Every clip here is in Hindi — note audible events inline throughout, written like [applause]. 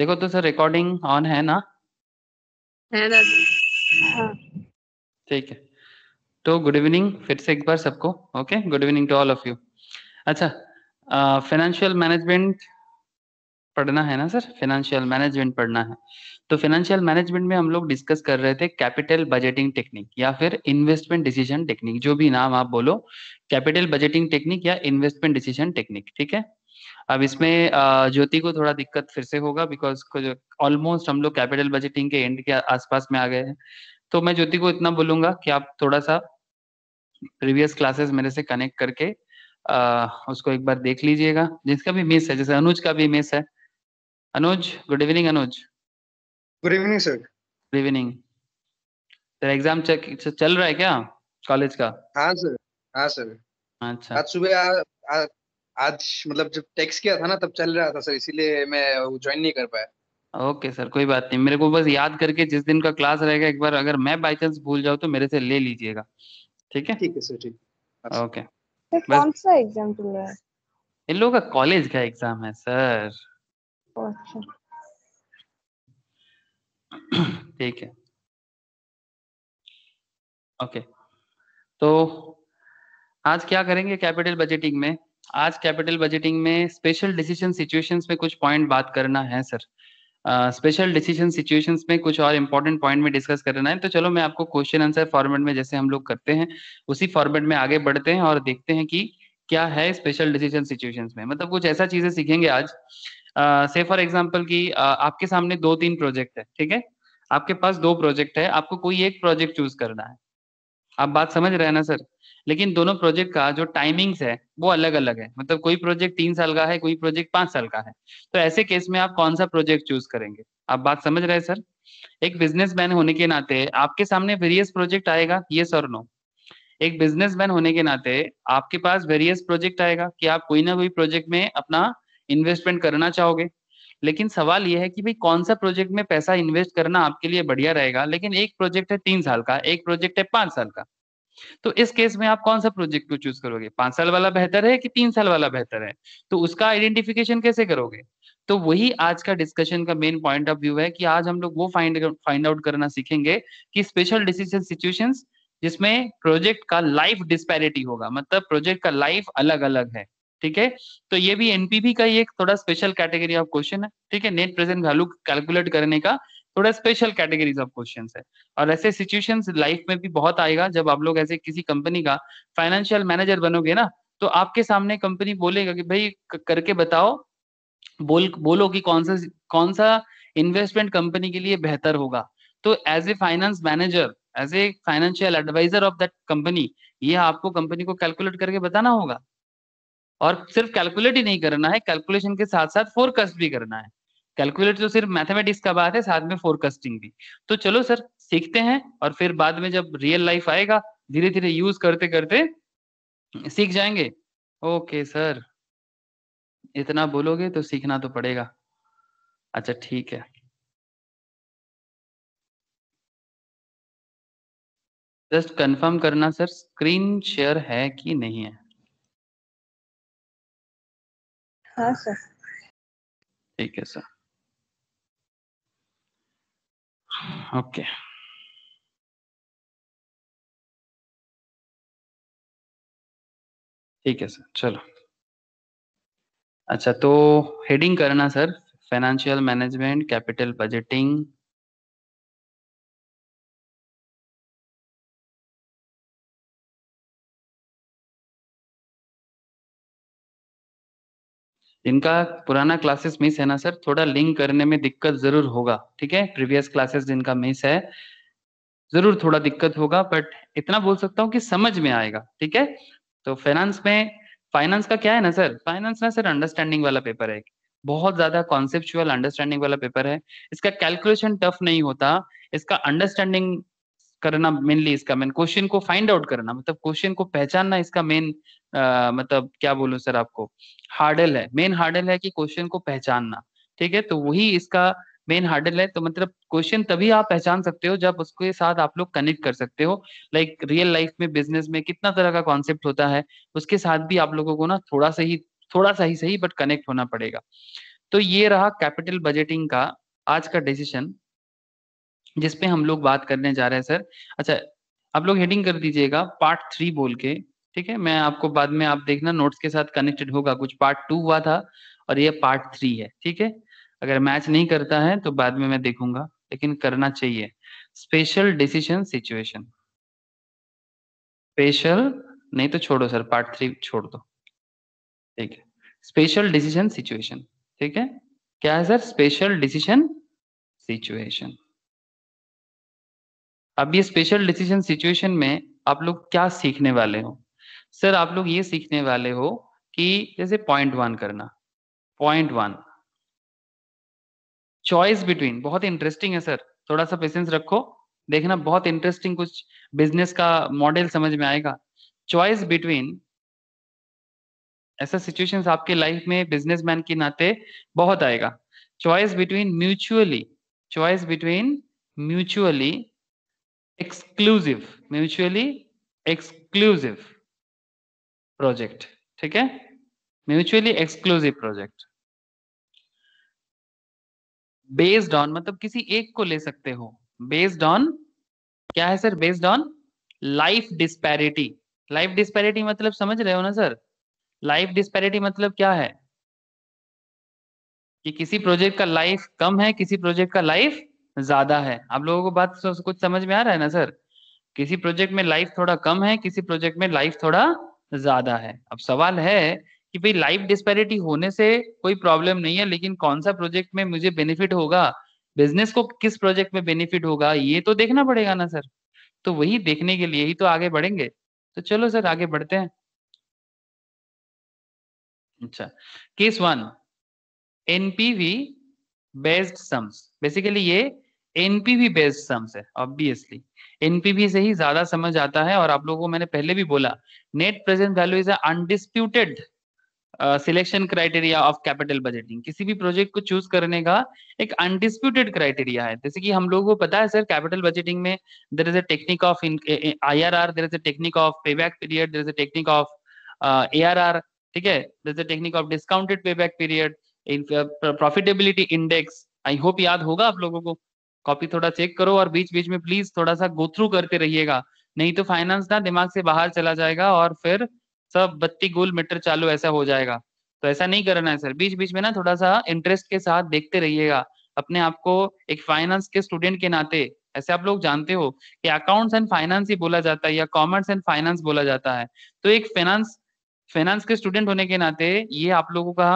देखो तो सर रिकॉर्डिंग ऑन है ना? है दादा हाँ। ठीक है। तो गुड इवनिंग फिर से एक बार सबको okay good evening to all of you अच्छा फाइनेंशियल मैनेजमेंट पढ़ना है ना सर? फाइनेंशियल मैनेजमेंट पढ़ना है। तो फाइनेंशियल मैनेजमेंट में हम लोग डिस्कस कर रहे थे कैपिटल बजटिंग टेक्निक या फिर इन्वेस्टमेंट डिसीज़न टेक्निक जो भी नाम आप बोलो कैपिटल बजटिंग टेक्निक या इन्वेस्टमेंट डिसीज़न टेक्निक ठीक है? अब इसमें ज्योति को थोड़ा दिक्कत फिर से होगा बिकॉज़ ऑलमोस्ट हम लोग कैपिटल बजटिंग के एंड के आसपास में आ गए हैं। तो मैं ज्योति को इतना बोलूँगा कि आप थोड़ा सा प्रीवियस क्लासेस मेरे से कनेक्ट करके आ, उसको एक बार देख लीजिएगा। जिसका भी मिस है जैसे अनुज का भी मिस है। Anuj good evening Anuj. Good evening sir good evening तेरा एग्ज़ाम चल रहा है क्या? कॉलेज का? हाँ सर हाँ सर अच्छा। आज सुबह आज मतलब जब टेक्स्ट किया था ना तब चल रहा था सर इसीलिए मैं ज्वाइन नहीं कर पाया। ओके सर कोई बात नहीं। मेरे को बस याद करके जिस दिन का क्लास रहेगा एक बार अगर मैं बाई चांस भूल जाऊँ तो मेरे से ले लीजिएगा। ठीक है? ठीक है सर ठीक। अच्छा। ओके बस- कौन सा एग्ज़ाम चल रहा है? इन लोगों का कॉलेज का एग्ज़ाम है सर अच्छा। ठीक है। ओके तो आज क्या करेंगे कैपिटल बजटिंग में? आज कैपिटल बजटिंग में स्पेशल डिसीज़न सिचुएशंस में कुछ पॉइंट बात करना है सर स्पेशल डिसीज़न सिचुएशंस में कुछ और इम्पोर्टेंट पॉइंट में डिस्कस करना है तो चलो मैं आपको क्वेश्चन आंसर फॉर्मेट में जैसे हम लोग करते हैं उसी फॉर्मेट में आगे बढ़ते हैं और देखते हैं कि क्या है स्पेशल डिसीज़न सिचुएशंस में। मतलब कुछ ऐसा चीज़ें सीखेंगे आज। से फॉर एग्ज़ाम्पल की uh, आपके सामने दो तीन प्रोजेक्ट है ठीक है? आपके पास दो प्रोजेक्ट है आपको कोई एक प्रोजेक्ट चूज़ करना है। आप बात समझ रहे हैं ना, सर? लेकिन दोनों प्रोजेक्ट का जो टाइमिंग्स है, वो अलग अलग है। मतलब कोई प्रोजेक्ट तीन साल का है, कोई प्रोजेक्ट पाँच साल का है। तो ऐसे केस में आप कौन सा प्रोजेक्ट चूज़ करेंगे? आप बात समझ रहे हैं, सर? एक बिजनेसमैन होने के नाते आपके सामने वेरियस प्रोजेक्ट आएगा ये सर नो एक बिजनेसमैन होने के नाते आपके पास वेरियस प्रोजेक्ट आएगा कि आप कोई ना कोई प्रोजेक्ट में अपना इन्वेस्टमेंट करना चाहोगे। लेकिन सवाल ये है कि भाई कौन सा प्रोजेक्ट में पैसा इन्वेस्ट करना आपके लिए बढ़िया रहेगा? लेकिन एक प्रोजेक्ट है तीन साल का, एक प्रोजेक्ट है पाँच साल का। तो इस केस में आप कौन सा प्रोजेक्ट को चूज़ करोगे? पाँच साल वाला बेहतर है कि तीन साल वाला बेहतर है? तो उसका आइडेंटिफिकेशन कैसे करोगे? तो वही आज का डिस्कशन का मेन पॉइंट ऑफ़ व्यू है कि आज हम लोग वो फाइंड फाइंड आउट करना सीखेंगे कि स्पेशल डिसीज़न सिचुएशंस जिसमें प्रोजेक्ट का लाइफ डिस्पैरिटी होगा। मतलब प्रोजेक्ट का लाइफ अलग अलग है। ठीक है? तो ये भी एनपीवी का ही एक थोड़ा स्पेशल कैटेगरी ऑफ़ क्वेश्चन है, ठीक है? नेट प्रेजेंट वैल्यू कैलकुलेट करने का थोड़ा स्पेशल कैटेगरीज ऑफ़ क्वेश्चन है। और ऐसे सिचुएशंस लाइफ में भी बहुत आएगा, जब आप लोग ऐसे किसी कंपनी का फाइनेंशियल मैनेजर बनोगे ना तो आपके सामने कंपनी बोलेगा कि भाई करके बताओ, बोल, बोलो कि कौन सा कौन सा इन्वेस्टमेंट कंपनी के लिए बेहतर होगा। तो as a finance manager as a financial adviser of that company ये आपको कंपनी को कैलकुलेट करके बताना होगा। और सिर्फ़ कैलकुलेट ही नहीं करना है कैलकुलेशन के साथ साथ फोरकास्ट भी करना है। कैलकुलेट तो सिर्फ़ मैथमेटिक्स का बात है, साथ में फोरकास्टिंग भी। तो चलो सर, सीखते हैं और फिर बाद में जब रियल लाइफ आएगा धीरे धीरे यूज़ करते करते सीख जाएँगे। ओके सर इतना बोलोगे तो सीखना तो पड़ेगा। अच्छा ठीक है। जस्ट कंफर्म करना सर स्क्रीन शेयर है कि नहीं है? हाँ ठीक है, सर। ओके। ठीक है, सर। चलो। अच्छा तो हेडिंग करना, sir. Financial management, capital budgeting जिनका पुराना क्लासेस मिस है ना सर थोड़ा लिंक करने में दिक्कत ज़रूर होगा, ठीक है? प्रीवियस क्लासेस जिनका मिस है, ज़रूर थोड़ा दिक्कत होगा बट इतना बोल सकता हूँ कि समझ में आएगा, ठीक है? तो फाइनेंस में फाइनेंस का क्या है ना सर फाइनेंस ना सर अंडरस्टैंडिंग वाला पेपर है बहुत ज़्यादा कॉन्सेप्चुअल अंडरस्टैंडिंग वाला पेपर है। इसका कैलकुलेशन टफ नहीं होता। इसका अंडरस्टैंडिंग करना मेनली इसका मेन क्वेश्चन को फाइंड आउट करना मतलब क्वेश्चन को पहचानना इसका मेन मतलब क्या बोलूँ सर आपको? हार्डल है। मेन हार्डल है कि क्वेश्चन को पहचानना, ठीक है? तो वही इसका मेन हार्डल है। तो मतलब क्वेश्चन तभी आप पहचान सकते हो जब उसके साथ आप लोग कनेक्ट कर सकते हो। लाइक रियल लाइफ में बिज़नेस में कितना तरह का कॉन्सेप्ट होता है, उसके साथ भी आप लोगों को ना थोड़ा सा ही, थोड़ा सा ही सही बट कनेक्ट होना पड़ेगा। तो ये रहा कैपिटल बजटिंग का आज का डिसीज़न जिसपे हम लोग बात करने जा रहे हैं, सर। अच्छा आप लोग हेडिंग कर दीजिएगा पार्ट थ्री बोल के, ठीक है? मैं आपको बाद में आप देखना नोट्स के साथ कनेक्टेड होगा। कुछ पार्ट टू हुआ था और ये पार्ट थ्री है, ठीक है? अगर मैच नहीं करता है तो बाद में मैं देखूँगा, लेकिन करना चाहिए। स्पेशल डिसीज़न सिचुएशन स्पेशल नहीं तो छोड़ो, सर पार्ट थ्री छोड़ दो। ठीक है? स्पेशल डिसीज़न सिचुएशन ठीक है? क्या है, सर? स्पेशल डिसीज़न सिचुएशन अब ये स्पेशल डिसीज़न सिचुएशन में आप लोग क्या सीखने वाले हो? सर आप लोग ये सीखने वाले हो कि जैसे पॉइंट वन करना। पॉइंट वन चॉइस बिटवीन बहुत इंटरेस्टिंग है सर थोड़ा सा पेशेंस रखो। देखना, बहुत इंटरेस्टिंग कुछ बिज़नेस का मॉडल समझ में आएगा। चॉइस बिटवीन ऐसा सिचुएशंस आपके लाइफ में बिजनेसमैन के नाते बहुत आएगा। Choice between mutually choice between mutually exclusive mutually exclusive project ठीक है? Mutually exclusive project based on मतलब किसी एक को ले सकते हो। बेस्ड ऑन क्या है sir based on life disparity life disparity मतलब समझ रहे हो ना सर लाइफ डिस्पैरिटी मतलब क्या है? कि किसी प्रोजेक्ट का लाइफ कम है, किसी प्रोजेक्ट का लाइफ ज़्यादा है। आप लोगों को बात कुछ समझ में आ रहा है ना, सर? किसी प्रोजेक्ट में लाइफ थोड़ा कम है, किसी प्रोजेक्ट में लाइफ थोड़ा ज़्यादा है। अब सवाल है कि भाई लाइफ डिस्पैरिटी होने से कोई प्रॉब्लम नहीं है, लेकिन कौन सा प्रोजेक्ट में मुझे बेनिफिट होगा? बिज़नेस को किस प्रोजेक्ट में बेनिफिट होगा? ये तो देखना पड़ेगा ना, सर। तो वही देखने के लिए ही तो आगे बढ़ेंगे। तो चलो, सर, आगे बढ़ते हैं। अच्छा case one, NPV based sums. Basically ये एनपीवी बेस्ड सम्स है ऑब्वियसली एनपीवी से ही ज़्यादा समझ आता है और आप लोगों को मैंने पहले भी बोला net present value is undisputed selection criteria of capital budgeting किसी भी प्रोजेक्ट को चूज़ करने का एक अनडिस्प्यूटेड क्राइटेरिया है। जैसे कि हम लोगों को पता है सर कैपिटल बजटिंग में there is a technique of I R R there is a technique of pay back period there is a technique of A R R ठीक है? There is a technique of discounted pay back period profitability index I hope याद होगा आप लोगों को। कॉपी थोड़ा चेक करो और बीच बीच में प्लीज़ थोड़ा सा गो थ्रू करते रहिएगा। नहीं तो फाइनेंस ना दिमाग से बाहर चला जाएगा और फिर सब बत्ती गोल मीटर चालू ऐसा हो जाएगा। तो ऐसा नहीं करना है सर बीच बीच में ना थोड़ा सा इंटरेस्ट के साथ देखते रहिएगा। अपने आप को एक फाइनेंस के स्टूडेंट के नाते, ऐसे आप लोग जानते हो कि अकाउंट्स एंड फाइनेंस ही बोला जाता है या कॉमर्स एंड फाइनेंस बोला जाता है। तो एक फाइनेंस फाइनेंस के स्टूडेंट होने के नाते ये आप लोगों का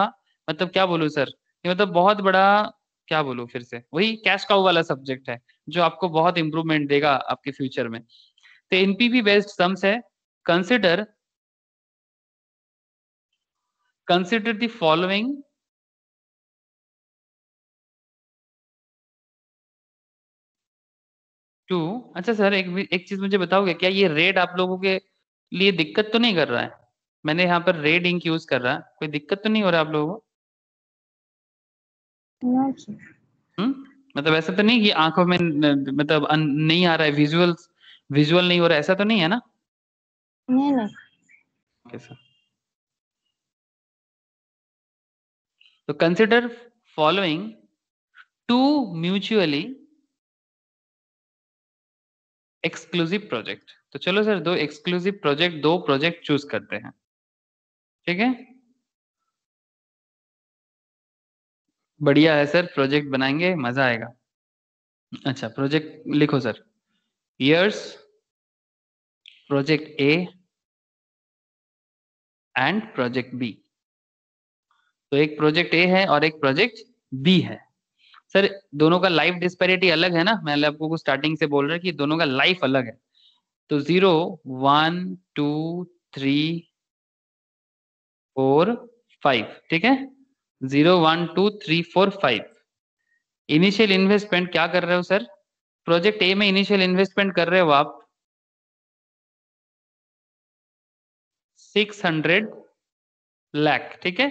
मतलब क्या बोलू सर? ये मतलब बहुत बड़ा, क्या बोलू फिर से? वही कैश काउ वाला सब्जेक्ट है, जो आपको बहुत इंप्रूवमेंट देगा आपके फ्यूचर में। तो एनपीवी बेस्ड सम्स है कंसिडर consider the टू अच्छा सर, एक एक चीज़ मुझे बताओगे, क्या ये रेड आप लोगों के लिए दिक्कत तो नहीं कर रहा है? मैंने यहाँ पर रेड इंक यूज़ कर रहा है, कोई दिक्कत तो नहीं हो रहा है आप लोगों को? मतलब ऐसा तो नहीं कि आँखों में मतलब नहीं आ रहा है विजुअल विजुअल नहीं हो रहा है ऐसा तो नहीं है ना? नहीं नहीं sir So consider following two exclusive project तो चलो सर दो एक्सक्लूसिव प्रोजेक्ट दो प्रोजेक्ट चूज़ करते हैं। ठीक है? बढ़िया है सर, प्रोजेक्ट बनाएँगे, मज़ा आएगा। अच्छा प्रोजेक्ट लिखो sir. Years project A and project B तो एक प्रोजेक्ट ए है और एक प्रोजेक्ट बी है। सर, दोनों का लाइफ डिस्पेरिटी अलग है ना? मैं आपको स्टार्टिंग से बोल रहा कि दोनों का लाइफ अलग है। तो zero one two three four five ठीक है? Zero one two three four five initial investment क्या कर रहे हो सर प्रोजेक्ट ए में इनिशियल इन्वेस्टमेंट कर रहे हो आप? सिक्स हंड्रेड लैख ठीक है?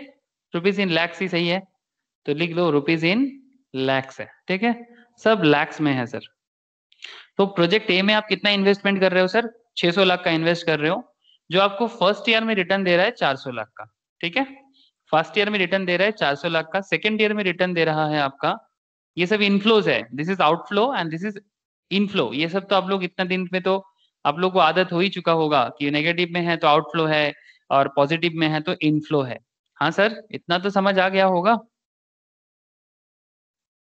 रुपीज़ इन लैक्स ही सही है। तो लिख लो रुपीज़ इन लैक्स है, ठीक है? सब लैक्स में है सर तो प्रोजेक्ट ए में आप कितना इन्वेस्टमेंट कर रहे हो सर 600 लाख का इन्वेस्ट कर रहे हो, जो आपको फ़र्स्ट ईयर में रिटर्न दे रहा है 400 लाख का, ठीक है? फ़र्स्ट ईयर में रिटर्न दे रहा है 400 लाख का सेकेंड ईयर में रिटर्न दे रहा है आपका। ये सब इनफ्लोज है। This is outflow and this is inflow ये सब तो आप लोग इतना दिन में तो आप लोग को आदत हो ही चुका होगा कि नेगेटिव में है तो आउटफ्लो है और पॉजिटिव में है तो इनफ्लो है। हाँ सर इतना तो समझ आ गया होगा?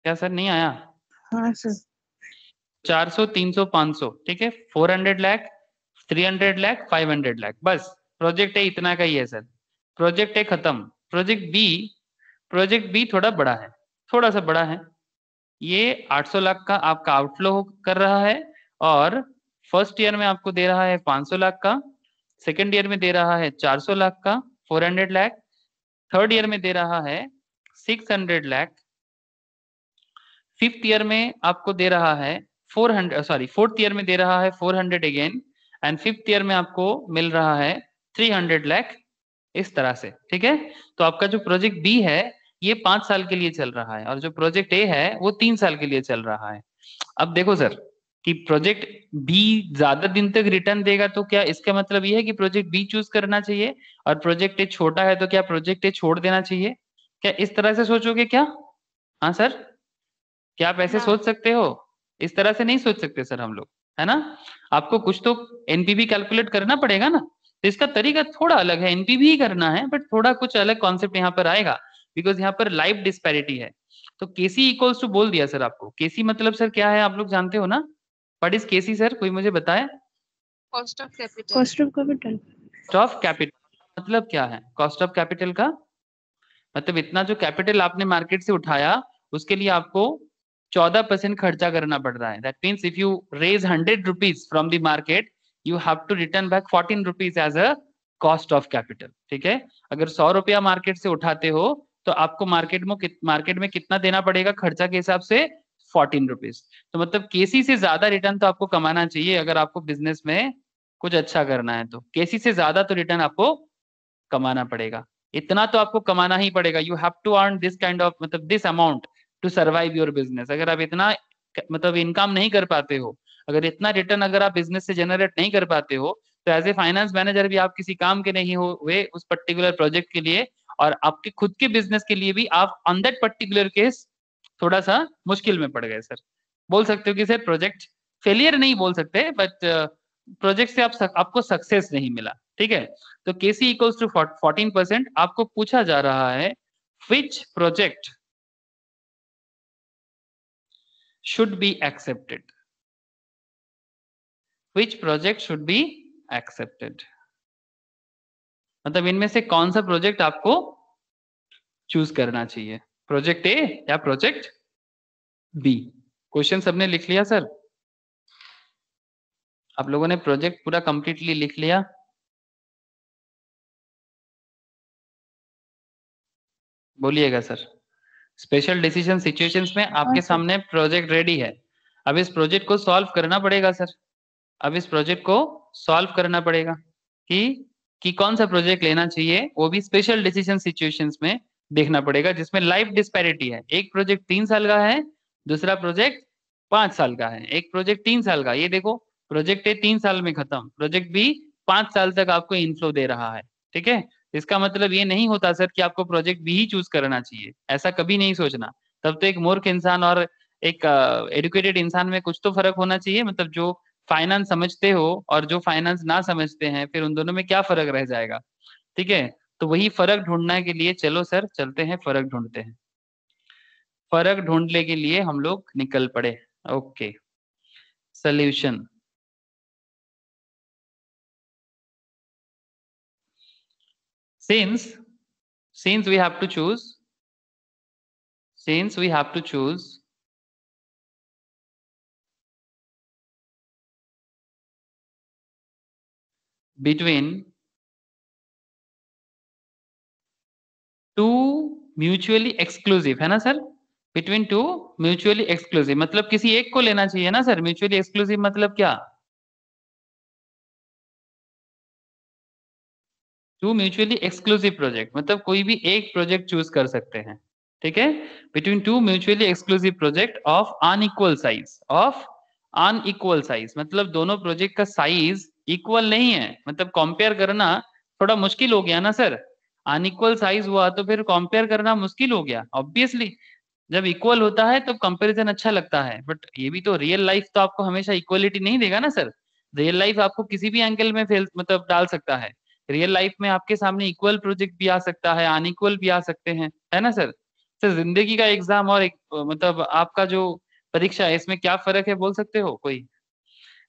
क्या सर नहीं आया? हाँ सर 400 300 500 ठीक है? Four hundred lakh three hundred lakh five hundred lakh बस। प्रोजेक्ट है इतना का ही है सर प्रोजेक्ट है खत्म। प्रोजेक्ट बी प्रोजेक्ट बी थोड़ा बड़ा है, थोड़ा सा बड़ा है। ये 800 लाख का आपका आउटफ्लो कर रहा है और फ़र्स्ट ईयर में आपको दे रहा है 500 लाख का सेकेंड ईयर में दे रहा है 400 लाख का 400 लाख थर्ड ईयर में दे रहा है 600 लाख फिफ्थ ईयर में आपको दे रहा है 400 सॉरी फोर्थ ईयर में दे रहा है 400 अगेन एंड फिफ्थ ईयर में आपको मिल रहा है 300 लाख इस तरह से ठीक है? तो आपका जो प्रोजेक्ट बी है ये पाँच साल के लिए चल रहा है और जो प्रोजेक्ट ए है वो तीन साल के लिए चल रहा है। अब देखो सर कि प्रोजेक्ट बी ज़्यादा दिन तक रिटर्न देगा तो क्या इसका मतलब ये है कि प्रोजेक्ट बी चूज़ करना चाहिए और प्रोजेक्ट ए छोटा है तो क्या प्रोजेक्ट ए छोड़ देना चाहिए? क्या इस तरह से सोचोगे क्या? हाँ सर? क्या आप ऐसे हाँ। सोच सकते हो? इस तरह से नहीं सोच सकते सर हम लोग है ना? आपको कुछ तो एनपीवी कैलकुलेट करना पड़ेगा ना? तो इसका तरीका थोड़ा अलग है एनपीवी ही करना है बट थोड़ा कुछ अलग कॉन्सेप्ट यहाँ पर आएगा बिकॉज़ यहाँ पर लाइव डिस्पैरिटी है। तो केसी इक्वल्स टू बोल दिया सर आपको। केसी मतलब सर क्या है आप लोग जानते हो ना? What is K C sir? कोई मुझे बताए? Cost of capital cost of capital cost of capital मतलब क्या है? कॉस्ट ऑफ़ कैपिटल का? मतलब इतना जो कैपिटल आपने मार्केट से उठाया उसके लिए आपको चौदह परसेंट खर्चा करना पड़ रहा है। That means if you raise hundred rupees from the market you have to return back fourteen rupees as a cost of capital ठीक है? अगर सौ रुपया मार्केट से उठाते हो तो आपको मार्केट में मार्केट में कितना देना पड़ेगा? खर्चा के हिसाब से फोर्टीन रुपीज़ तो मतलब केसी से ज़्यादा रिटर्न तो आपको कमाना चाहिए अगर आपको बिज़नेस में कुछ अच्छा करना है तो। केसी से ज़्यादा तो रिटर्न आपको कमाना पड़ेगा। इतना तो आपको कमाना ही पड़ेगा। You have to earn this kind of मतलब this amount to survive your business अगर आप इतना मतलब इनकम नहीं कर पाते हो अगर इतना रिटर्न अगर आप बिज़नेस से जनरेट नहीं कर पाते हो तो एज ए फाइनेंस मैनेजर भी आप किसी काम के नहीं हो हुए उस पर्टिकुलर प्रोजेक्ट के लिए और आपके खुद के बिज़नेस के लिए भी आप ऑन दैट पर्टिकुलर केस थोड़ा सा मुश्किल में पड़ गए सर बोल सकते हो कि सर प्रोजेक्ट फेलियर नहीं बोल सकते बट प्रोजेक्ट से आप सक, आपको सक्सेस नहीं मिला ठीक है? तो K C equals to fourteen percent आपको पूछा जा रहा है which project should be accepted? Which project should be accepted? मतलब इनमें से कौन सा प्रोजेक्ट आपको चूज़ करना चाहिए? प्रोजेक्ट ए या प्रोजेक्ट बी क्वेश्चन सबने लिख लिया सर आप लोगों ने प्रोजेक्ट पूरा कंप्लीटली लिख लिया? बोलिएगा सर स्पेशल डिसीज़न सिचुएशंस में आपके सामने प्रोजेक्ट रेडी है। अब इस प्रोजेक्ट को सॉल्व करना पड़ेगा सर अब इस प्रोजेक्ट को सॉल्व करना पड़ेगा कि कि कौन सा प्रोजेक्ट लेना चाहिए, वो भी स्पेशल डिसीज़न सिचुएशंस में देखना पड़ेगा, जिसमें लाइफ डिस्पैरिटी है। एक प्रोजेक्ट तीन साल का है, दूसरा प्रोजेक्ट पाँच साल का है। एक प्रोजेक्ट तीन साल का। ये देखो प्रोजेक्ट ए तीन साल में खत्म प्रोजेक्ट बी पाँच साल तक आपको इनफ्लो दे रहा है, ठीक है? इसका मतलब ये नहीं होता सर कि आपको प्रोजेक्ट बी ही चूज़ करना चाहिए, ऐसा कभी नहीं सोचना। तब तो एक मूर्ख इंसान और एक एडुकेटेड इंसान में कुछ तो फ़र्क होना चाहिए मतलब जो फाइनेंस समझते हो और जो फाइनेंस ना समझते हैं, फिर उन दोनों में क्या फ़र्क रह जाएगा? ठीक है? तो वही फ़र्क ढूँढने के लिए चलो सर, चलते हैं, फ़र्क ढूंढते हैं। फ़र्क ढूँढने के लिए हम लोग निकल पड़े। Okay. Solution since since we have to choose, since we have to choose between two mutually exclusive, है ना sir? Between two mutually exclusive मतलब किसी एक को लेना चाहिए ना सर? Mutually exclusive मतलब क्या? टू म्यूचुअली एक्सक्लूसिव प्रोजेक्ट मतलब कोई भी एक प्रोजेक्ट चूज़ कर सकते हैं, ठीक है? Between two mutually exclusive project of unequal size of unequal size मतलब दोनों प्रोजेक्ट का साइज़ इक्वल नहीं है। मतलब कंपेयर करना थोड़ा मुश्किल हो गया ना सर अनइक्वल साइज़ हुआ तो फिर कंपेयर करना मुश्किल हो गया ऑब्वियसली जब इक्वल होता है तो कंपैरिजन अच्छा लगता है बट ये भी तो रियल लाइफ तो आपको हमेशा इक्वलिटी नहीं देगा ना सर रियल लाइफ आपको किसी भी एंगल में फेल मतलब डाल सकता है। रियल लाइफ में आपके सामने इक्वल प्रोजेक्ट भी आ सकता है अनइक्वल भी आ सकते हैं, है ना सर सर ज़िंदगी का एग्ज़ाम और एक मतलब आपका जो परीक्षा है, इसमें क्या फ़र्क है बोल सकते हो कोई?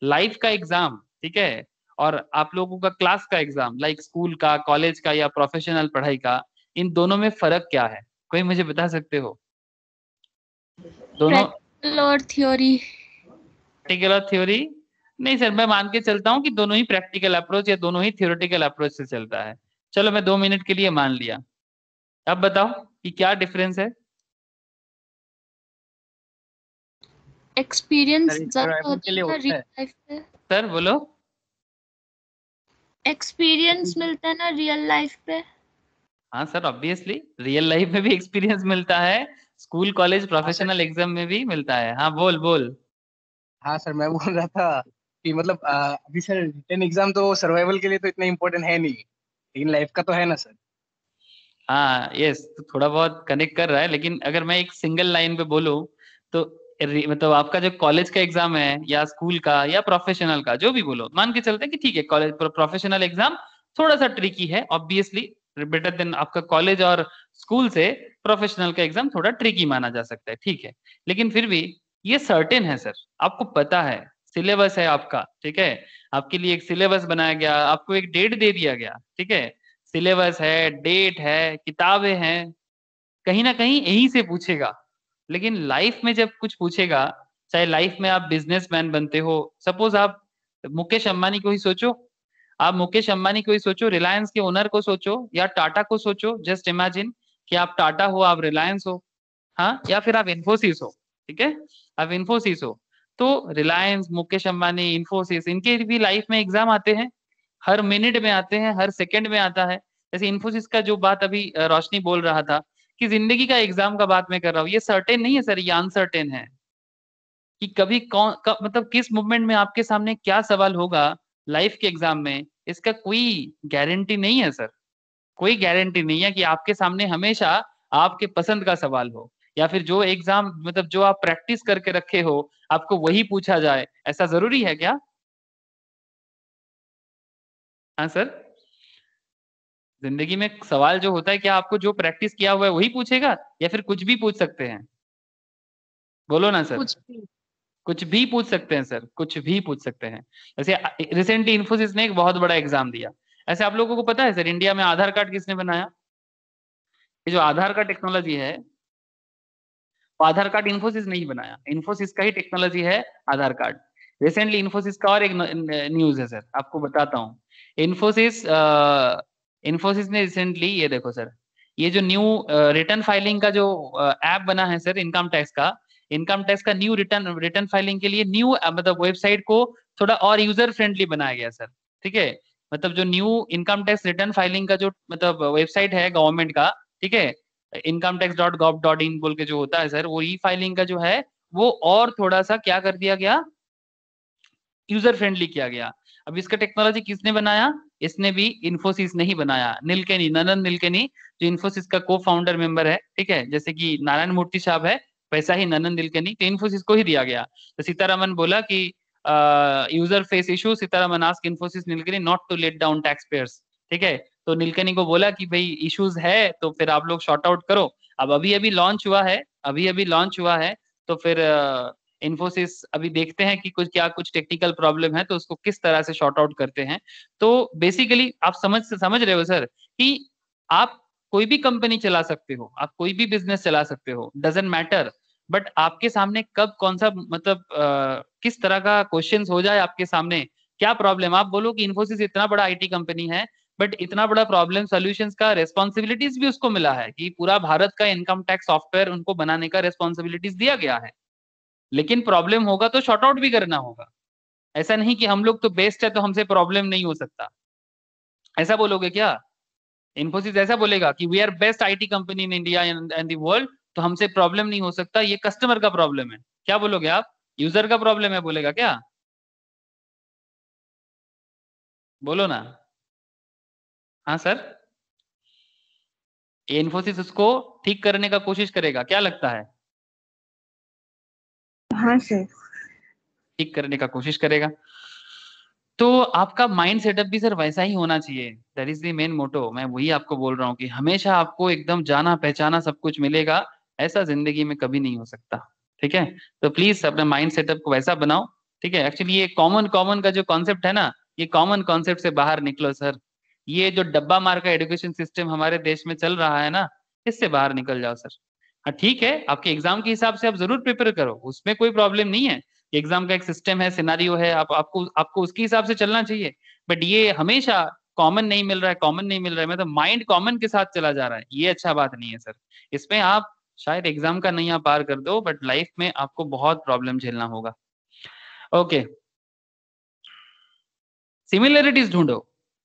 लाइफ का एग्ज़ाम ठीक है? और आप लोगों का क्लास का एग्ज़ाम लाइक स्कूल का कॉलेज का या प्रोफेशनल पढ़ाई का इन दोनों में फ़र्क क्या है? कोई मुझे बता सकते हो? दोनों और थ्योरी प्रैक्टिकल और थ्योरी नहीं सर मैं मान के चलता हूँ कि दोनों ही प्रैक्टिकल अप्रोच या दोनों ही थियोरेटिकल अप्रोच से चलता है। चलो मैं दो मिनट के लिए मान लिया। अब बताओ कि क्या डिफरेंस है? एक्सपीरियंस सर, ज़्यादा experiment होता के लिए है ना होता है। रियल लाइफ पे सर बोलो एक्सपीरियंस मिलता है ना रियल लाइफ पे? हाँ सर ऑब्वियसली रियल लाइफ में भी एक्सपीरियंस मिलता है स्कूल कॉलेज प्रोफेशनल एग्ज़ाम में भी मिलता है। हाँ बोल बोल। हाँ सर मैं बोल रहा था कि मतलब अभी सर रिटर्न एग्ज़ाम तो सर्वाइवल के लिए तो इतना इम्पोर्टेंट है नहीं। लेकिन लाइफ का तो है ना सर हाँ यस तो थोड़ा बहुत कनेक्ट कर रहा है लेकिन अगर मैं एक सिंगल लाइन पे बोलूँ तो मतलब आपका जो कॉलेज का एग्ज़ाम है, या स्कूल का, या प्रोफेशनल का, जो भी बोलो, मान के चलते कि ठीक है कॉलेज प्रोफेशनल एग्ज़ाम थोड़ा सा ट्रिकी है ऑब्वियसली बेटर देन आपका कॉलेज और स्कूल से प्रोफेशनल का एग्ज़ाम थोड़ा ट्रिकी माना जा सकता है, ठीक है? लेकिन फिर भी, ये सर्टेन है सर आपको पता है सिलेबस है आपका, ठीक है? आपके लिए एक सिलेबस बनाया गया, आपको एक डेट दे दिया गया, ठीक है? सिलेबस है डेट है, किताबें हैं, कहीं ना कहीं यहीं से पूछेगा। लेकिन लाइफ में जब कुछ पूछेगा, चाहे लाइफ में आप बिजनेसमैन बनते हो सपोज़ आप मुकेश अंबानी को ही सोचो, आप मुकेश अंबानी को ही सोचो रिलायंस के ओनर को सोचो, या टाटा को सोचो जस्ट इमेजिन कि आप टाटा हो, आप रिलायंस हो हाँ या फिर आप इन्फोसिस हो, ठीक है? आप इन्फोसिस हो तो रिलायंस मुकेश अंबानी इन्फोसिस इनके भी लाइफ में एग्ज़ाम आते हैं, हर मिनट में आते हैं, हर सेकंड में आता है। जैसे इन्फोसिस का जो बात अभी रोशनी बोल रहा था कि ज़िंदगी का एग्ज़ाम का बात मैं कर रहा हूँ, ये सर्टेन नहीं है सर, ये अनसर्टेन है। कि कभी कौन कब मतलब किस मूवमेंट में आपके सामने क्या सवाल होगा लाइफ के एग्ज़ाम में, इसका कोई गारंटी नहीं है सर। कोई गारंटी नहीं है कि आपके सामने हमेशा आपके पसंद का सवाल हो। या फिर जो एग्ज़ाम मतलब जो आप प्रैक्टिस करके रखे हो, आपको वही पूछा जाए, ऐसा ज़रूरी है क्या? हाँ सर? ज़िंदगी में सवाल जो होता है क्या आपको जो प्रैक्टिस किया हुआ है वही पूछेगा? या फिर कुछ भी पूछ सकते हैं? बोलो ना सर कुछ भी। कुछ भी पूछ सकते हैं सर कुछ भी पूछ सकते हैं। जैसे रिसेंटली इन्फोसिस ने एक बहुत बड़ा एग्ज़ाम दिया। ऐसे आप लोगों को पता है सर इंडिया में आधार कार्ड किसने बनाया? ये जो आधार का टेक्नोलॉजी है वो आधार कार्ड इन्फोसिस नहीं बनाया। इन्फोसिस का ही टेक्नोलॉजी है आधार कार्ड। रिसेंटली इन्फोसिस का और एक न्यूज़ है सर आपको बताता हूँ। इन्फोसिस इन्फोसिस ने रिसेंटली ये देखो सर ये जो न्यू रिटर्न फाइलिंग का जो ऐप बना है सर इनकम टैक्स का इनकम टैक्स का न्यू रिटर्न रिटर्न फाइलिंग के लिए न्यू मतलब वेबसाइट को थोड़ा और यूज़र फ्रेंडली बनाया गया सर ठीक है? मतलब जो new income tax return filing का जो मतलब वेबसाइट है गवर्नमेंट का, ठीक है? Income tax dot gov dot in बोल के जो होता है सर वो ई फाइलिंग का जो है, वो और थोड़ा सा क्या कर दिया गया? यूज़र फ्रेंडली किया गया। अब इसका टेक्नोलॉजी किसने बनाया? इसने भी इन्फोसिस नहीं बनाया। नीलकेनी ननन नीलकेनी जो इन्फोसिस का को फाउंडर मेंबर है, ठीक है? जैसे कि नारायण मूर्ति साहब है, वैसा ही ननन नीलकेनी तो इन्फोसिस को ही दिया गया। तो सीतारामन बोला कि user face issue Sitharaman ask Infosys Nilekani not to let down tax payers ठीक है? तो नीलकेनी को बोला कि भाई इश्यूज़ है तो फिर आप लोग शॉर्ट आउट करो। अब अभी अभी लॉन्च हुआ है अभी अभी लॉन्च हुआ है तो फिर इन्फोसिस अभी देखते हैं कि कुछ क्या कुछ टेक्निकल प्रॉब्लम है तो उसको किस तरह से शॉर्ट आउट करते हैं। तो बेसिकली आप समझ समझ रहे हो सर कि आप कोई भी कंपनी चला सकते हो आप कोई भी बिज़नेस चला सकते हो डजेंट मैटर बट आपके सामने कब कौन सा मतलब आ, किस तरह का क्वेश्चन हो जाए आपके सामने क्या प्रॉब्लम आप बोलो कि इन्फोसिस इतना बड़ा आईटी कंपनी है बट इतना बड़ा प्रॉब्लम सोल्यूशन का रेस्पॉन्सिबिलिटीज भी उसको मिला है कि पूरा भारत का इनकम टैक्स सॉफ्टवेयर उनको बनाने का रेस्पॉन्सिबिलिटीज दिया गया है। लेकिन प्रॉब्लम होगा तो शॉर्ट आउट भी करना होगा। ऐसा नहीं कि हम लोग तो बेस्ट है तो हमसे प्रॉब्लम नहीं हो सकता। ऐसा बोलोगे क्या? इन्फोसिस ऐसा बोलेगा कि we are best IT company in India and the world तो हमसे प्रॉब्लम नहीं हो सकता, ये कस्टमर का प्रॉब्लम है। क्या बोलोगे आप? यूज़र का प्रॉब्लम है बोलेगा क्या? बोलो ना। हाँ सर इन्फोसिस उसको ठीक करने का कोशिश करेगा। क्या लगता है? हाँ सर। ठीक करने का कोशिश करेगा। तो आपका माइंड सेटअप भी सर वैसा ही होना चाहिए। That is the main motto मैं वही आपको बोल रहा हूँ कि हमेशा आपको एकदम जाना पहचाना सब कुछ मिलेगा। ऐसा ज़िंदगी में कभी नहीं हो सकता। ठीक है? तो प्लीज़ अपने माइंड सेटअप को वैसा बनाओ। ठीक है? एक्चुअली ये कॉमन कॉमन का जो कॉन्सेप्ट है ना, ये कॉमन कॉन्सेप्ट से बाहर निकलो सर। ये जो डब्बा मार का एजुकेशन सिस्टम हमारे देश में चल रहा है ना, इससे बाहर निकल जाओ सर। ठीक है, आपके एग्ज़ाम के हिसाब से आप ज़रूर प्रिपेयर करो, उसमें कोई प्रॉब्लम नहीं है। एग्ज़ाम का एक सिस्टम है सिनारियो है, आप, आपको आपको उसके हिसाब से चलना चाहिए। बट ये हमेशा कॉमन नहीं मिल रहा है कॉमन नहीं मिल रहा है मतलब माइंड कॉमन के साथ चला जा रहा है, ये अच्छा बात नहीं है सर इसमें आप शायद एग्ज़ाम का नहीं पार कर दो बट लाइफ में आपको बहुत प्रॉब्लम झेलना होगा। ओके सिमिलरिटीज ढूंढो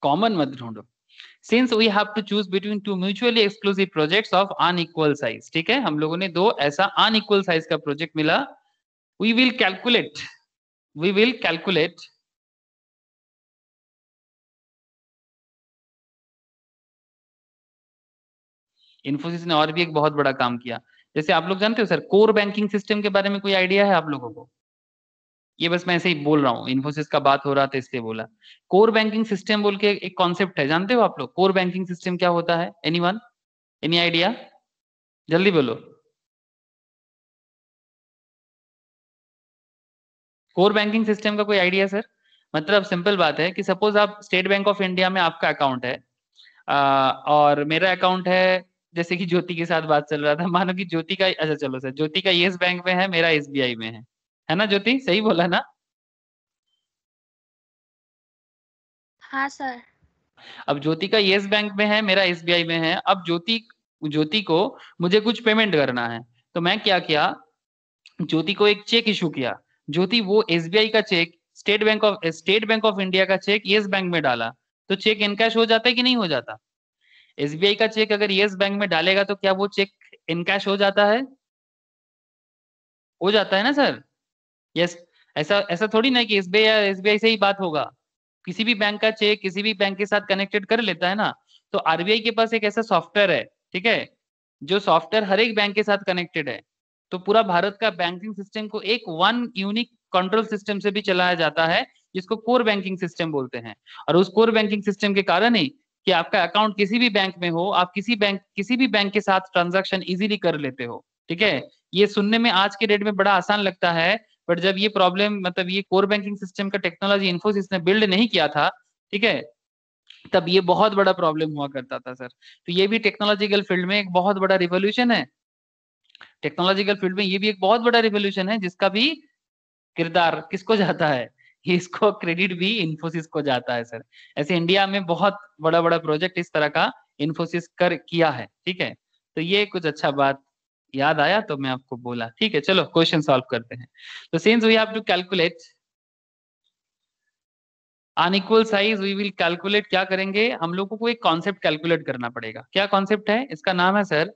कॉमन मत ढूंढो। Since we have to choose between two mutually exclusive projects of unequal size ठीक है? हम लोगों ने दो ऐसा अनइक्वल साइज़ का प्रोजेक्ट मिला। We will calculate we will calculate Infosys ने और भी एक बहुत बड़ा काम किया। जैसे आप लोग जानते हो सर कोर बैंकिंग सिस्टम के बारे में कोई आइडिया है आप लोगों को? ये बस मैं ऐसे ही बोल रहा हूँ इन्फोसिस का बात हो रहा था इसलिए बोला। कोर बैंकिंग सिस्टम बोल के एक कॉन्सेप्ट है जानते हो आप लोग? कोर बैंकिंग सिस्टम क्या होता है? एनी वन एनी आइडिया जल्दी बोलो। कोर बैंकिंग सिस्टम का कोई आइडिया सर मतलब सिंपल बात है कि सपोज़ आप स्टेट बैंक ऑफ़ इंडिया में आपका अकाउंट है आ, और मेरा अकाउंट है जैसे कि ज्योति के साथ बात चल रहा था मानो कि ज्योति का अच्छा चलो सर ज्योति का येस बैंक में है मेरा एसबीआई में है। है ना ज्योति? सही बोला ना? हाँ सर। अब ज्योति का येस बैंक में है मेरा एसबीआई में है। अब ज्योति ज्योति को मुझे कुछ पेमेंट करना है। तो मैं क्या किया? ज्योति को एक चेक इशू किया। ज्योति वो एसबीआई का cheque State Bank of State Bank of India का चेक येस बैंक में डाला। तो चेक इनकैश हो जाता है कि नहीं हो जाता? एसबीआई का चेक अगर येस बैंक में डालेगा तो क्या वो चेक इनकैश हो जाता है? हो जाता है ना सर? यस ऐसा ऐसा थोड़ी ना कि एसबीआई या एसबीआई से ही बात होगा। किसी भी बैंक का चेक किसी भी बैंक के साथ कनेक्टेड कर लेता है ना तो आरबीआई के पास एक ऐसा सॉफ्टवेयर है, ठीक है? जो सॉफ्टवेयर हर एक बैंक के साथ कनेक्टेड है। तो पूरा भारत का बैंकिंग सिस्टम को एक वन यूनिक कंट्रोल सिस्टम से भी चलाया जाता है, जिसको कोर बैंकिंग सिस्टम बोलते हैं। और उस कोर बैंकिंग सिस्टम के कारण ही कि आपका अकाउंट किसी भी बैंक में हो, आप किसी बैंक किसी भी बैंक के साथ ट्रांजेक्शन इजीली कर लेते हो, ठीक है? ये सुनने में आज के डेट में बड़ा आसान लगता है बट जब ये प्रॉब्लम मतलब ये कोर बैंकिंग सिस्टम का टेक्नोलॉजी इन्फोसिस ने बिल्ड नहीं किया था, ठीक है, तब ये बहुत बड़ा प्रॉब्लम हुआ करता था सर तो ये भी टेक्नोलॉजिकल फ़ील्ड में एक बहुत बड़ा रिवोल्यूशन है। टेक्नोलॉजिकल फ़ील्ड में ये भी एक बहुत बड़ा रिवोल्यूशन है, जिसका भी किरदार किसको जाता है? इसको क्रेडिट भी इन्फोसिस को जाता है सर ऐसे इंडिया में बहुत बड़ा बड़ा प्रोजेक्ट इस तरह का इन्फोसिस कर किया है, ठीक है? तो ये कुछ अच्छा बात याद आया तो मैं आपको बोला। ठीक है, चलो क्वेश्चन सॉल्व करते हैं। तो since we have to calculate unequal size we will calculate क्या करेंगे? हम लोगों को एक कॉन्सेप्ट कैलकुलेट करना पड़ेगा। क्या कॉन्सेप्ट है? इसका नाम है सर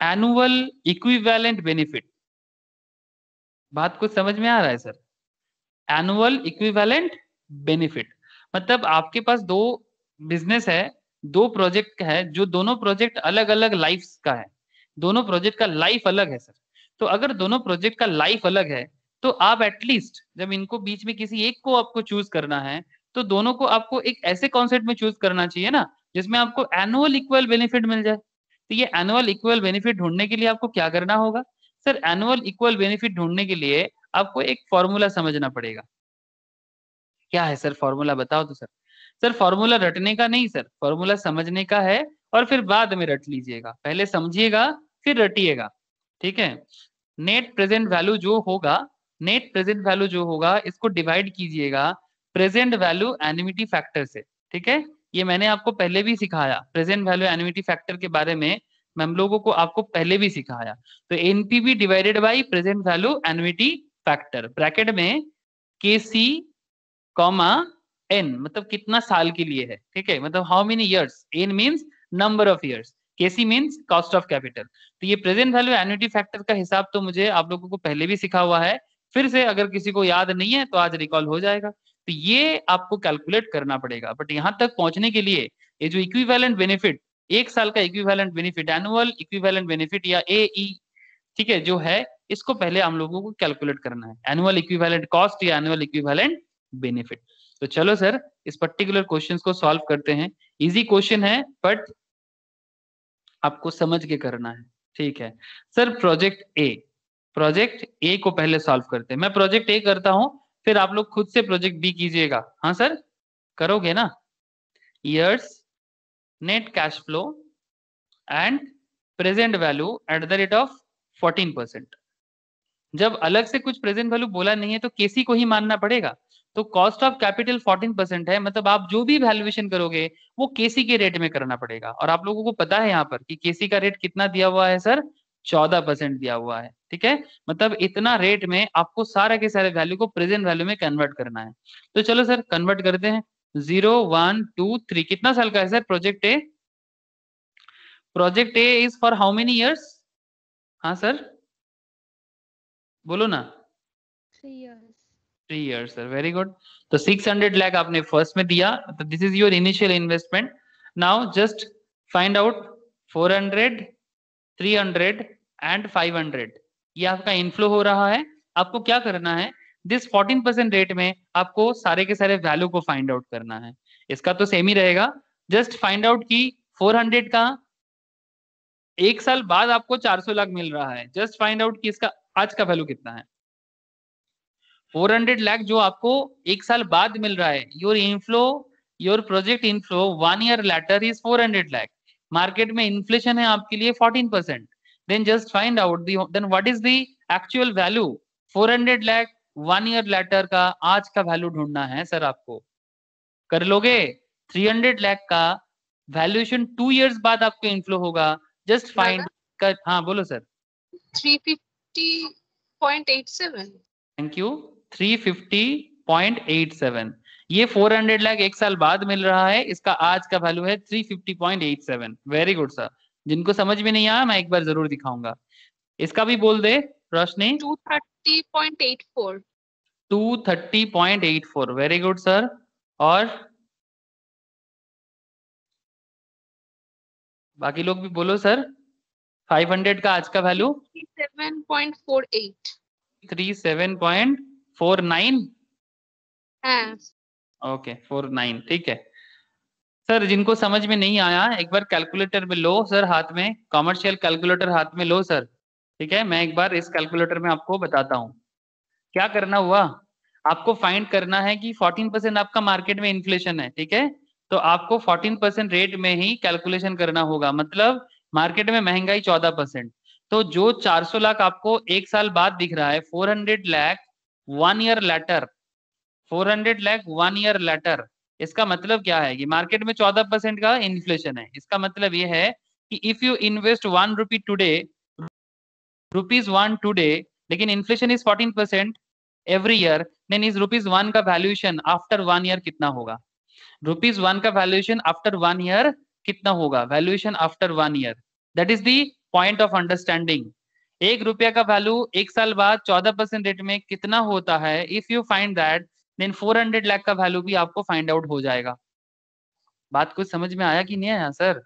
एनुअल इक्विवेलेंट बेनिफिट बात कुछ समझ में आ रहा है सर एनुअल इक्विवेलेंट बेनिफिट मतलब आपके पास दो बिज़नेस है, दो प्रोजेक्ट है, जो दोनों प्रोजेक्ट अलग अलग लाइफ का है। दोनों प्रोजेक्ट का लाइफ अलग है सर तो अगर दोनों प्रोजेक्ट का लाइफ अलग है तो आप एटलीस्ट जब इनको बीच में किसी एक को आपको चूज़ करना है तो दोनों को आपको एक ऐसे कॉन्सेप्ट में चूज़ करना चाहिए ना, जिसमें आपको एनुअल इक्वल बेनिफिट मिल जाए। तो ये एनुअल इक्वल बेनिफिट ढूँढने के लिए आपको क्या करना होगा? सर एनुअल इक्वल बेनिफिट ढूँढने के लिए आपको एक फॉर्मूला समझना पड़ेगा। क्या है सर फॉर्मूला बताओ तो सर सर फॉर्मूला रटने का नहीं सर फॉर्मूला समझने का है और फिर बाद में रट लीजिएगा। पहले समझिएगा फिर रटिएगा, ठीक है? नेट प्रेजेंट वैल्यू जो होगा नेट प्रेजेंट वैल्यू जो होगा, इसको डिवाइड कीजिएगा प्रेजेंट वैल्यू एनिमिटी फैक्टर से, ठीक है? ये मैंने आपको पहले भी सिखाया प्रेजेंट वैल्यू एनिमिटी फैक्टर के बारे में, मैं हम लोगों को आपको पहले भी सिखाया। तो NPV divided by present value annuity factor bracket में के सी कॉमा एन मतलब कितना साल के लिए है, ठीक है? मतलब how many years N means number of years K C means cost of capital तो ये प्रेजेंट वैल्यू एन्युटी फैक्टर का हिसाब तो मुझे आप लोगों को पहले भी सिखा हुआ है। फिर से अगर किसी को याद नहीं है तो आज रिकॉल हो जाएगा। तो ये आपको कैलकुलेट करना पड़ेगा। बट यहाँ तक पहुँचने के लिए ये जो इक्विवेलेंट बेनिफिट एक साल का equivalent benefit annual equivalent benefit या एई ठीक है, जो है, इसको पहले हम लोगों को कैलकुलेट करना है। एनुअल इक्विवेलेंट कॉस्ट या एनुअल इक्विवेलेंट बेनिफिट तो चलो सर, इस पर्टिकुलर क्वेश्चन को सॉल्व करते हैं। इजी क्वेश्चन है बट आपको समझ के करना है, ठीक है। Sir project A project A को पहले सॉल्व करते हैं। मैं प्रोजेक्ट ए करता हूँ, फिर आप लोग खुद से प्रोजेक्ट बी कीजिएगा। हाँ सर? करोगे ना? Years net cash flow and present value at the rate of 14 percent जब अलग से कुछ प्रेजेंट वैल्यू बोला नहीं है तो केसी को ही मानना पड़ेगा। तो कॉस्ट ऑफ़ कैपिटल 14 परसेंट है मतलब आप जो भी वैल्यूएशन करोगे, वो केसी के रेट में करना पड़ेगा। और आप लोगों को पता है यहाँ पर कि केसी का रेट कितना दिया हुआ है सर चौदह परसेंट दिया हुआ है, ठीक है? मतलब इतना रेट में आपको सारा के सारे वैल्यू को प्रेजेंट वैल्यू में कन्वर्ट करना है। तो चलो सर कन्वर्ट करते हैं। ज़ीरो वन टू थ्री कितना साल का है sir project A project A is for how many years हाँ सर बोलो ना। Three years three years sir very good तो 600 लाख आपने फ़र्स्ट में दिया। तो this is your initial investment now just find out 400 300 and 500 ये आपका इनफ्लो हो रहा है। आपको क्या करना है? दिस 14 परसेंट रेट में आपको सारे के सारे वैल्यू को फाइंड आउट करना है। इसका तो सेम ही रहेगा। जस्ट फाइंड आउट की 400 का एक साल बाद आपको 400 लाख मिल रहा है। जस्ट फाइंड आउट कि इसका आज का वैल्यू कितना है। 400 लाख जो आपको एक साल बाद मिल रहा है। Your inflow your project inflow one year later is 400 lakh market में इन्फ्लेशन है आपके लिए 14 percent then just find out then what is the actual value 400 lakh one year later का आज का वैल्यू ढूंढना है सर आपको। कर लोगे? 300 लाख का वैल्यूएशन टू इयर्स बाद आपको इनफ्लो होगा। जस्ट फाइंड कर हाँ बोलो सर। 350.87 थैंक यू 350.87 ये 400 लाख एक साल बाद मिल रहा है इसका आज का वैल्यू है 350.87 वेरी गुड सर जिनको समझ में नहीं आया मैं एक बार ज़रूर दिखाऊँगा। इसका भी बोल दे रोशनी। 230.84 230.84 वेरी गुड सर और बाकी लोग भी बोलो सर 500 का आज का value 37.48 37.49 nine? Okay four nine ठीक है। सर जिनको समझ में नहीं आया एक बार कैलकुलेटर में लो सर हाथ में कॉमर्शियल कैलकुलेटर हाथ में लो सर ठीक है? मैं एक बार इस कैलकुलेटर में आपको बताता हूँ। क्या करना हुआ? आपको फाइंड करना है कि 14 परसेंट आपका मार्केट में इन्फ्लेशन है ठीक है? तो आपको 14 परसेंट रेट में ही कैलकुलेशन करना होगा मतलब मार्केट में महँगाई 14 परसेंट तो जो 400 लाख आपको एक साल बाद दिख रहा है 400 lakh one year later 400 lakh one year later इसका मतलब क्या है? कि मार्केट में 14 परसेंट का इन्फ्लेशन है। इसका मतलब ये है कि if you invest one rupee today rupees one today लेकिन inflation is 14 percent every year then is rupees one का वैल्यूएशन आफ्टर वन ईयर कितना होगा? रुपीज़ वन का वैल्यूएशन आफ्टर वन ईयर कितना होगा? Valuation after one year that is the point of understanding एक रुपया का वैल्यू एक साल बाद चौदह परसेंट रेट में कितना होता है? If you find that then 400 lakh का वैल्यू भी आपको फाइंड आउट हो जाएगा। बात कुछ समझ में आया कि नहीं आया सर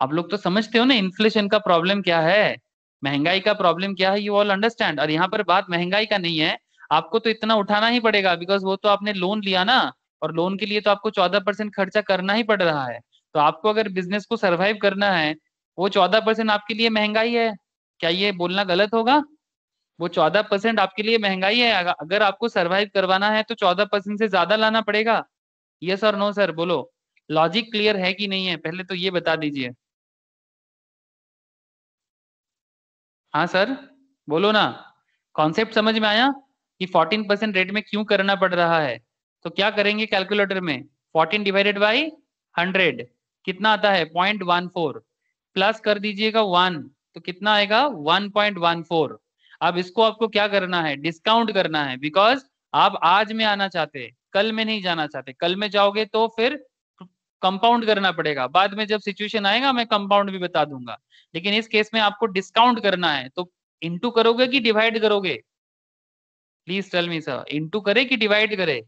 आप लोग तो समझते हो ना इन्फ्लेशन का प्रॉब्लम क्या है? महँगाई का प्रॉब्लम क्या है? यू ऑल अंडरस्टैंड और यहाँ पर बात महँगाई का नहीं है। आपको तो इतना उठाना ही पड़ेगा बिकॉज़ वो तो आपने लोन लिया ना, और लोन के लिए तो आपको चौदह परसेंट खर्चा करना ही पड़ रहा है। तो आपको अगर बिज़नेस को सर्वाइव करना है, वो चौदह परसेंट आपके लिए महँगाई है। क्या ये बोलना गलत होगा? वो चौदह परसेंट आपके लिए महँगाई है। अगर आपको सरवाइव करवाना है तो चौदह परसेंट से ज़्यादा लाना पड़ेगा। यस और नो सर बोलो। लॉजिक क्लियर है कि नहीं है? पहले तो ये बता दीजिए। हाँ सर बोलो ना। कॉन्सेप्ट समझ में आया कि 14 परसेंट रेट में क्यों करना पड़ रहा है? तो क्या करेंगे कैलकुलेटर में? 14 डिवाइडेड बाई 100 कितना आता है? 0.14 प्लस कर दीजिएगा वन तो कितना आएगा? 1.14 अब इसको आपको क्या करना है? डिस्काउंट करना है बिकॉज़ आप आज में आना चाहते कल में नहीं जाना चाहते। कल में जाओगे तो फिर कंपाउंड करना पड़ेगा। बाद में जब सिचुएशन आएगा मैं कंपाउंड भी बता दूँगा। लेकिन इस केस में आपको डिस्काउंट करना है तो इंटू करोगे कि डिवाइड करोगे? Please tell me sir into करे कि डिवाइड करे?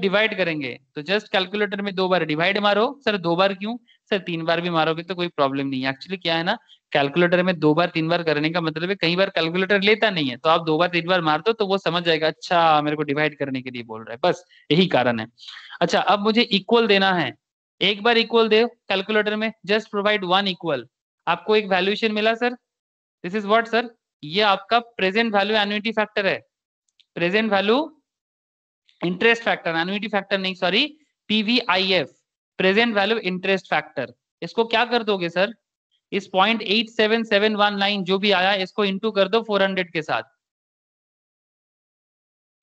डिवाइड करेंगे। तो जस्ट कैलकुलेटर में दो बार डिवाइड मारो। सर दो बार क्यों? सर तीन बार भी मारोगे तो कोई प्रॉब्लम नहीं है। एक्चुअली क्या है ना कैलकुलेटर में दो बार तीन बार करने का मतलब है, कई बार कैलकुलेटर लेता नहीं है तो आप दो बार तीन बार मार दो तो वो समझ जाएगा अच्छा मेरे को डिवाइड करने के लिए बोल रहा है। बस, यही कारण है। अच्छा अब मुझे इक्वल देना है। एक बार इक्वल दे कैलकुलेटर में जस्ट प्रोवाइड वन इक्वल आपको एक वैल्यूएशन मिला sir this is what sir ये आपका प्रेजेंट वैल्यू एन्युटी फैक्टर है। Present value interest factor annuity factor नहीं sorry PVIF present value interest factor इसको क्या कर दोगे सर इस point eight seven seven one nine जो भी आया, इसको इंटू कर दो फोर हंड्रेड के साथ।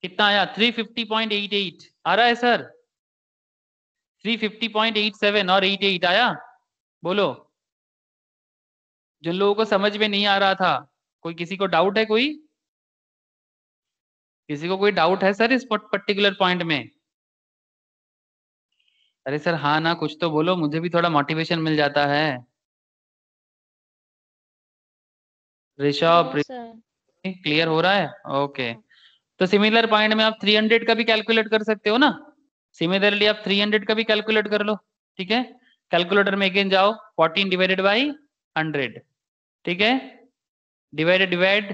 कितना आया? Three fifty point eight eight आ रहा है sir three fifty point eight seven और एट एट आया? बोलो। जिन लोगों को समझ में नहीं आ रहा था, कोई किसी को डाउट है कोई? किसी को कोई डाउट है सर इस पर्टिकुलर पॉइंट में? अरे सर हाँ ना कुछ तो बोलो मुझे भी थोड़ा मोटिवेशन मिल जाता है। ऋषभ. क्लियर हो रहा है? ओके तो सिमिलर पॉइंट में आप 300 का भी कैलकुलेट कर सकते हो ना? सिमिलरली आप 300 का भी कैलकुलेट कर लो ठीक है? कैलकुलेटर में अगेन जाओ 14 डिवाइडेड बाई 100 ठीक है? डिवाइडेड डिवाइड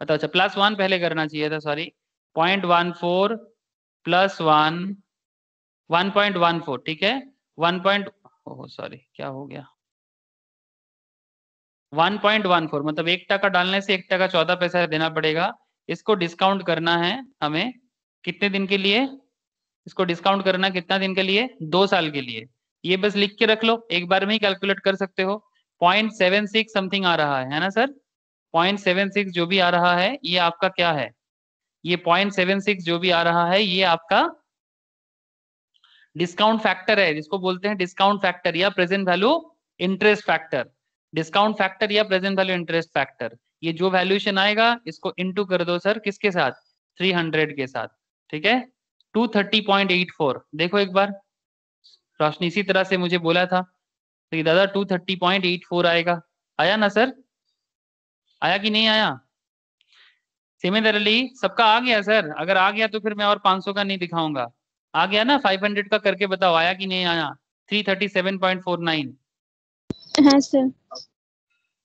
बताओ अच्छा प्लस वन पहले करना चाहिए था sorry point one four plus one one point one four, ठीक है? वन पॉइंट सॉरी क्या हो गया? वन पॉइंट वन फोर मतलब एक टका डालने से एक टका चौदह पैसा देना पड़ेगा। इसको डिस्काउंट करना है हमें कितने दिन के लिए? इसको डिस्काउंट करना कितना दिन के लिए? दो साल के लिए। ये बस लिख के रख लो, एक बार में ही कैलकुलेट कर सकते हो। पॉइंट सेवन सिक्स समथिंग आ रहा है है ना सर? पॉइंट सेवन सिक्स जो भी आ रहा है, ये आपका क्या है? ये पॉइंट सेवन सिक्स जो भी आ रहा है, ये आपका डिस्काउंट फैक्टर है, जिसको बोलते हैं डिस्काउंट फैक्टर या present value interest factor discount factor या प्रेजेंट वैल्यू इंटरेस्ट फैक्टर ये जो वैल्यूएशन आएगा, इसको इनटू कर दो सर, किसके साथ? 300 के साथ, ठीक है? 230.84 देखो एक बार। रोशनी इसी तरह से मुझे बोला था। तो ये दादा 230.84 आएगा। आया ना सर? आया कि नहीं आया? सिमिलरली सबका आ गया सर। अगर आ गया तो फिर मैं और 500 का नहीं दिखाऊँगा। आ गया ना 500 का करके बताओ आया कि नहीं आया? 337.49 हाँ सर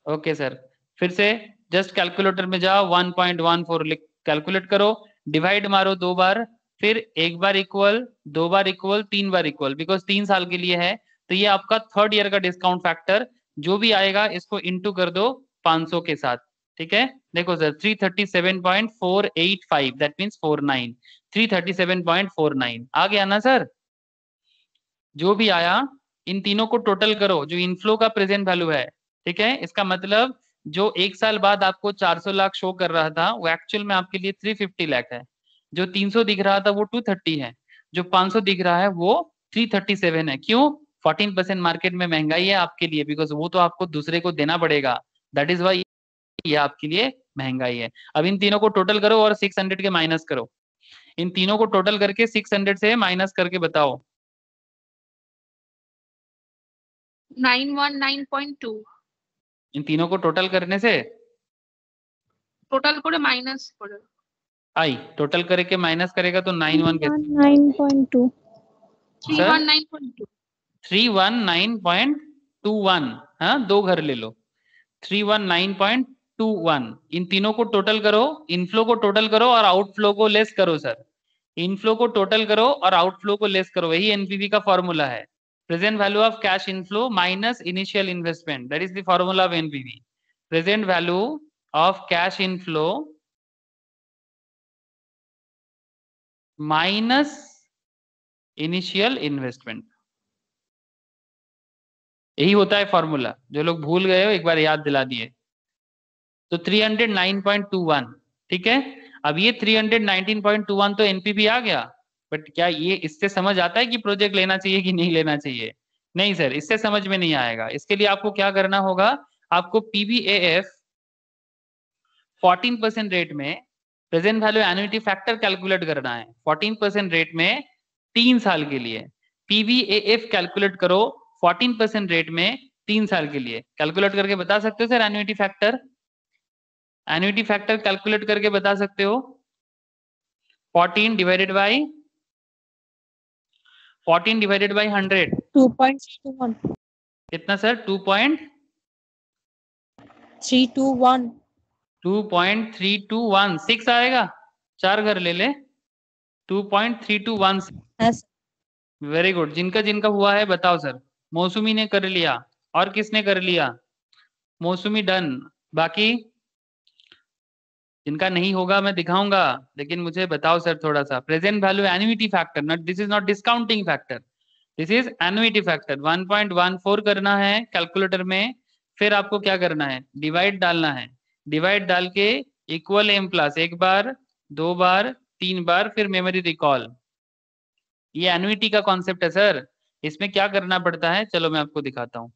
ओके सर फिर से जस्ट कैलकुलेटर में जाओ 1.14 लिख कैलकुलेट करो डिवाइड मारो दो बार फिर एक बार इक्वल दो बार इक्वल तीन बार इक्वल बिकॉज़ तीन साल के लिए है तो ये आपका थर्ड ईयर का डिस्काउंट फैक्टर जो भी आएगा इसको इंटू कर दो 500 के साथ ठीक है? देखो सर 337.485 दैट मींस 49 337.49 आ गया ना सर जो भी आया, इन तीनों को टोटल करो, जो इनफ्लो का प्रेजेंट वैल्यू है, ठीक है? इसका मतलब जो एक साल बाद आपको 400 लाख शो कर रहा था, वो एक्चुअल में आपके लिए 350 लाख है। जो 300 दिख रहा था, वो 230 है। जो 500 दिख रहा है, वो 337 है। क्यों? 14 परसेंट मार्केट में महँगाई है आपके लिए बिकॉज़ वो तो आपको दूसरे को देना पड़ेगा। दैट इज़ वाई ये आपके लिए महंगाई है अब इन तीनों को टोटल करो और 600 के माइनस करो इन तीनों को टोटल करके 600 से माइनस करके बताओ 919.2 इन तीनों को टोटल करने से টোটাল করে মাইনাস করে आई टोटल करके माइनस करेगा तो nine one Nine point two. 319.2 three one nine point two one हाँ दो घर ले लो three one nine point two one इन तीनों को टोटल करो इनफ्लो को टोटल करो और आउटफ्लो को लेस करो सर इनफ्लो को टोटल करो और आउटफ्लो को लेस करो। वही एनपीवी का फॉर्मूला है। Present value of cash inflow minus initial investment that is the formula of NPV present value of cash inflow minus initial investment यही होता है फॉर्मूला जो लोग भूल गए हो, एक बार याद दिला दिए। तो 309.21 ठीक है? अब ये 319.21 तो एनपीवी आ गया बट क्या ये इससे समझ आता है कि प्रोजेक्ट लेना चाहिए कि नहीं लेना चाहिए? नहीं सर, इससे समझ में नहीं आएगा। इसके लिए आपको क्या करना होगा? आपको पीबीएएफ 14 परसेंट रेट में present value annuity factor calculate करना है। 14 परसेंट रेट में तीन साल के लिए। पीवीएएफ कैलकुलेट करो 14 परसेंट रेट में तीन साल के लिए। कैलकुलेट करके बता सकते हो sir annuity factor annuity factor calculate करके बता सकते हो? 14 divided by fourteen divided point two one कितना sir? Two point three two one two point three two one six आएगा? चार घर ले ले। Two point three two one है सर वेरी गुड जिनका जिनका हुआ है बताओ सर। मौसमी ने कर लिया और किसने कर लिया? मौसमी डन। बाकी? जिनका नहीं होगा मैं दिखाऊँगा, लेकिन मुझे बताओ सर थोड़ा सा present value annuity factor not this is not discounting factor this is annuity factor 1.14 करना है कैलकुलेटर में, फिर आपको क्या करना है? डिवाइड डालना है। डिवाइड डाल के इक्वल एम प्लस एक बार, दो बार, तीन बार, फिर मेमोरी रिकॉल ये एनुइटी का कॉन्सेप्ट है सर। इसमें क्या करना पड़ता है? चलो मैं आपको दिखाता हूँ।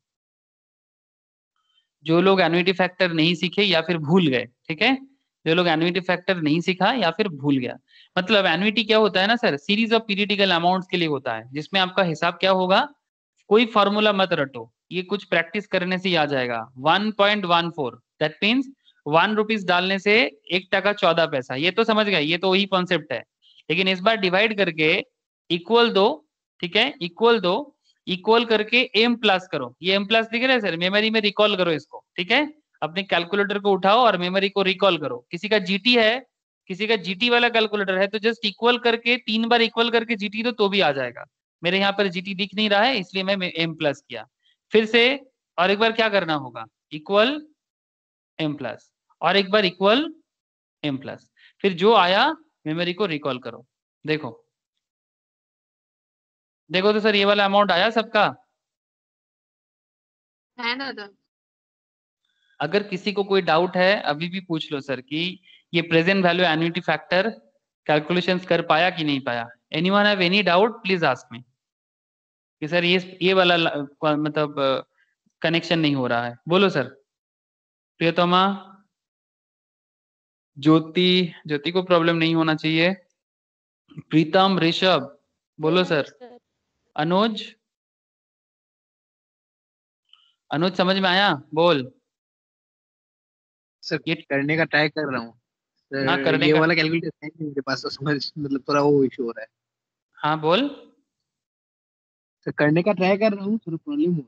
जो लोग एनुइटी फैक्टर नहीं सीखे या फिर भूल गए, ठीक है? जो लोग एनुइटी फैक्टर नहीं सीखा या फिर भूल गया। मतलब एनुइटी क्या होता है ना sir? Series of periodical amounts के लिए होता है, जिसमें आपका हिसाब क्या होगा? कोई फॉर्मूला मत रटो, ये कुछ प्रैक्टिस करने से आ जाएगा। 1.14 दैट मीन्स वन रुपीज़ डालने से एक टका चौदह पैसा। ये तो समझ गए, ये तो वही कॉन्सेप्ट है। लेकिन इस बार डिवाइड करके इक्वल दो, ठीक है? इक्वल दो इक्वल करके एम प्लस करो। ये एम प्लस दिख रहा है सर? मेमोरी में रिकॉल करो इसको, ठीक है? अपने कैलकुलेटर को उठाओ और मेमोरी को रिकॉल करो। किसी का जीटी है, किसी का जीटी वाला कैलकुलेटर है तो जस्ट इक्वल करके, तीन बार इक्वल करके जीटी दो तो भी आ जाएगा। मेरे यहाँ पर जीटी दिख नहीं रहा है, इसलिए मैं एम प्लस किया। फिर से, और एक बार क्या करना होगा? इक्वल एम प्लस और एक बार इक्वल एम प्लस फिर जो आया मेमोरी को रिकॉल करो। देखो। देखो तो सर, ये वाला अमाउंट आया सबका? है दादा अगर किसी को कोई डाउट है अभी भी पूछ लो सर कि ये present value annuity factor calculations कर पाया कि नहीं पाया? Anyone have any doubt please ask me कि सर ये ये वाला मतलब कनेक्शन नहीं हो रहा है। बोलो सर प्रियतमा ज्योति ज्योति को प्रॉब्लम नहीं होना चाहिए। प्रीतम ऋषभ बोलो सर अनुज? अनुज समझ में आया? बोल। सर गेट करने का ट्राई कर रहा हूँ। हाँ, करने ये का- वाला कैलकुलेटर है नहीं मेरे पास तो समझ मतलब थोड़ा वो इशू हो रहा है। हाँ बोल। सर करने का ट्राई कर रहा हूँ थोड़ा प्रॉब्लम हो।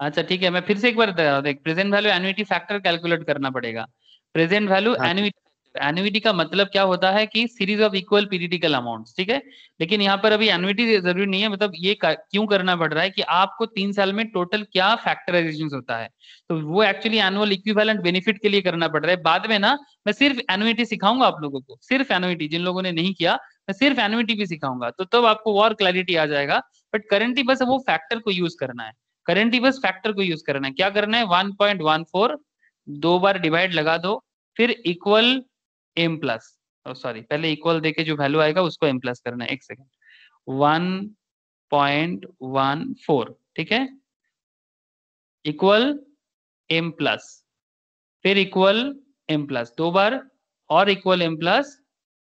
अच्छा ठीक है मैं फिर से एक बार देख present value annuity factor calculate करना पड़ेगा। Present value annuity annuity annuity का मतलब क्या होता है कि series of equal periodical amounts ठीक है? लेकिन यहाँ पर अभी एनुइटी ज़रूरी नहीं है मतलब ये क्यों करना पड़ रहा है कि आपको तीन साल में टोटल क्या फैक्टराइजेशन होता है? तो वो एक्चुअली एनुअल इक्विवेलेंट बेनिफिट के लिए करना पड़ रहा है। बाद में ना, मैं सिर्फ़ एनुइटी सिखाऊँगा आप लोगों को, सिर्फ़ एनुइटी जिन लोगों ने नहीं किया, मैं सिर्फ़ एनुइटी भी सिखाऊँगा। तो तब आपको और क्लैरिटी आ जाएगा। बट करेंटली बस वो फैक्टर को यूज़ करना है। करेंटली बस फैक्टर को यूज़ करना है। क्या करना है? 1.14 दो बार डिवाइड लगा दो, फिर इक्वल एम प्लस सॉरी पहले इक्वल देके जो वैल्यू आएगा उसको एम प्लस करना है एक second one point one four ठीक है? इक्वल एम प्लस फिर इक्वल एम प्लस दो बार और इक्वल एम प्लस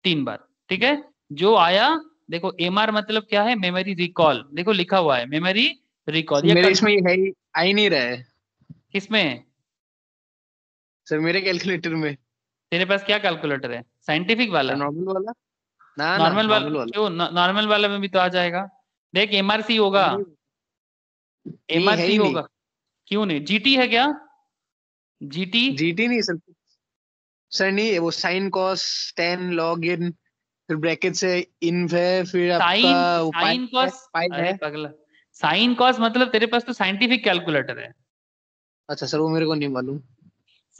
तीन बार ठीक है? जो आया देखो एम आर मतलब क्या है? मेमोरी रिकॉल देखो लिखा हुआ है मेमोरी रिकॉल मेरे इसमें है ही आ ही नहीं रहा है। किसमें? सर मेरे कैलकुलेटर में। तेरे पास क्या कैलकुलेटर है? साइंटिफिक वाला? नॉर्मल वाला? ना नॉर्मल वाला क्यों? नॉर्मल वाला में भी तो आ जाएगा। देख एमआरसी होगा। एमआरसी। होगा। क्यों नहीं? जीटी है क्या? जीटी जीटी नहीं सर सर नहीं वो sine cos tan log in फिर ब्रैकेट से इन है फिर साइन साइन कॉस अरे पगला। साइन कॉस मतलब तेरे पास तो साइंटिफिक कैलकुलेटर है। अच्छा सर वो मेरे को नहीं मालूम।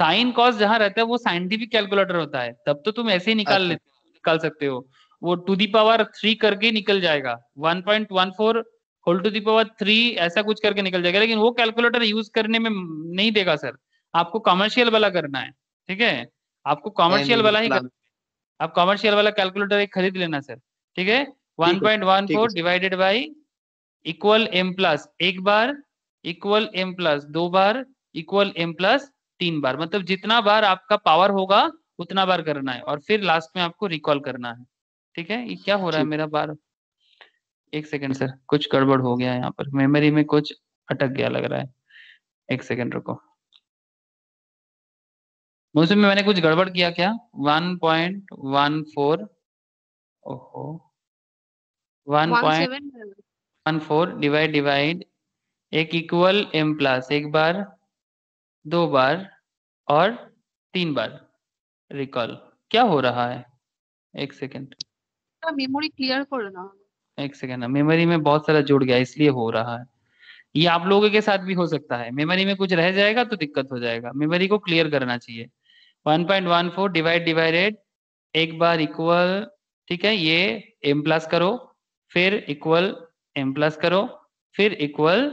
साइन कॉस जहाँ रहता है वो साइंटिफिक कैलकुलेटर होता है। तब तो तुम ऐसे ही निकाल अच्छा। लेते निकाल सकते हो। वो टू दी पावर थ्री करके निकल जाएगा। 1.14 whole to the power three ऐसा कुछ करके निकल जाएगा। लेकिन वो कैलकुलेटर यूज़ करने में नहीं देगा सर। आपको कमर्शियल वाला करना है ठीक है? आपको कमर्शियल वाला ही करना आप कमर्शियल वाला कैलकुलेटर एक खरीद लेना सर ठीक है? One point one four divided by equal M plus. एक बार इक्वल एम प्लस दो बार इक्वल एम प्लस तीन बार। मतलब जितना बार आपका पावर होगा उतना बार करना है और फिर लास्ट में आपको रिकॉल करना है। ठीक है? ये क्या हो रहा है मेरा बार? एक सेकंड सर कुछ गड़बड़ हो गया है यहाँ पर। मेमोरी में कुछ अटक गया लग रहा है। एक सेकंड रुको। मौसम में मैंने कुछ गड़बड़ किया क्या? वन पॉइंट वन फोर ओहो। One one point one four divide divide एक इक्वल एम प्लस एक बार दो बार और तीन बार। रिकॉल क्या हो रहा है? एक सेकेंड मेमोरी क्लियर करना एक सेकेंड मेमोरी हाँ, में बहुत सारा जुड़ गया इसलिए हो रहा है। ये आप लोगों के साथ भी हो सकता है। मेमोरी में कुछ रह जाएगा तो दिक्कत हो जाएगा। मेमोरी को क्लियर करना चाहिए। 1.14 डिवाइड डिवाइडेड एक बार इक्वल ठीक है ये एम प्लस करो फिर इक्वल एम प्लस करो फिर इक्वल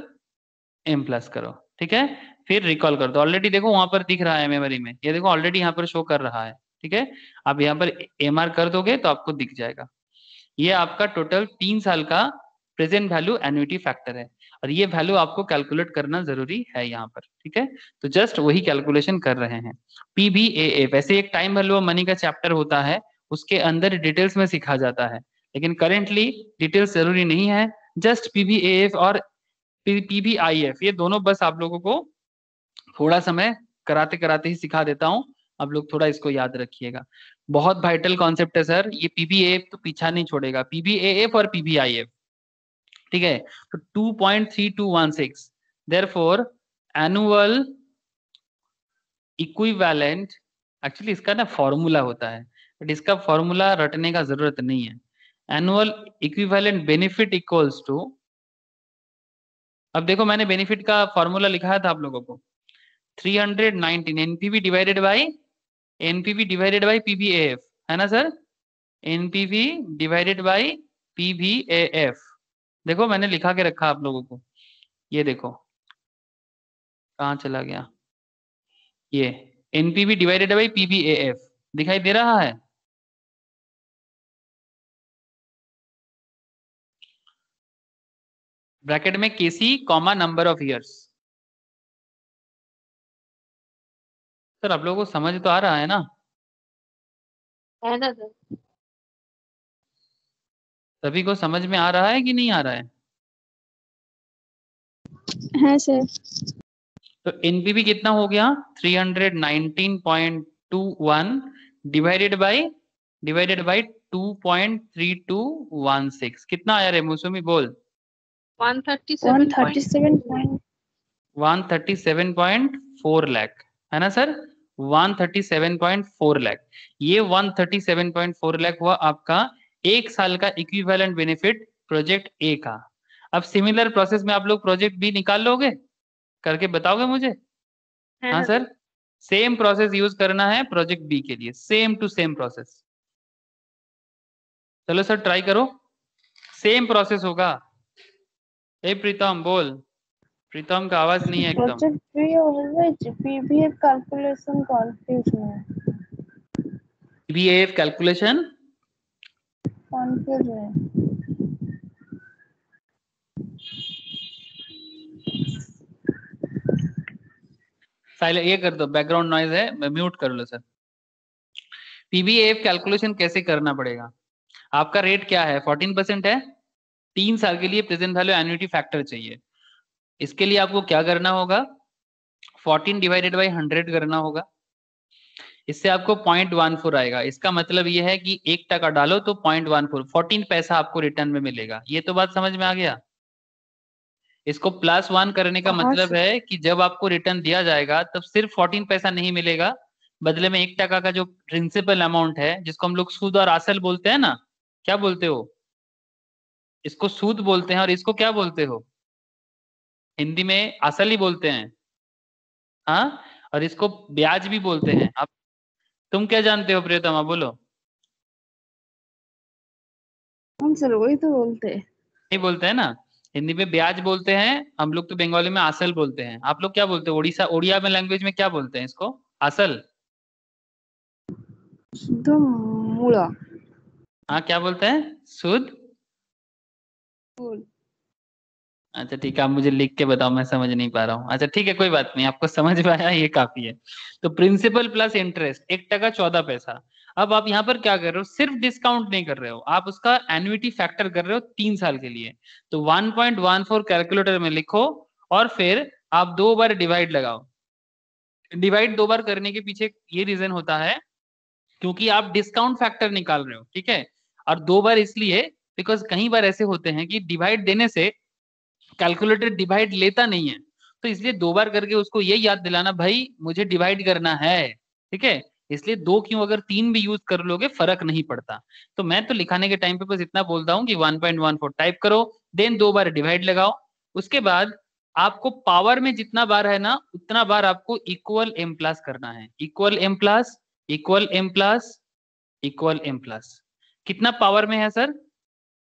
एम प्लस करो ठीक है? फिर रिकॉल कर दो। ऑलरेडी देखो वहाँ पर दिख रहा है मेमोरी में। ये देखो ऑलरेडी यहाँ पर शो कर रहा है, ठीक है? आप यहाँ पर एमआर कर दोगे तो आपको दिख जाएगा। ये आपका टोटल तीन साल का प्रेजेंट वैल्यू एन्युटी फैक्टर है। और ये वैल्यू आपको कैलकुलेट करना ज़रूरी है यहाँ पर, ठीक है? तो जस्ट वही कैलकुलेशन कर रहे हैं। पीबीए वैसे एक टाइम वैल्यू ऑफ़ मनी का चैप्टर होता है, उसके अंदर डिटेल्स में सिखा जाता है। लेकिन करेंटली डिटेल्स ज़रूरी नहीं है जस्ट पीबीएफ और पीबीआईएफ ये दोनों बस आप लोगों को थोड़ा समय कराते कराते ही सिखा देता हूँ। आप लोग थोड़ा इसको याद रखिएगा। बहुत वाइटल कॉन्सेप्ट है सर ये पीबीएफ तो पीछा नहीं छोड़ेगा। पीबीएफ और पीबीआईएफ ठीक है? तो 2.3216 देयरफॉर एनुअल इक्विवेलेंट एक्चुअली इसका ना फॉर्मूला होता है। बट इसका फॉर्मूला रटने का ज़रूरत नहीं है। Annual equivalent benefit equals to अब देखो मैंने बेनिफिट का फॉर्मूला लिखाया था आप लोगों को। 319 NPV divided by NPV divided by PVF है ना sir NPV divided by PVF देखो, मैंने लिखा के रखा आप लोगों को। ये देखो। कहाँ चला गया? ये। एनपीवी डिवाइडेड बाय पीबीएफ दिखाई दे रहा है? ब्रैकेट में KC comma number of years sir आप लोगों को समझ तो आ रहा है ना? है ना सर सभी को समझ में आ रहा है कि नहीं आ रहा है? है सर। तो एनपीवी कितना हो गया? 319.21 डिवाइडेड बाय डिवाइडेड बाय 2.3216 कितना आया रे मौसमी बोल 137 one thirty seven point 137.4 lakh है ना सर? 137.4 लाख ये 137.4 लाख हुआ आपका एक साल का इक्विवेलेंट बेनिफिट प्रोजेक्ट ए का। अब सिमिलर प्रोसेस में आप लोग प्रोजेक्ट बी निकाल लोगे? करके बताओगे मुझे? हाँ सर? सेम प्रोसेस यूज़ करना है प्रोजेक्ट बी के लिए। सेम टू सेम प्रोसेस चलो सर ट्राई करो। सेम प्रोसेस होगा। ए प्रीतम बोल। प्रीतम का आवाज़ नहीं है एकदम। B always PVF calculation confusion है। बीएफ कैलकुलेशन कंफ्यूजन है। साइलेंट ये कर दो बैकग्राउंड नॉइज़ है म्यूट कर लो सर पीबीएफ कैलकुलेशन कैसे करना पड़ेगा? आपका रेट क्या है? 14 परसेंट है। तीन साल के लिए प्रेजेंट वैल्यू एन्युटी फैक्टर चाहिए। इसके लिए आपको क्या करना होगा? 14 डिवाइडेड बाई 100 करना होगा। इससे आपको पॉइंट वन फोर आएगा। इसका मतलब यह है कि एक टका डालो तो पॉइंट वन फोर फोर्टीन पैसा आपको रिटर्न में मिलेगा। ये तो बात समझ में आ गया? इसको प्लस वन करने का हाँ, मतलब है कि जब आपको रिटर्न दिया जाएगा तब सिर्फ़ फोर्टीन पैसा नहीं मिलेगा। बदले में एक टका का जो प्रिंसिपल अमाउंट है जिसको हम लोग सूद और असल बोलते हैं ना क्या बोलते हो? इसको सूद बोलते हैं और इसको क्या बोलते हो? हिंदी में असल ही बोलते हैं। हाँ? और इसको ब्याज भी बोलते हैं। आप तुम क्या जानते हो प्रियतमा? बोलो। सर वही तो बोलते हैं। नहीं बोलते हैं ना? हिंदी में ब्याज बोलते हैं हम लोग तो बंगाली में असल बोलते हैं। आप लोग क्या बोलते हैं? उड़ीसा उड़िया में लैंग्वेज में क्या बोलते हैं इसको? असल। शुद्ध मूला। हाँ क्या बोलते हैं? शुद्ध। अच्छा ठीक है, आप मुझे लिख के बताओ, मैं समझ नहीं पा रहा हूँ। अच्छा ठीक है, कोई बात नहीं, आपको समझ में आया, ये काफ़ी है। तो प्रिंसिपल प्लस इंटरेस्ट एक टका चौदह पैसा। अब आप यहाँ पर क्या कर रहे हो, सिर्फ़ डिस्काउंट नहीं कर रहे हो, आप उसका एन्युटी फैक्टर कर रहे हो तीन साल के लिए। तो 1.14 कैलकुलेटर में लिखो और फिर आप दो बार डिवाइड लगाओ। डिवाइड दो बार करने के पीछे ये रीजन होता है, क्योंकि आप डिस्काउंट फैक्टर निकाल रहे हो, ठीक है? और दो बार इसलिए बिकॉज़ कई बार ऐसे होते हैं कि डिवाइड देने से कैलकुलेटर डिवाइड लेता नहीं है। तो इसलिए दो बार करके उसको ये याद दिलाना, भाई, मुझे डिवाइड करना है। ठीक है? इसलिए दो क्यों? अगर तीन भी यूज़ कर लोगे, फ़र्क नहीं पड़ता। तो मैं तो लिखाने के टाइम पे बस इतना बोलता हूँ कि 1.14 टाइप करो देन दो बार डिवाइड लगाओ। उसके बाद आपको पावर में जितना बार है ना, उतना बार आपको इक्वल एम प्लस करना है। Equal M plus equal M plus equal M plus कितना पावर में है सर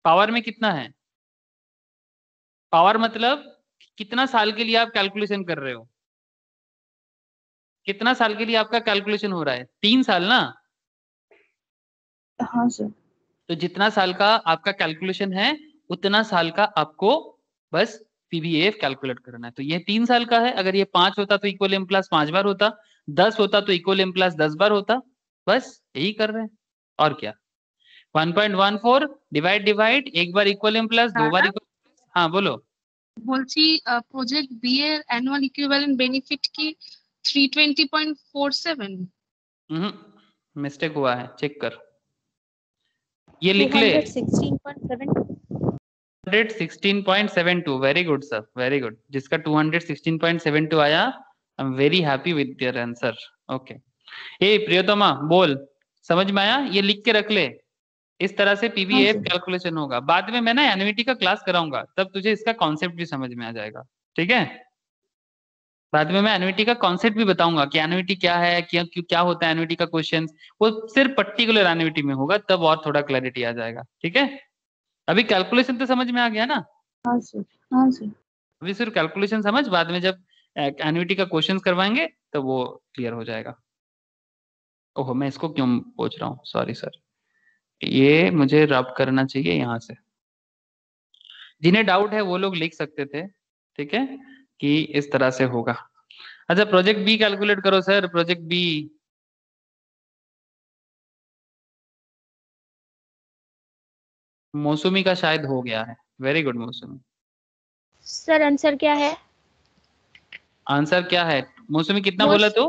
पावर में कितना है? पावर मतलब कितना साल के लिए आप कैलकुलेशन कर रहे हो? कितना साल के लिए आपका कैलकुलेशन हो रहा है? तीन साल ना? हाँ सर तो जितना साल का आपका कैलकुलेशन है उतना साल का आपको बस पीबीएफ कैलकुलेट करना है। तो ये तीन साल का है। अगर ये पाँच होता तो इक्वल एम प्लस पाँच बार होता। दस होता तो इक्वल एम प्लस दस बार होता। बस यही कर रहे हैं। और क्या? 1.14 डिवाइड डिवाइड एक बार इक्वल एम प्लस दो बार इक्वल हाँ बोलो বলছি প্রজেক্ট বি এর অ্যানুয়াল ইকুইভ্যালেন্ট বেনিফিট কি 320.47 मिस्टेक हुआ है चेक कर ये लिख ले 216.72 very good sir very good जिसका 216.72 आया I am very happy with your answer okay ए प्रियोतमा बोल समझ में आया ये लिख के रख ले इस तरह से पीवीएफ हाँ कैलकुलेशन होगा। बाद में मैं ना एनुइटी का क्लास कराऊँगा तब तुझे इसका कॉन्सेप्ट भी समझ में आ जाएगा। ठीक है? बाद में मैं एनुइटी का कॉन्सेप्ट भी बताऊँगा कि एनुइटी क्या है क्या क्यों क्या होता है एनुइटी का क्वेश्चन वो सिर्फ़ पर्टिकुलर एनुइटी में होगा तब और थोड़ा क्लैरिटी आ जाएगा। ठीक है? अभी कैलकुलेशन तो समझ में आ गया ना? हाँ सर हाँ सर अभी सिर्फ़ कैलकुलेशन समझ बाद में जब एनुइटी का क्वेश्चन करवाएँगे तो वो क्लियर हो जाएगा। ओहो मैं इसको क्यों पूछ रहा हूँ? सॉरी सर ये मुझे रब करना चाहिए यहाँ से। जिन्हें डाउट है वो लोग लिख सकते थे ठीक है कि इस तरह से होगा। अच्छा प्रोजेक्ट बी कैलकुलेट करो सर प्रोजेक्ट बी मौसमी का शायद हो गया है। Very good Mausami. Sir answer क्या है? आंसर क्या है? मौसमी कितना बोला तो?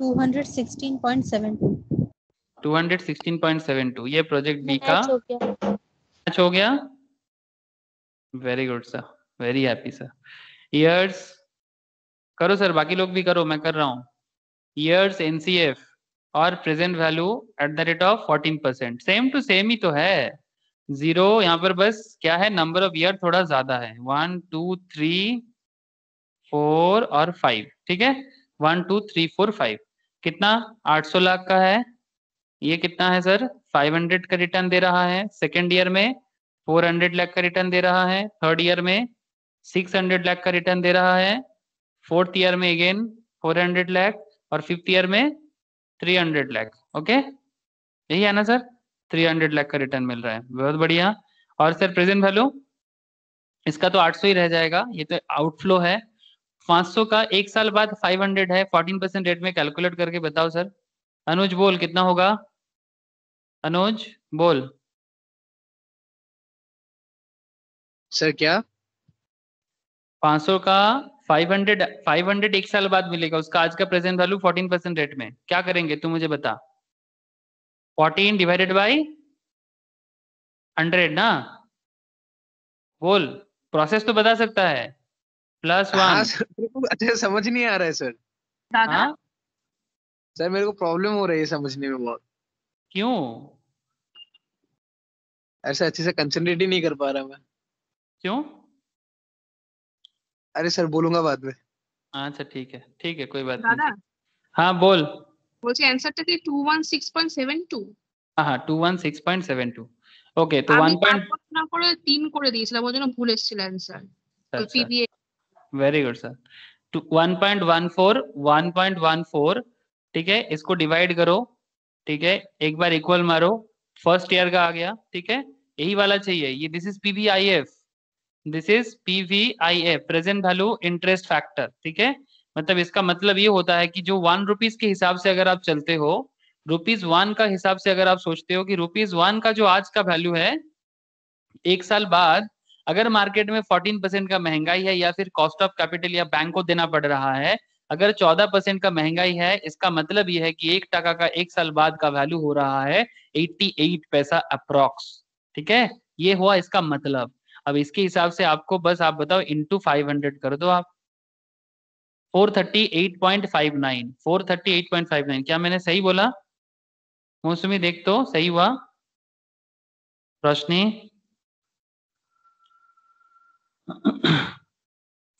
216.72 216.72 ये प्रोजेक्ट बी का मैच हो गया। Very good sir very happy sir years करो सर बाकी लोग भी करो मैं कर रहा हूँ. ईयर्स एनसीएफ और present value at the rate of 14 percent same to same ही तो है. ज़ीरो यहाँ पर बस क्या है? नंबर ऑफ़ ईयर थोड़ा ज़्यादा है. वन टू थ्री फोर और फाइव ठीक है? One two three four five कितना? 800 लाख का है. ये कितना है सर? 500 का रिटर्न दे रहा है। सेकेंड ईयर में 400 लाख का रिटर्न दे रहा है। थर्ड ईयर में 600 लाख का रिटर्न दे रहा है। फोर्थ ईयर में अगेन 400 लाख और फिफ्थ ईयर में 300 लाख ओके यही है ना सर? 300 लाख का रिटर्न मिल रहा है। बहुत बढ़िया। और सर प्रेजेंट वैल्यू इसका तो 800 ही रह जाएगा। ये तो आउटफ्लो है। 500 का एक साल बाद 500 है। 14 परसेंट रेट में कैलकुलेट करके बताओ सर। अनुज बोल, कितना होगा? अनुज बोल। सर क्या? 500 का 500 500 एक साल बाद मिलेगा। उसका आज का प्रेजेंट वैल्यू 14 परसेंट रेट में। क्या करेंगे? तू मुझे बता। 14 डिवाइडेड बाय 100 ना? बोल। प्रोसेस तो बता सकता है। प्लस हाँ वन सर मेरे को अच्छे से समझ नहीं आ रहा है सर। दादा? हाँ? सर मेरे को प्रॉब्लम हो रही है समझने में बहुत। क्यों ऐसे अच्छे से कंसंट्रेट ही नहीं कर पा रहा मैं क्यों अरे सर बोलूंगा बाद में अच्छा ठीक है ठीक है कोई बात দাদা नहीं हाँ बोल বলছি অ্যান্সারটা কি 216.72 हाँ हाँ two one six point seven two okay तो আমি वन पॉइंट তারপর না করে 3 করে দিয়েছিলাম ওই জন্য ভুল এসেছিল অ্যান্সার তো अच्छा PBA very good sir two one point one four one point one four ठीक है इसको डिवाइड करो ठीक है? एक बार इक्वल मारो। फ़र्स्ट ईयर का आ गया, ठीक है? यही वाला चाहिए। ये this is PVIF this is PVIF present value interest factor ठीक है? मतलब इसका मतलब ये होता है कि जो वन रुपीज़ के हिसाब से अगर आप चलते हो रुपीज़ वन का हिसाब से अगर आप सोचते हो कि रुपीज़ वन का जो आज का वैल्यू है, एक साल बाद अगर मार्केट में 14 परसेंट का महँगाई है या फिर कॉस्ट ऑफ़ कैपिटल या बैंक को देना पड़ रहा है अगर 14 परसेंट का महँगाई है, इसका मतलब ये है कि एक टका का एक साल बाद का वैल्यू हो रहा है 88 पैसा अप्रोक्स ठीक है? ये हुआ इसका मतलब। अब इसके हिसाब से आपको बस आप बताओ इंटू फाइव हंड्रेड कर दो आप। Four thirty eight point five nine four thirty eight point five nine क्या मैंने सही बोला? मौसमी देख तो सही हुआ? Roshni?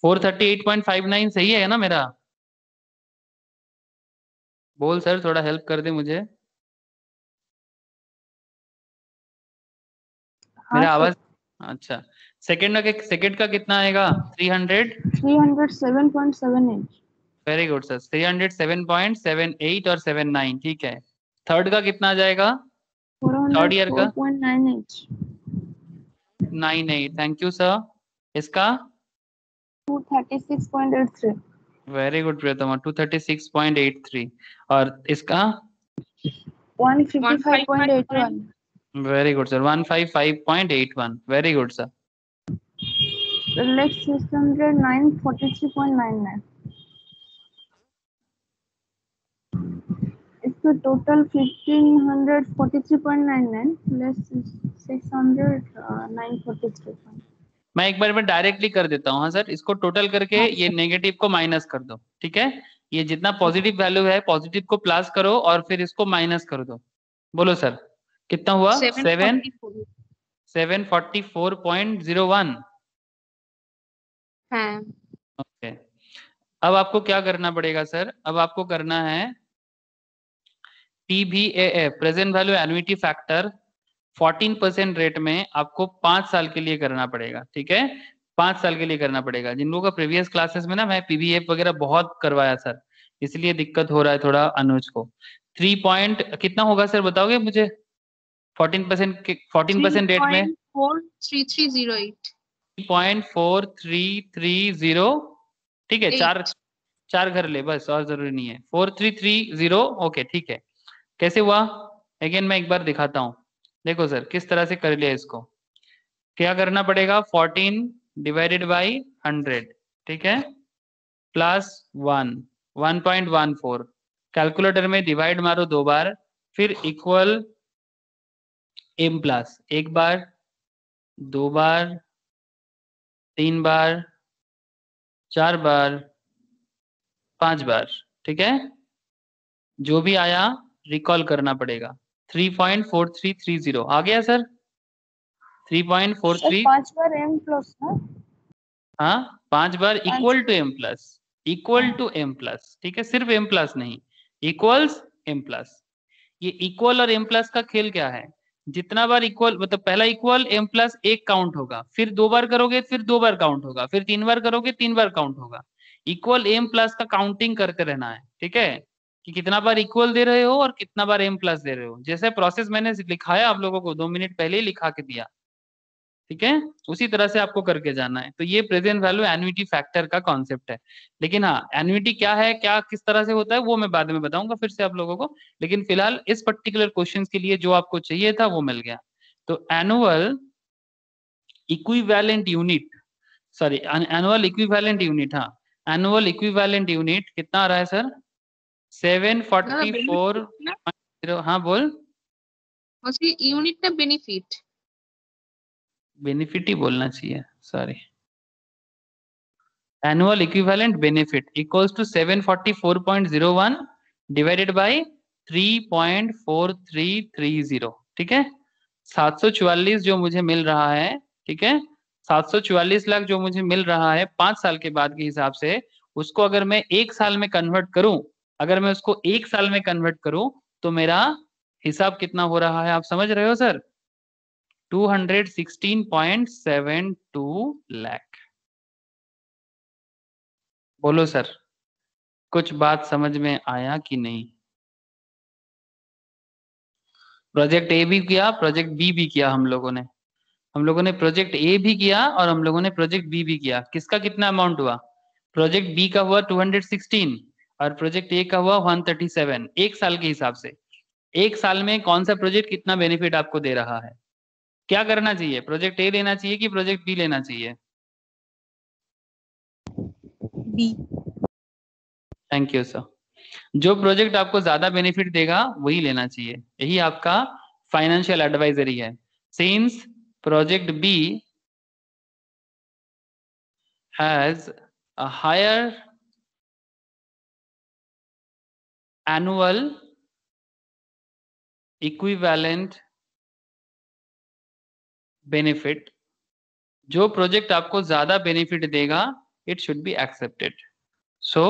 Four thirty eight point five nine सही है ना मेरा? बोल सर थोड़ा हेल्प कर दे मुझे। हाँ मेरा आवाज़ अच्छा। सेकंड का सेकंड का कितना आएगा? 300 307.78 वेरी गुड सर 307.78 और 79 ठीक है। थर्ड का कितना आ जाएगा? थर्ड ईयर का? 98 98 थैंक यू सर इसका? 236.83 very good Priyatama two thirty six point eight three और इसका? One fifty five point eight one very good sir one five five point eight one very good sir three point nine nine. इसका total fifteen hundred forty three point nine nine plus six hundred nine forty three मैं एक बार में डायरेक्टली कर देता हूँ हाँ सर। इसको टोटल करके हाँ, ये नेगेटिव को माइनस कर दो ठीक है? ये जितना पॉजिटिव वैल्यू है पॉजिटिव को प्लस करो और फिर इसको माइनस कर दो। बोलो सर कितना हुआ? Seven seven? Forty four point zero one हाँ। ओके अब आपको क्या करना पड़ेगा सर? अब आपको करना है PVA present value annuity factor 14 percent rate में आपको पाँच साल के लिए करना पड़ेगा ठीक है? पाँच साल के लिए करना पड़ेगा। जिन लोगों का प्रीवियस क्लासेस में ना मैं पीबीए वगैरह बहुत करवाया सर इसलिए दिक्कत हो रहा है थोड़ा अनुज को। थ्री पॉइंट कितना होगा सर बताओगे मुझे? Fourteen percent fourteen percent rate में? Point four three three zero ठीक है चार चार घर ले बस और ज़रूरी नहीं है। Four three three zero okay ठीक है। कैसे हुआ? अगेन मैं एक बार दिखाता हूँ। देखो सर, किस तरह से कर लिया इसको? क्या करना पड़ेगा? फोर्टीन डिवाइडेड बाई हंड्रेड ठीक है? Plus one one point one four calculator में डिवाइड मारो दो बार, फिर इक्वल एम प्लस एक बार, दो बार, तीन बार, चार बार, पाँच बार, ठीक है? जो भी आया रिकॉल करना पड़ेगा। Three point four three three zero. आ गया sir? Three point four three. पाँच बार एम प्लस हाँ पाँच बार equal to M plus equal to M plus ठीक है? सिर्फ़ एम प्लस नहीं। इक्वल्स एम प्लस ये इक्वल और एम प्लस का खेल क्या है? जितना बार इक्वल मतलब पहला इक्वल एम प्लस एक काउंट होगा। फिर दो बार करोगे फिर दो बार काउंट होगा। फिर तीन बार करोगे तीन बार काउंट होगा। इक्वल एम प्लस का काउंटिंग करते रहना है ठीक है? कि कितना बार इक्वल दे रहे हो और कितना बार एम प्लस दे रहे हो। जैसे प्रोसेस मैंने लिखाया, आप लोगों को दो मिनट पहले ही लिखा के दिया। ठीक है? उसी तरह से आपको करके जाना है। तो ये प्रेजेंट वैल्यू एनुइटी फैक्टर का कॉन्सेप्ट है। लेकिन हाँ एनुइटी क्या है, क्या, किस तरह से होता है, वो मैं बाद में बताऊँगा फिर से आप लोगों को। लेकिन फ़िलहाल इस पर्टिकुलर क्वेश्चन के लिए जो आपको चाहिए था, वो मिल गया। तो annual equivalent unit sorry annual equivalent unit हाँ। एनुअल इक्विवेलेंट यूनिट कितना आ रहा है सर सेवन फोर्टी फोर हाँ बोल। यूनिट ना बेनिफिट बेनिफिट ही बोलना चाहिए sorry annual equivalent benefit equals to 744.01 divided by 3.4330 ठीक है? 744 जो मुझे मिल रहा है ठीक है? 744 लाख जो मुझे मिल रहा है पाँच साल के बाद के हिसाब से उसको अगर मैं एक साल में कन्वर्ट करूँ अगर मैं उसको एक साल में कन्वर्ट करूँ तो मेरा हिसाब कितना हो रहा है? आप समझ रहे हो सर 216.72 लाख बोलो सर कुछ बात समझ में आया कि नहीं? प्रोजेक्ट ए भी किया प्रोजेक्ट बी भी किया हम लोगों ने। हम लोगों ने प्रोजेक्ट ए भी किया और हम लोगों ने प्रोजेक्ट बी भी किया। किसका कितना अमाउंट हुआ? प्रोजेक्ट बी का हुआ 216 और प्रोजेक्ट ए का हुआ 137 एक साल के हिसाब से। एक साल में कौन सा प्रोजेक्ट कितना बेनिफिट आपको दे रहा है? क्या करना चाहिए? प्रोजेक्ट ए लेना चाहिए कि प्रोजेक्ट बी लेना चाहिए? बी थैंक यू सर जो प्रोजेक्ट आपको ज़्यादा बेनिफिट देगा वही लेना चाहिए। यही आपका फाइनेंशियल एडवाइजरी है। Since project B has a higher annual equivalent benefit, जो प्रोजेक्ट आपको ज़्यादा बेनिफिट देगा it should be accepted so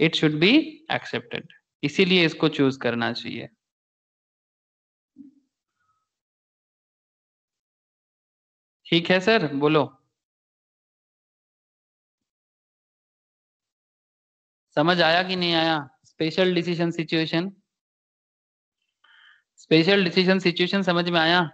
it should be accepted इसीलिए इसको चूज़ करना चाहिए। ठीक है सर? बोलो। समझ आया कि नहीं आया? Special decision situation special decision situation समझ में आया?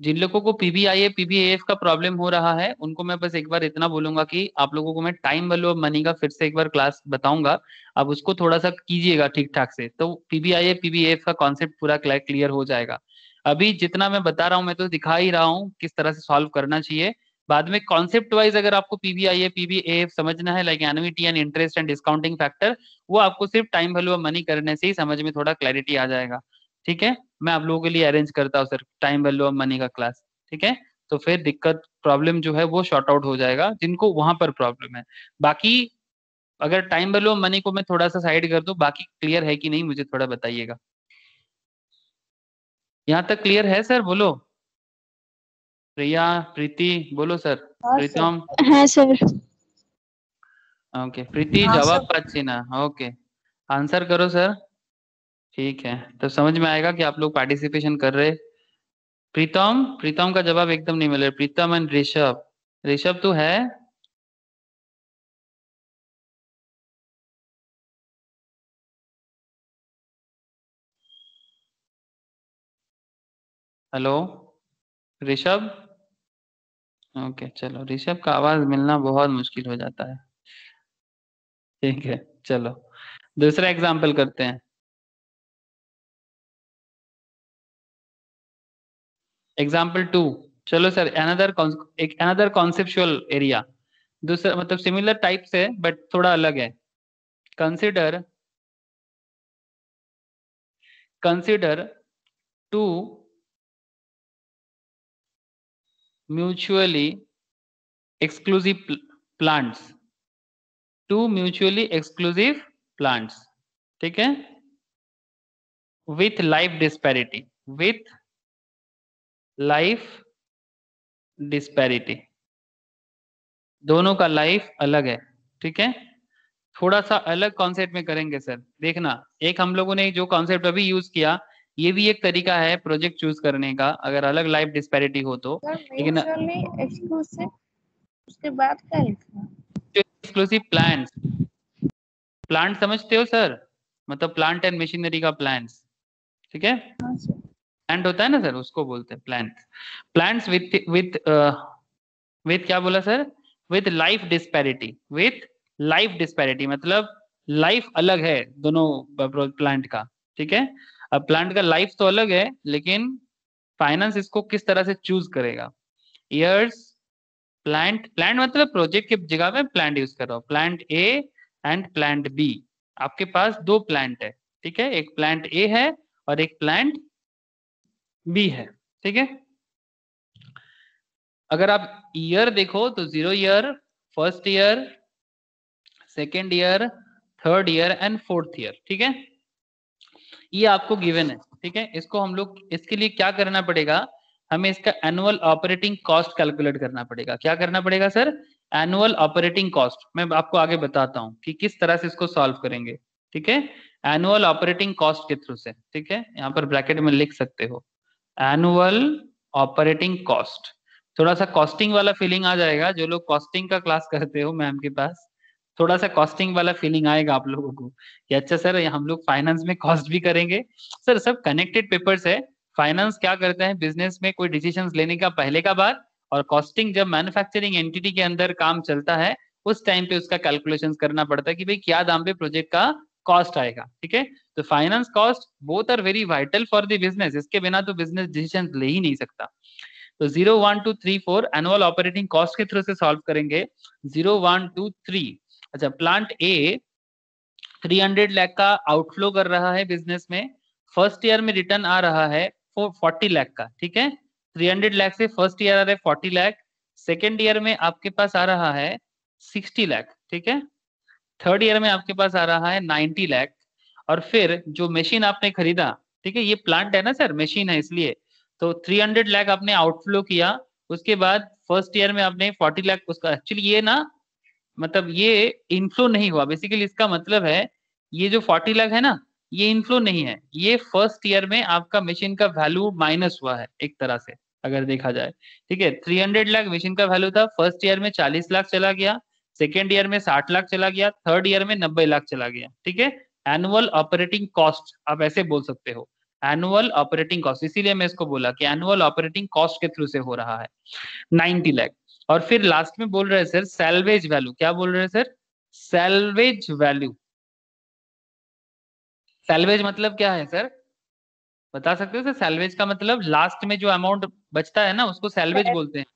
जिन लोगों को पीबीआई पीबीएफ का प्रॉब्लम हो रहा है, उनको मैं बस एक बार इतना बोलूँगा कि आप लोगों को मैं टाइम वैल्यू ऑफ़ मनी का फिर से एक बार क्लास बताऊँगा। आप उसको थोड़ा सा कीजिएगा ठीक ठाक से। तो पीबीआई पीबीएफ का कॉन्सेप्ट पूरा क्लियर हो जाएगा। अभी जितना मैं बता रहा हूँ, मैं तो दिखा ही रहा हूँ किस तरह से सॉल्व करना चाहिए। बाद में कॉन्सेप्ट वाइज अगर आपको पीबीआई पीबीएफ समझना है like annuity and interest and discounting factor वो आपको सिर्फ़ टाइम वैल्यू ऑफ़ मनी करने से ही समझ में थोड़ा क्लैरिटी आ जाएगा। ठीक है? मैं आप लोगों के लिए अरेंज करता हूँ sir time value of money का क्लास ठीक है? तो फिर दिक्कत प्रॉब्लम जो है वो शॉर्ट आउट हो जाएगा, जिनको वहाँ पर प्रॉब्लम है। बाकी अगर टाइम वैल्यू ऑफ़ मनी को मैं थोड़ा सा साइड कर दूँ, बाकी क्लियर है कि नहीं, मुझे थोड़ा बताइएगा। यहाँ तक क्लियर है सर बोलो। प्रिया प्रीति बोलो सर। प्रीतम? हाँ सर। ओके प्रीति हाँ, जवाब पाচ্ছি ना। ओके आंसर करो सर। ठीक है। तो समझ में आएगा कि आप लोग पार्टिसिपेशन कर रहे। प्रीतम? प्रीतम का जवाब एकदम नहीं मिल रहा। प्रीतम एंड ऋषभ। ऋषभ तो है? हेलो ऋषभ? ओके चलो, ऋषभ का आवाज़ मिलना बहुत मुश्किल हो जाता है। ठीक है, चलो, दूसरा एग्ज़ाम्पल करते हैं। एग्ज़ाम्पल टू चलो सर अनदर एक अनदर कॉन्सेप्चुअल एरिया दूसरा मतलब सिमिलर टाइप से बट थोड़ा अलग है। Consider consider two mutually exclusive plants two mutually exclusive plants ठीक है? With life disparity with life disparity दोनों का लाइफ अलग है, ठीक है? थोड़ा सा अलग कॉन्सेप्ट में करेंगे सर देखना, एक हम लोगों ने जो कॉन्सेप्ट अभी यूज़ किया ये भी एक तरीका है प्रोजेक्ट चूज़ करने का अगर अलग लाइफ डिस्पैरिटी हो तो। लेकिन उसके बाद क्या लिखना एक्सक्लूसिव प्लांट्स प्लांट समझते हो सर मतलब प्लांट एंड मशीनरी का प्लांट्स ठीक है? हाँ प्लांट होता है ना सर उसको बोलते हैं plant plants with with with क्या बोला sir with life disparity with life disparity मतलब लाइफ अलग है दोनों प्लांट का। ठीक है? अब प्लांट का लाइफ तो अलग है, लेकिन फाइनेंस इसको किस तरह से चूज़ करेगा? ईयर्स प्लांट प्लांट मतलब प्रोजेक्ट की जगह में प्लांट यूज़ कर रहा हूँ। Plant A and plant B आपके पास दो प्लांट है, ठीक है? एक प्लांट ए है और एक प्लांट बी है, ठीक है? अगर आप ईयर देखो तो zero year first year second year third year and fourth year ठीक है? ये आपको गिवन है, ठीक है? इसको हम लोग, इसके लिए क्या करना पड़ेगा? हमें इसका एनुअल ऑपरेटिंग कॉस्ट कैलकुलेट करना पड़ेगा। क्या करना पड़ेगा सर एनुअल ऑपरेटिंग कॉस्ट मैं आपको आगे बताता हूँ कि किस तरह से इसको सॉल्व करेंगे, ठीक है? एनुअल ऑपरेटिंग कॉस्ट के थ्रू से, ठीक है? यहाँ पर ब्रैकेट में लिख सकते हो। एनुअल ऑपरेटिंग कॉस्ट थोड़ा सा कॉस्टिंग वाला फीलिंग आ जाएगा। जो लोग कॉस्टिंग का क्लास [laughs] करते हो मैम के पास थोड़ा सा कॉस्टिंग वाला फीलिंग आएगा आप लोगों को कि अच्छा सर, हम लोग फाइनेंस में कॉस्ट भी करेंगे। सर, सब कनेक्टेड पेपर्स है। फाइनेंस क्या करते हैं? बिज़नेस में कोई डिसीज़न लेने का पहले का बाद और कॉस्टिंग जब मैन्युफैक्चरिंग एंटिटी के अंदर काम चलता है, उस टाइम पे उसका कैलकुलेशन करना पड़ता है कि भाई क्या दाम पे प्रोजेक्ट का कॉस्ट आएगा, ठीक है? तो finance cost both are very vital for the business इसके बिना तो बिज़नेस डिसीज़न ले ही नहीं सकता। तो zero one two three four annual operating cost के थ्रू से सॉल्व करेंगे। ज़ीरो वन टू थ्री अच्छा plant A three hundred lakh का आउटफ्लो कर रहा है बिज़नेस में। फ़र्स्ट ईयर में रिटर्न आ रहा है फोर्टी लैख का, ठीक है? थ्री हंड्रेड लैख से फ़र्स्ट ईयर आ रहा है फोर्टी लैख सेकेंड ईयर में आपके पास आ रहा है सिक्सटी लाख ठीक है? थर्ड ईयर में आपके पास आ रहा है नाइन्टी लाख और फिर जो मशीन आपने खरीदा, ठीक है, ये प्लांट है ना सर मशीन है इसलिए। तो थ्री हंड्रेड लाख आपने आउटफ्लो किया, उसके बाद फ़र्स्ट ईयर में आपने फोर्टी लाख उसका एक्चुअली ये ना मतलब ये इनफ्लो नहीं हुआ। बेसिकली इसका मतलब है, ये जो फोर्टी लाख है ना, ये इनफ्लो नहीं है। ये फ़र्स्ट ईयर में आपका मशीन का वैल्यू माइनस हुआ है, एक तरह से, अगर देखा जाए। ठीक है थ्री हंड्रेड लाख मशीन का वैल्यू था फ़र्स्ट ईयर में चालीस लाख चला गया सेकेंड ईयर में साठ लाख चला गया थर्ड ईयर में नब्बे लाख चला गया। ठीक है एनुअल ऑपरेटिंग कॉस्ट आप ऐसे बोल सकते हो। एनुअल ऑपरेटिंग कॉस्ट इसीलिए मैं इसको बोला कि एनुअल ऑपरेटिंग कॉस्ट के थ्रू से हो रहा है। नाइनटी लाख और फिर लास्ट में बोल रहे हैं सर सेल्वेज वैल्यू क्या बोल रहे हैं सर सेल्वेज वैल्यू सेल्वेज मतलब क्या है सर बता सकते हो सर सेल्वेज का मतलब लास्ट में जो अमाउंट बचता है ना उसको सेल्वेज बोलते हैं।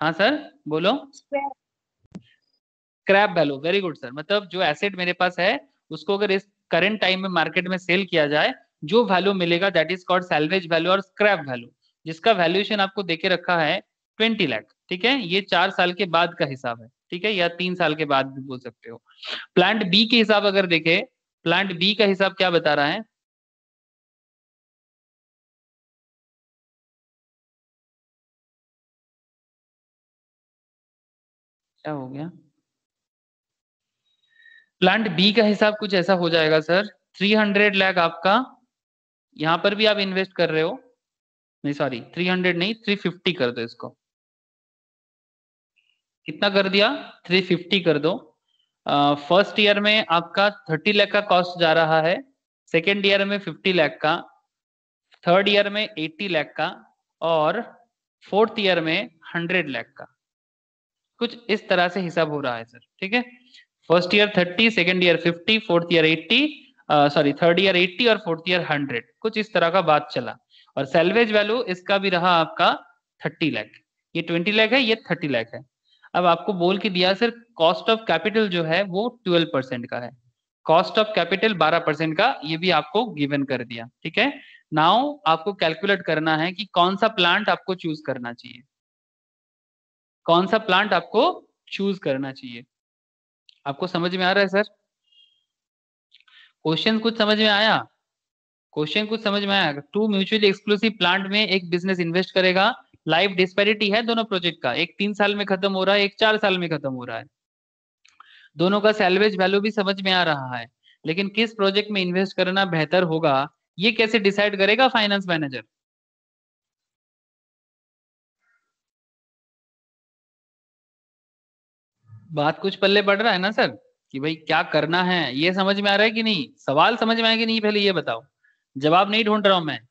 हाँ सर बोलो। Scrap value very good sir मतलब जो एसेट मेरे पास है उसको अगर इस करंट टाइम में मार्केट में सेल किया जाए जो वैल्यू मिलेगा that is called salvage value और स्क्रैप वैल्यू जिसका वैल्यूएशन आपको देके रखा है ट्वेंटी लाख ठीक है? ये चार साल के बाद का हिसाब है, ठीक है? या तीन साल के बाद भी बोल सकते हो। प्लांट बी के हिसाब अगर देखे प्लांट बी का हिसाब क्या बता रहा है? क्या हो गया? प्लांट बी का हिसाब कुछ ऐसा हो जाएगा, सर। थ्री हंड्रेड लैख आपका, यहाँ पर भी आप इन्वेस्ट कर रहे हो। नहीं सॉरी थ्री हंड्रेड नहीं थ्री फिफ्टी कर दो इसको। कितना कर दिया? थ्री फिफ्टी कर दो। फ़र्स्ट uh, ईयर में आपका थर्टी लाख का कॉस्ट जा रहा है। सेकेंड ईयर में फिफ्टी लाख का। थर्ड ईयर में एट्टी लाख का। और फोर्थ ईयर में हंड्रेड लाख का। कुछ इस तरह से हिसाब हो रहा है सर ठीक है? First year thirty second year fifty fourth year eighty sorry third year eighty और फोर्थ ईयर हंड्रेड कुछ इस तरह का बात चला। और सेल्वेज वैल्यू इसका भी रहा आपका थर्टी लैख ये ट्वेंटी लैख है ये थर्टी लैख है। अब आपको बोल के दिया, सर कॉस्ट ऑफ़ कैपिटल जो है वो ट्वेल्व परसेंट का है। कॉस्ट ऑफ़ कैपिटल बारह परसेंट का, ये भी आपको गिवन कर दिया, ठीक है? नाउ आपको कैलकुलेट करना है कि कौन सा प्लांट आपको चूज़ करना चाहिए। कौन सा प्लांट आपको चूज़ करना चाहिए। आपको समझ में आ रहा है, सर? क्वेश्चन कुछ समझ में आया? क्वेश्चन कुछ समझ में आया? टू म्यूचुअली एक्सक्लूसिव प्लांट में एक बिज़नेस इन्वेस्ट करेगा लाइफ डिस्पेरिटी है दोनों प्रोजेक्ट का। एक तीन साल में खत्म हो रहा है, एक चार साल में खत्म हो रहा है। दोनों का सैलवेज वैल्यू भी समझ में आ रहा है। लेकिन किस प्रोजेक्ट में इन्वेस्ट करना बेहतर होगा, ये कैसे डिसाइड करेगा फाइनेंस मैनेजर बात कुछ पल्ले पड़ रहा है ना, सर? कि भाई क्या करना है, ये समझ में आ रहा है कि नहीं? सवाल समझ में आया कि नहीं, पहले ये बताओ। जवाब नहीं ढूंढ रहा हूँ मैं।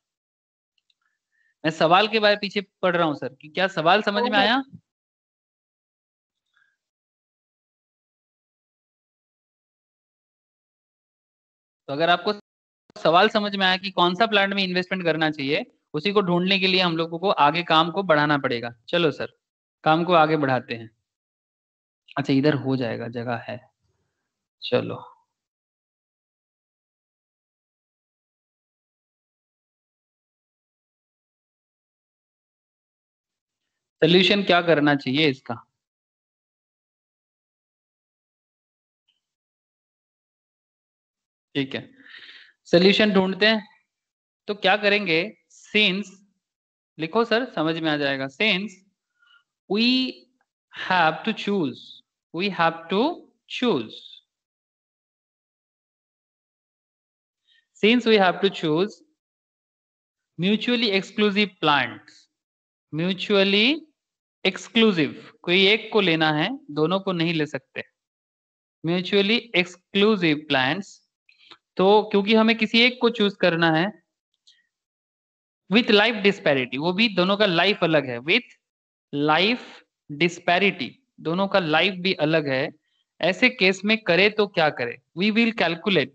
मैं सवाल के बारे पीछे पढ़ रहा हूँ सर कि क्या सवाल समझ में आया? तो अगर आपको सवाल समझ में आया कि कौन सा प्लांट में इन्वेस्टमेंट करना चाहिए उसी को ढूँढने के लिए हम लोगों को आगे काम को बढ़ाना पड़ेगा। चलो सर काम को आगे बढ़ाते हैं। अच्छा इधर हो जाएगा जगह है। चलो। सोल्यूशन क्या करना चाहिए इसका? ठीक है। सोल्यूशन ढूंढते हैं। तो क्या करेंगे? सिंस लिखो सर, समझ में आ जाएगा। Since we have to choose we have to choose since we have to choose, mutually exclusive plants, mutually exclusive. कोई एक को लेना है, दोनों को नहीं ले सकते। म्यूचुअली एक्सक्लूसिव प्लान्स तो क्योंकि हमें किसी एक को चूज़ करना है विथ लाइफ डिस्पैरिटी वो भी दोनों का लाइफ अलग है। विथ लाइफ डिस्पैरिटी दोनों का लाइफ भी अलग है। ऐसे केस में करे तो क्या करे? We will calculate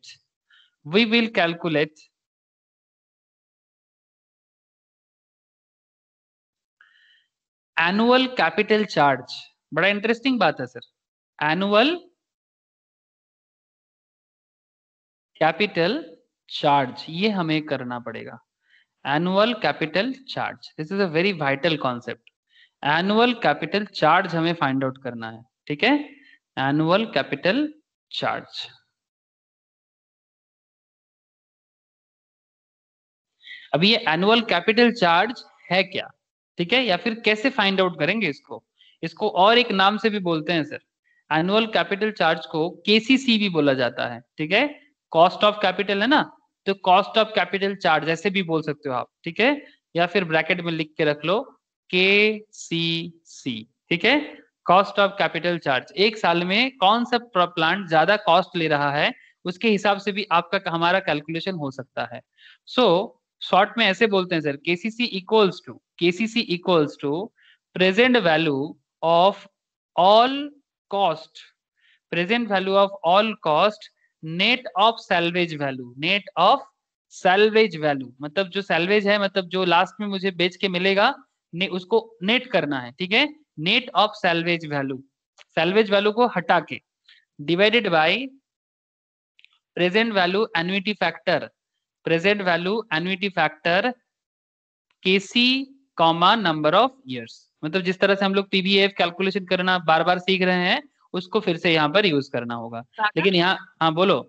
we will calculate annual capital charge बड़ा इंटरेस्टिंग बात है सर एनुअल कैपिटल चार्ज ये हमें करना पड़ेगा. Annual capital charge this is a very vital concept annual capital charge हमें फाइंड आउट करना है, ठीक है? एनुअल कैपिटल चार्ज अब ये एनुअल कैपिटल चार्ज है क्या? ठीक है? या फिर कैसे फाइंड आउट करेंगे इसको? इसको और एक नाम से भी बोलते हैं सर एनुअल कैपिटल चार्ज को केसीसी भी बोला जाता है ठीक है? कॉस्ट ऑफ़ कैपिटल है ना? तो कॉस्ट ऑफ़ कैपिटल चार्ज ऐसे भी बोल सकते हो आप ठीक है? या फिर ब्रैकेट में लिख के रख लो के सी सी ठीक है? कॉस्ट ऑफ़ कैपिटल चार्ज एक साल में कौन सा प्लांट ज़्यादा कॉस्ट ले रहा है उसके हिसाब से भी आपका हमारा कैलकुलेशन हो सकता है। सो so, शॉर्ट में ऐसे बोलते हैं sir KCC equals to KCC equals to present value of all cost present value of all cost net of salvage value net of salvage value मतलब जो सैलवेज है मतलब जो लास्ट में मुझे बेच के मिलेगा ने, उसको नेट करना है ठीक है? Net of salvage value salvage value को हटा के divided by present value annuity factor present value annuity factor KC comma number of years मतलब जिस तरह से हम लोग पीबीएफ कैलकुलेशन करना बार बार सीख रहे हैं उसको फिर से यहाँ पर यूज़ करना होगा। लेकिन यहाँ हाँ बोलो।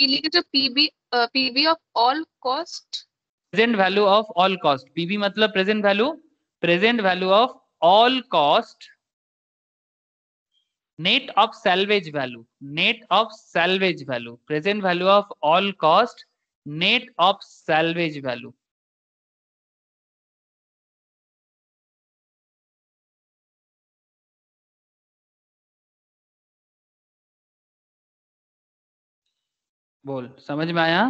जो PB PB of all cost present value of all cost PB मतलब present value present value of all cost net of salvage value net of salvage value present value of all cost net of salvage value. बोल समझ में आया?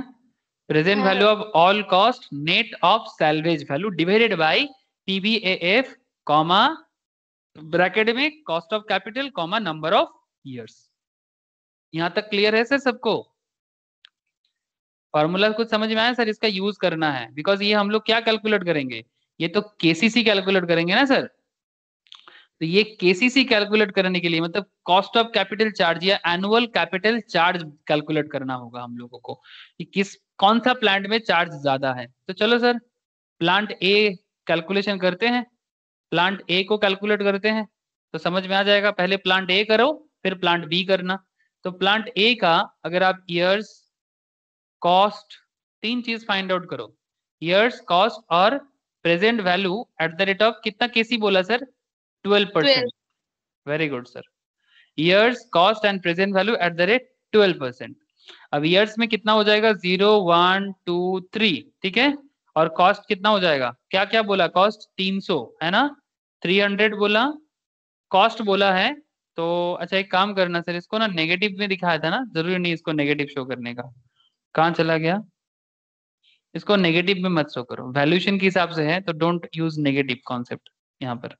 Present value of all cost net of salvage value divided by PBAF comma bracket में cost of capital comma number of years यहाँ तक क्लियर है सर सबको? फॉर्मूला कुछ समझ में आया सर इसका यूज़ करना है। बिकॉज़ ये हम लोग क्या कैलकुलेट करेंगे? ये तो केसीसी कैलकुलेट करेंगे ना सर तो ये केसीसी कैलकुलेट करने के लिए मतलब कॉस्ट ऑफ़ कैपिटल चार्ज या एनुअल कैपिटल चार्ज कैलकुलेट करना होगा हम लोगों को कि किस, कौन सा प्लांट में चार्ज ज़्यादा है। तो चलो सर प्लांट ए कैलकुलेशन करते हैं। प्लांट ए को कैलकुलेट करते हैं। तो समझ में आ जाएगा, पहले प्लांट ए करो, फिर प्लांट बी करना। तो प्लांट ए का अगर आप ईयर्स कॉस्ट तीन चीज़ फाइंड आउट करो। ईयर्स कॉस्ट और present value at the rate of कितना केसी बोला sir twelve percent very good sir years cost and present value at the rate twelve percent अब ईयर्स में कितना हो जाएगा? ज़ीरो वन टू थ्री ठीक है? और कॉस्ट कितना हो जाएगा? क्या क्या बोला? कॉस्ट तीन सौ है ना? थ्री हंड्रेड बोला। कॉस्ट बोला है। तो अच्छा एक काम करना सर इसको ना नेगेटिव में दिखाया था ना? ज़रूरी नहीं इसको नेगेटिव शो करने का। कहाँ चला गया? इसको नेगेटिव में मत शो करो। वैल्यूशन के हिसाब से है तो डोंट यूज़ नेगेटिव कॉन्सेप्ट यहाँ पर।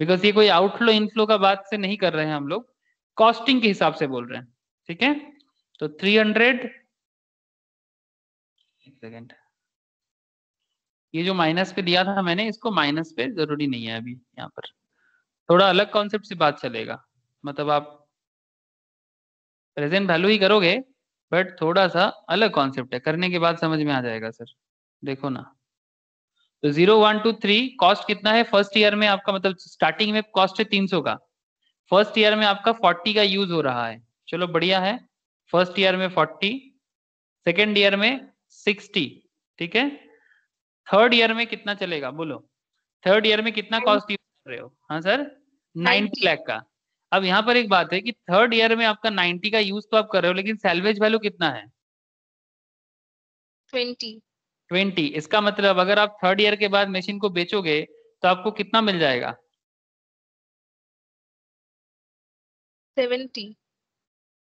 बिकॉज़ ये कोई आउटफ्लो इनफ्लो का बात से नहीं कर रहे हैं हम लोग। कॉस्टिंग के हिसाब से बोल रहे हैं, ठीक है? तो 300 एक सेकेंड ये जो माइनस पे दिया था मैंने, इसको माइनस पे ज़रूरी नहीं है अभी यहाँ पर। थोड़ा अलग कॉन्सेप्ट से बात चलेगा। मतलब आप प्रेजेंट वैल्यू ही करोगे बट थोड़ा सा अलग कॉन्सेप्ट है। करने के बाद समझ में आ जाएगा सर देखो ना। तो zero one two three cost कितना है? फ़र्स्ट ईयर में आपका मतलब स्टार्टिंग में कॉस्ट है तीन सौ का। फ़र्स्ट ईयर में आपका फोर्टी का यूज़ हो रहा है। चलो बढ़िया है। फ़र्स्ट ईयर में फोर्टी सेकेंड ईयर में सिक्सटी ठीक है? थर्ड ईयर में कितना चलेगा? बोलो। थर्ड ईयर में कितना कॉस्ट यूज़ कर रहे हो? हाँ सर नाइन्टी लाख का। अब यहाँ पर एक बात है कि थर्ड ईयर में आपका 90 का यूज़ तो आप कर रहे हो लेकिन सैलवेज वैल्यू कितना है? 20 20 इसका मतलब अगर आप थर्ड ईयर के बाद मशीन को बेचोगे तो आपको कितना मिल जाएगा? 70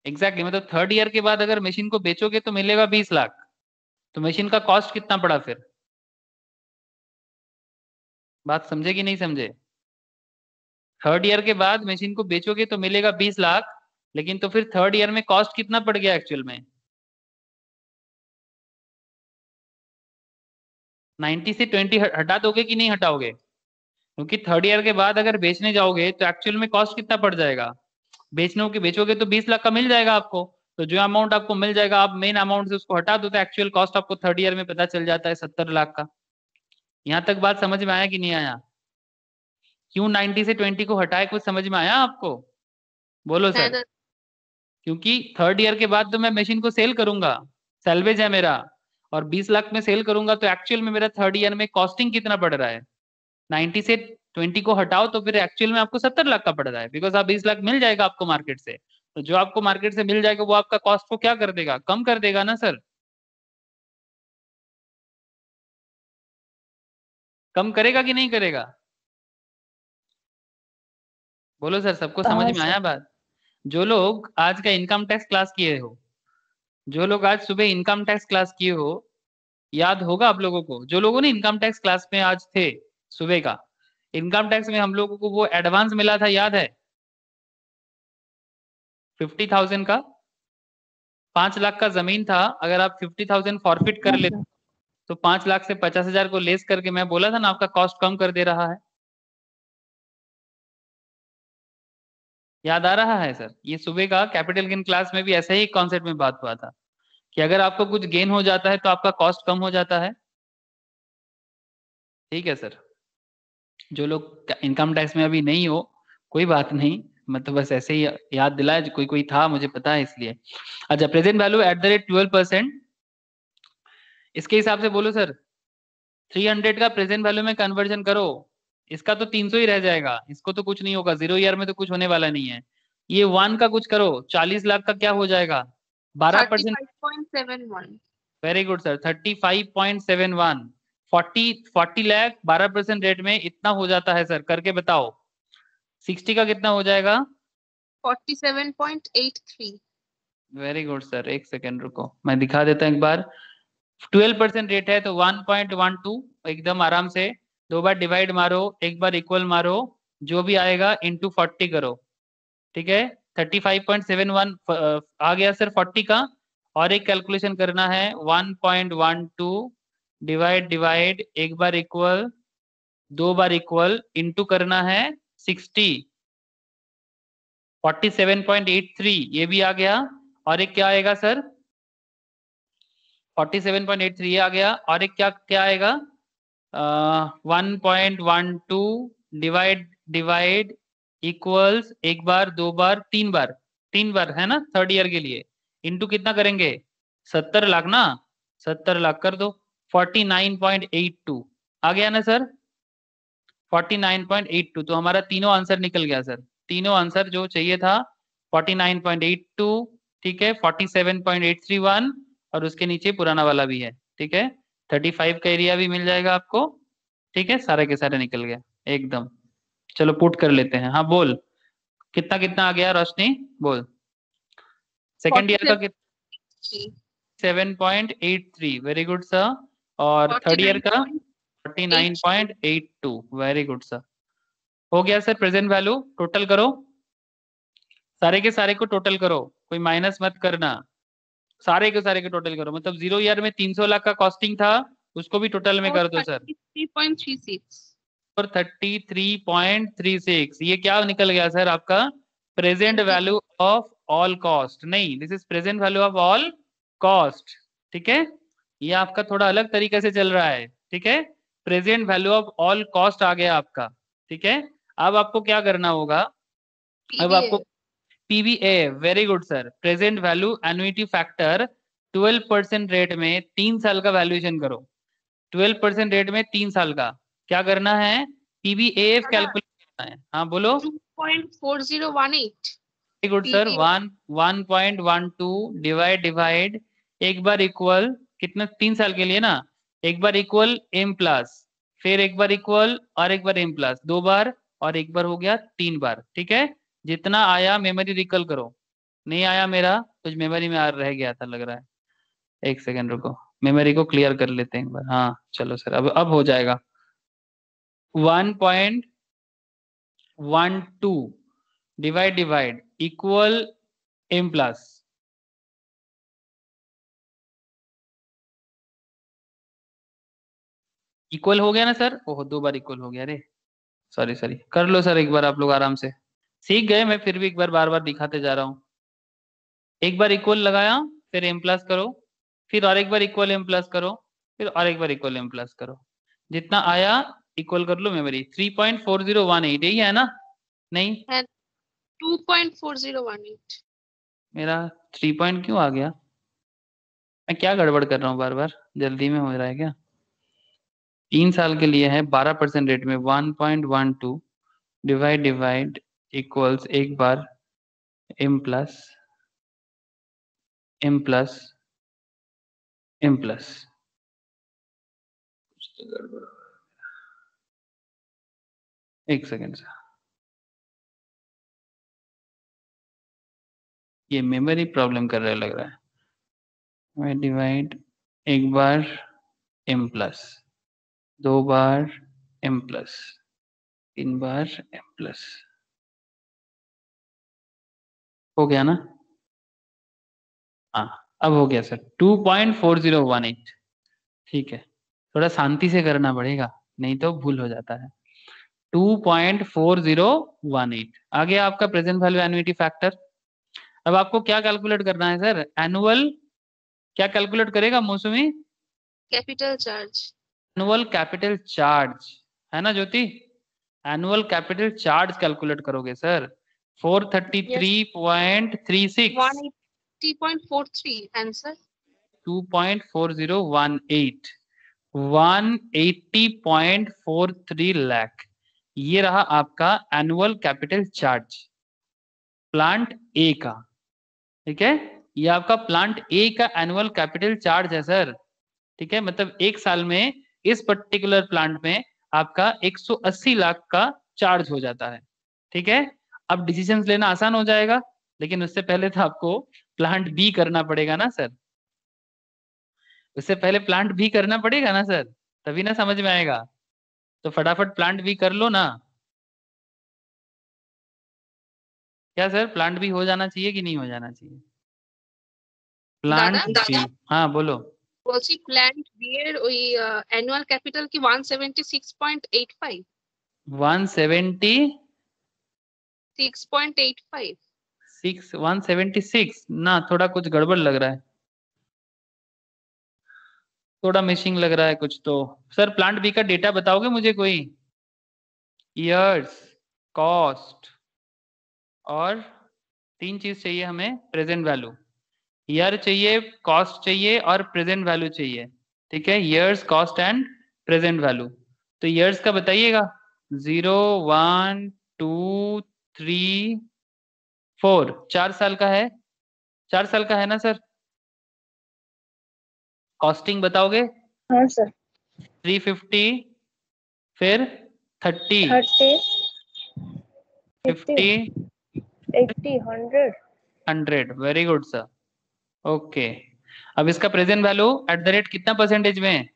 एग्जैक्टली exactly, मतलब थर्ड ईयर के बाद अगर मशीन को बेचोगे तो मिलेगा 20 लाख। तो मशीन का कॉस्ट कितना पड़ा फिर? बात समझे कि नहीं समझे? थर्ड ईयर के बाद मशीन को बेचोगे तो मिलेगा बीस लाख लेकिन तो फिर थर्ड ईयर में कॉस्ट कितना पड़ गया एक्चुअल में? नाइन्टी से ट्वेंटी हटा दोगे कि नहीं हटाओगे? क्योंकि थर्ड ईयर के बाद अगर बेचने जाओगे तो एक्चुअल में कॉस्ट कितना पड़ जाएगा? बेचने के बेचोगे तो बीस लाख का मिल जाएगा आपको। तो जो अमाउंट आपको मिल जाएगा आप मेन अमाउंट से उसको हटा दो तो एक्चुअल कॉस्ट आपको थर्ड ईयर में पता चल जाता है सत्तर लाख का। यहाँ तक बात समझ में आया कि नहीं आया? क्यों 90 से 20 को हटाए? कुछ समझ में आया आपको? बोलो सर। क्योंकि थर्ड ईयर के बाद तो मैं मशीन को सेल करूँगा। सेल्वेज है मेरा। और 20 लाख में सेल करूँगा तो एक्चुअल में मेरा थर्ड ईयर में कॉस्टिंग कितना पड़ रहा है? 90 से 20 को हटाओ तो फिर एक्चुअल में आपको 70 लाख का पड़ रहा है बिकॉज़ आप 20 लाख मिल जाएगा आपको मार्केट से। तो जो आपको मार्केट से मिल जाएगा वो आपका कॉस्ट को क्या कर देगा? कम कर देगा ना सर कम करेगा कि नहीं करेगा? बोलो सर सबको हाँ, समझ में आया बात? जो लोग आज का इनकम टैक्स क्लास किए हो जो लोग आज सुबह इनकम टैक्स क्लास किए हो याद होगा आप लोगों को? जो लोगों ने इनकम टैक्स क्लास में आज थे सुबह का इनकम टैक्स में हम लोगों को वो एडवांस मिला था याद है? फिफ्टी थाउज़ेंड का? पाँच लाख का ज़मीन था अगर आप फिफ्टी थाउज़ेंड फॉरफिट कर हाँ, लेते तो पाँच लाख से पचास हज़ार को लेस करके मैं बोला था ना आपका कॉस्ट कम कर दे रहा है। याद आ रहा है, सर? ये सुबह का कैपिटल गेन क्लास में भी ऐसा ही कॉन्सेप्ट में बात हुआ था कि अगर आपको कुछ गेन हो जाता है तो आपका कॉस्ट कम हो जाता है। ठीक है, सर। जो लोग इनकम टैक्स में अभी नहीं हो, कोई बात नहीं। मतलब बस ऐसे ही याद दिलाया कोई कोई था, मुझे पता है इसलिए। अच्छा present value at the rate twelve percent इसके हिसाब से बोलो, सर 300 का प्रेजेंट वैल्यू में कन्वर्जन करो। इसका तो 300 ही रह जाएगा। इसको तो कुछ नहीं होगा। ज़ीरो ईयर में तो कुछ होने वाला नहीं है। ये वन का कुछ करो। 40 लाख का क्या हो जाएगा? 12 percent very good sir 35.71 40 40 lakh 12 percent rate में इतना हो जाता है सर करके बताओ। 60 का कितना हो जाएगा? 47.83 वेरी गुड सर एक सेकेंड रुको। मैं दिखा देता हूँ एक बार। 12 परसेंट रेट है तो 1.12 एकदम आराम से। दो बार डिवाइड मारो, एक बार इक्वल मारो, जो भी आएगा इंटू फोर्टी करो। ठीक है? Thirty five point seven one आ गया सर 40 का। और एक कैलकुलेशन करना है 1.12 डिवाइड डिवाइड एक बार इक्वल दो बार इक्वल इंटू करना है 60 47.83 ये भी आ गया। और एक क्या आएगा सर 47.83 ये आ गया। और एक क्या क्या आएगा? One point one two divide divide equals एक बार, दो बार, तीन बार। तीन बार, है ना? थर्ड ईयर के लिए। इंटू कितना करेंगे? सत्तर लाख ना? सत्तर लाख कर दो। Forty nine point eight two आ गया ना sir forty nine point eight two तो हमारा तीनों आंसर निकल गया सर तीनों आंसर जो चाहिए था forty nine point eight two ठीक है? Forty seven point eight three one और उसके नीचे पुराना वाला भी है, ठीक है? थर्टी फाइव का एरिया भी मिल जाएगा आपको। ठीक है? सारे के सारे निकल गया। एकदम। चलो, पुट कर लेते हैं। हाँ बोल। कितना कितना आ गया रोशनी? बोल। सेकंड ईयर का seven point eight three very good sir और थर्ड ईयर का forty nine point eight two very good sir हो गया सर प्रेजेंट वैल्यू टोटल करो। सारे के सारे को टोटल करो। कोई माइनस मत करना। सारे के सारे के टोटल करो। मतलब ज़ीरो ईयर में 300 लाख का कॉस्टिंग था उसको भी टोटल में कर दो सर 3.36 और 33.36 ये क्या निकल गया सर आपका? Present value of all cost नहीं this is present value of all cost ठीक है? ये आपका थोड़ा अलग तरीके से चल रहा है। ठीक है? Present value of all cost आ गया आपका। ठीक है? अब आपको क्या करना होगा? अब आपको PVA very good sir present value annuity factor 12 percent rate में तीन साल का वैल्यूएशन करो। 12 परसेंट रेट में तीन साल का। क्या करना है? हाँ। कैलकुलेट करना। है। हाँ बोलो। 2.4018 very good sir one one point one two divide divide एक बार इक्वल कितना? तीन साल के लिए ना? एक बार इक्वल एम प्लस फिर एक बार इक्वल और एक बार एम प्लस दो बार और एक बार हो गया तीन बार। ठीक है? जितना आया मेमोरी रिकल करो। नहीं आया मेरा, कुछ मेमोरी में आ रह गया था, लग रहा है। एक सेकेंड रुको। मेमोरी को क्लियर कर लेते हैं एक बार। हाँ चलो सर अब अब हो जाएगा। One point one two divide divide equal M plus equal हो गया ना सर ओह, दो बार इक्वल हो गया अरे सॉरी सॉरी कर लो सर एक बार आप लोग आराम से। सीख गए मैं फिर भी एक बार बार बार दिखाते जा रहा हूँ। एक बार इक्वल लगाया फिर एम प्लस करो फिर और एक बार इक्वल एम प्लस करो फिर और एक बार इक्वल एम प्लस करो। जितना आया इक्वल कर लो memory three point four zero one eight यही है ना? नहीं? Two point four zero one eight मेरा थ्री पॉइंट क्यों आ गया? मैं क्या गड़बड़ कर रहा हूँ बार बार? जल्दी में हो रहा है क्या? तीन साल के लिए है बारह परसेंट रेट में one point one two divide divide equals एक बार M plus M plus M plus एक सेकेंड सर ये मेमोरी प्रॉब्लम कर रहा लग रहा है। मैं डिवाइड एक बार एम प्लस दो बार एम प्लस तीन बार एम प्लस हो गया ना? हाँ अब हो गया sir. Two point four zero one eight ठीक है। थोड़ा शांति से करना पड़ेगा नहीं तो भूल हो जाता है। Two point four zero one eight आगे आपका प्रेजेंट वैल्यू एनुइटी फैक्टर अब आपको क्या कैलकुलेट करना है सर? एनुअल क्या कैलकुलेट करेगा Mousumi? Capital charge annual capital charge है ना Jyoti? Annual capital charge calculate करोगे sir. Four thirty three point three six. One eighty point four three answer two point four zero one eight one eighty point four three lakh ये रहा आपका annual capital charge plant A का। ठीक है? ये आपका प्लांट ए का एनुअल कैपिटल चार्ज है सर ठीक है? मतलब एक साल में इस पर्टिकुलर प्लांट में आपका 180 लाख का चार्ज हो जाता है। ठीक है? अब डिसीज़न लेना आसान हो जाएगा लेकिन उससे पहले तो आपको प्लांट बी करना पड़ेगा ना सर उससे पहले प्लांट बी करना पड़ेगा ना सर तभी ना समझ में आएगा। तो फटाफट प्लांट बी कर लो ना। क्या सर प्लांट भी हो जाना चाहिए कि नहीं हो जाना चाहिए? प्लांट बी हाँ बोलो। प्लांट एनुअल कैपिटल की 176.85 170 six point eight five. Six, one seventy six. ना, थोड़ा कुछ गड़बड़ लग रहा है। थोड़ा मिसिंग लग रहा है कुछ तो। सर, प्लांट बी का डेटा बताओगे मुझे कोई? ईयर्स कॉस्ट, और तीन चीज़ चाहिए हमें, प्रेजेंट वैल्यू। ईयर चाहिए, कॉस्ट चाहिए, और प्रेजेंट वैल्यू चाहिए। ठीक है? Years cost and present value. तो ईयर्स का बताइएगा। Zero, one, two three four चार साल का है? चार साल का है ना सर? कॉस्टिंग बताओगे? हाँ सर। थ्री फिफ्टी फिर thirty thirty. Fifty eighty hundred. Hundred very good sir okay अब इसका present value at the rate कितना परसेंटेज में?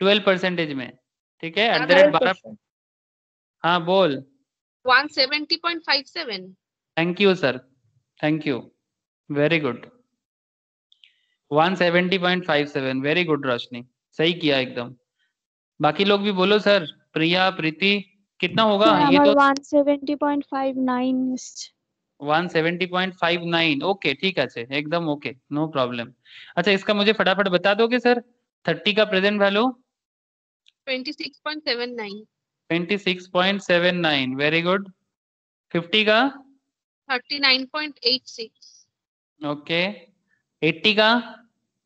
ट्वेल्व परसेंटेज में। ठीक है? एट द रेट बारह हाँ बोल। 170.57 thank you sir. Thank you. Very good. 170.57 very good Roshni सही किया एकदम। बाकी लोग भी बोलो सर प्रिया प्रीति कितना होगा? ये तो 170.59 170.59 ओके ठीक है एकदम ओके नो प्रॉब्लम अच्छा इसका मुझे फटाफट बता दोगे सर 30 का present value 26.79 twenty six point seven nine very good fifty का thirty nine point eight six okay eighty का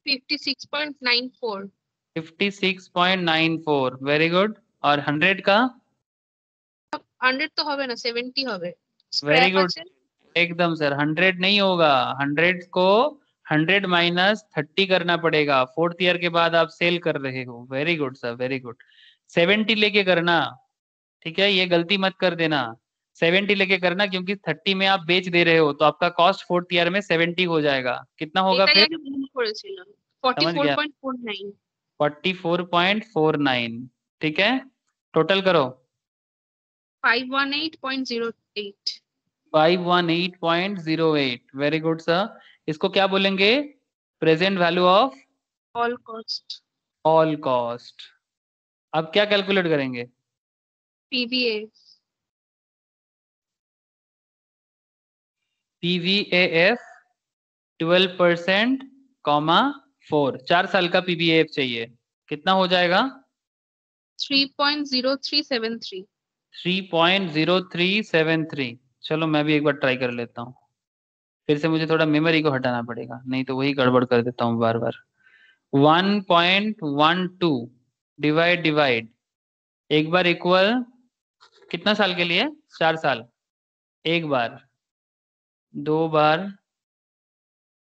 fifty six point nine four fifty six point nine four very good और हंड्रेड का हंड्रेड तो होवे ना सेवेंटी होवे. वेरी गुड एकदम सर हंड्रेड नहीं होगा. हंड्रेड को हंड्रेड माइनस थर्टी करना पड़ेगा. फोर्थ ईयर के बाद आप सेल कर रहे हो. Very good sir very good seventy लेके करना. ठीक है ये गलती मत कर देना। सेवेंटी लेके करना क्योंकि थर्टी में आप बेच दे रहे हो तो आपका कॉस्ट फोर्थ ईयर में सेवेंटी हो जाएगा। कितना होगा फिर? Forty four point four nine. ठीक है? टोटल करो। Five one eight point zero five one eight point zero eight. Very good sir इसको क्या बोलेंगे? Present value of all cost all cost अब क्या कैलकुलेट करेंगे? PVAs. PVAF 12 percent comma four चार साल का पीबीएफ चाहिए। कितना हो जाएगा? 3.0373 3.0373 चलो मैं भी एक बार ट्राई कर लेता हूँ। फिर से मुझे थोड़ा मेमोरी को हटाना पड़ेगा। नहीं तो वही गड़बड़ कर देता हूँ बार बार। 1.12 डिवाइड डिवाइड एक बार इक्वल कितना साल के लिए? चार साल। एक बार। दो बार।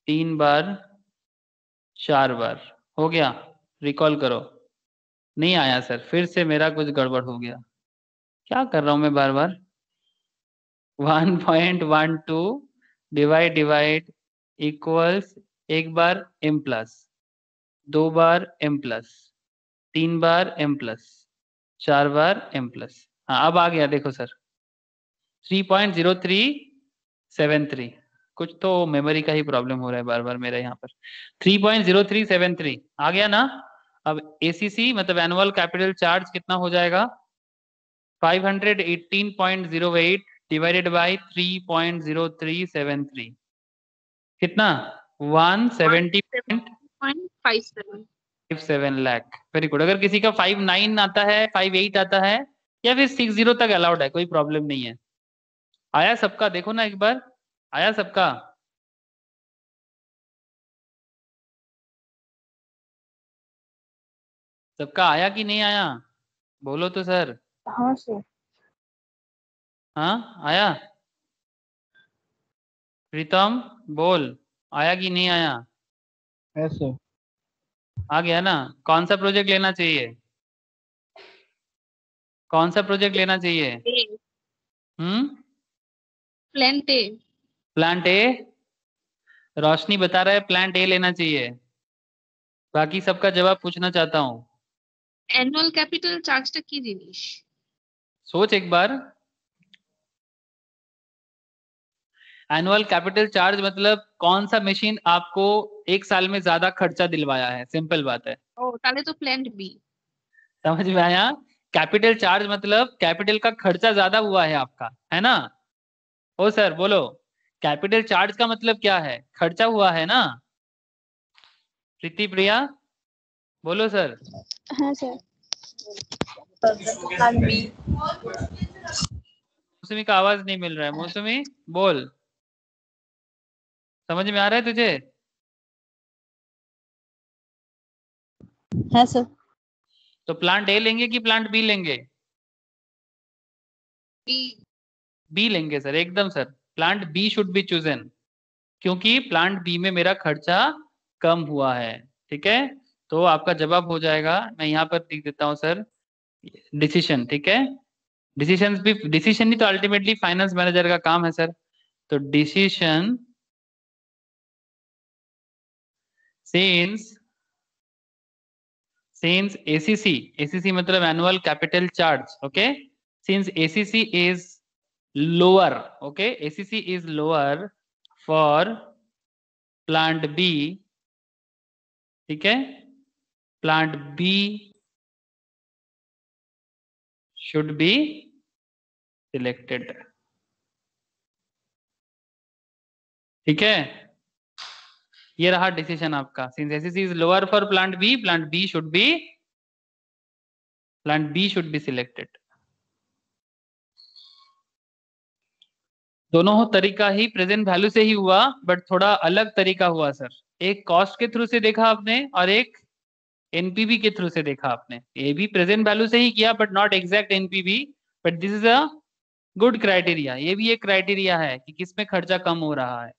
तीन बार। चार बार। हो गया। रिकॉल करो। नहीं आया सर फिर से मेरा कुछ गड़बड़ हो गया। क्या कर रहा हूँ मैं बार बार one point one two divide divide equals एक बार एम प्लस दो बार एम प्लस तीन बार एम प्लस चार बार एम प्लस हाँ अब आ गया देखो sir. Three point zero three seven three कुछ तो मेमोरी का ही प्रॉब्लम हो रहा है बार बार मेरा यहाँ पर। Three point zero three seven three आ गया ना? अब एसीसी मतलब एनुअल कैपिटल चार्ज कितना हो जाएगा? 518.08 डिवाइडेड बाय 3.0373 कितना? 170.57 0.57 लाख वेरी गुड अगर किसी का 59 आता है 58 आता है या फिर 60 तक अलाउड है कोई प्रॉब्लम नहीं है। आया सबका देखो ना एक बार। आया सबका? सबका आया कि नहीं आया? बोलो तो सर। हाँ सर। हाँ आया? प्रीतम बोल। आया कि नहीं आया? सर आ गया ना? कौन सा प्रोजेक्ट लेना चाहिए? कौन सा प्रोजेक्ट लेना चाहिए हम्म plant A plant A Roshni बता रहा है प्लांट ए लेना चाहिए बाकी सबका जवाब पूछना चाहता हूँ অ্যানুয়াল ক্যাপিটাল চার্জটা কি জিনিস सोच एक बार एनुअल कैपिटल चार्ज मतलब कौन सा मशीन आपको एक साल में ज्यादा खर्चा दिलवाया है सिंपल बात है ও তাহলে তো প্ল্যান্ট বি समझ में आया कैपिटल चार्ज मतलब कैपिटल का खर्चा ज़्यादा हुआ है आपका है ना? ओ सर बोलो। कैपिटल चार्ज का मतलब क्या है? खर्चा हुआ है ना? प्रीति प्रिया? बोलो सर। हाँ सर। मौसमी का आवाज़ नहीं मिल रहा है। मौसमी बोल। समझ में आ रहा है तुझे? हाँ सर। तो प्लांट ए लेंगे कि प्लांट बी लेंगे? बी लेंगे सर एकदम sir. Plant B should be chosen क्योंकि प्लांट बी में मेरा खर्चा कम हुआ है ठीक है? तो आपका जवाब हो जाएगा मैं यहाँ पर लिख देता हूँ सर डिसीशन ठीक है? डिसीशन भी डिसीशन ही तो अल्टीमेटली फाइनेंस मैनेजर का काम है सर। तो decision since since ACC ACC मतलब annual capital charge okay since ACC is lower okay ACC is lower for plant B ठीक है? Plant B should be selected ठीक है? ये रहा डिसीज़न आपका। Since ACC is lower for plant B plant B should be plant B should be selected दोनों तरीका ही प्रेजेंट वैल्यू से ही हुआ बट थोड़ा अलग तरीका हुआ सर एक कॉस्ट के थ्रू से देखा आपने और एक एनपीबी के थ्रू से देखा आपने। ये भी प्रेजेंट वैल्यू से ही किया but not exact NPV but this is a good criteria ये भी एक क्राइटेरिया है कि किसमें खर्चा कम हो रहा है।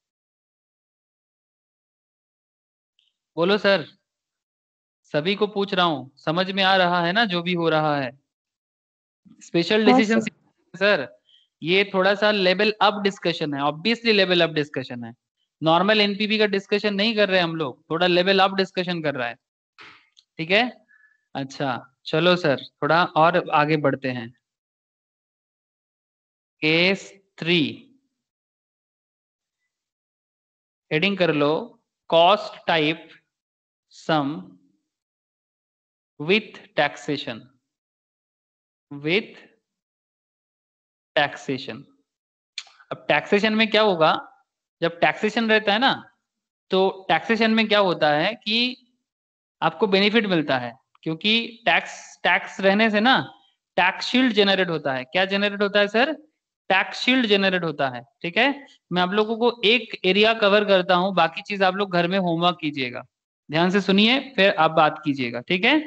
बोलो सर सभी को पूछ रहा हूँ समझ में आ रहा है ना जो भी हो रहा है? स्पेशल हाँ, डिसीज़न सर ये थोड़ा सा लेवल अप डिस्कशन है ऑब्वियसली लेवल अप डिस्कशन है। नॉर्मल एनपीपी का डिस्कशन नहीं कर रहे हम लोग थोड़ा लेवल अप डिस्कशन कर रहा है। ठीक है? अच्छा चलो सर थोड़ा और आगे बढ़ते हैं। केस थ्री हेडिंग कर लो cost type sum with taxation with taxation अब टैक्सेशन में क्या होगा? जब टैक्सेशन रहता है ना तो टैक्सेशन में क्या होता है कि आपको बेनिफिट मिलता है। क्योंकि टैक्स टैक्स रहने से ना टैक्स शील्ड जनरेट होता है। क्या जनरेट होता है सर टैक्स शील्ड जनरेट होता है। ठीक है? मैं आप लोगों को एक एरिया कवर करता हूँ, बाकी चीज़ आप लोग घर में होमवर्क कीजिएगा। ध्यान से सुनिए, फिर आप बात कीजिएगा, ठीक है?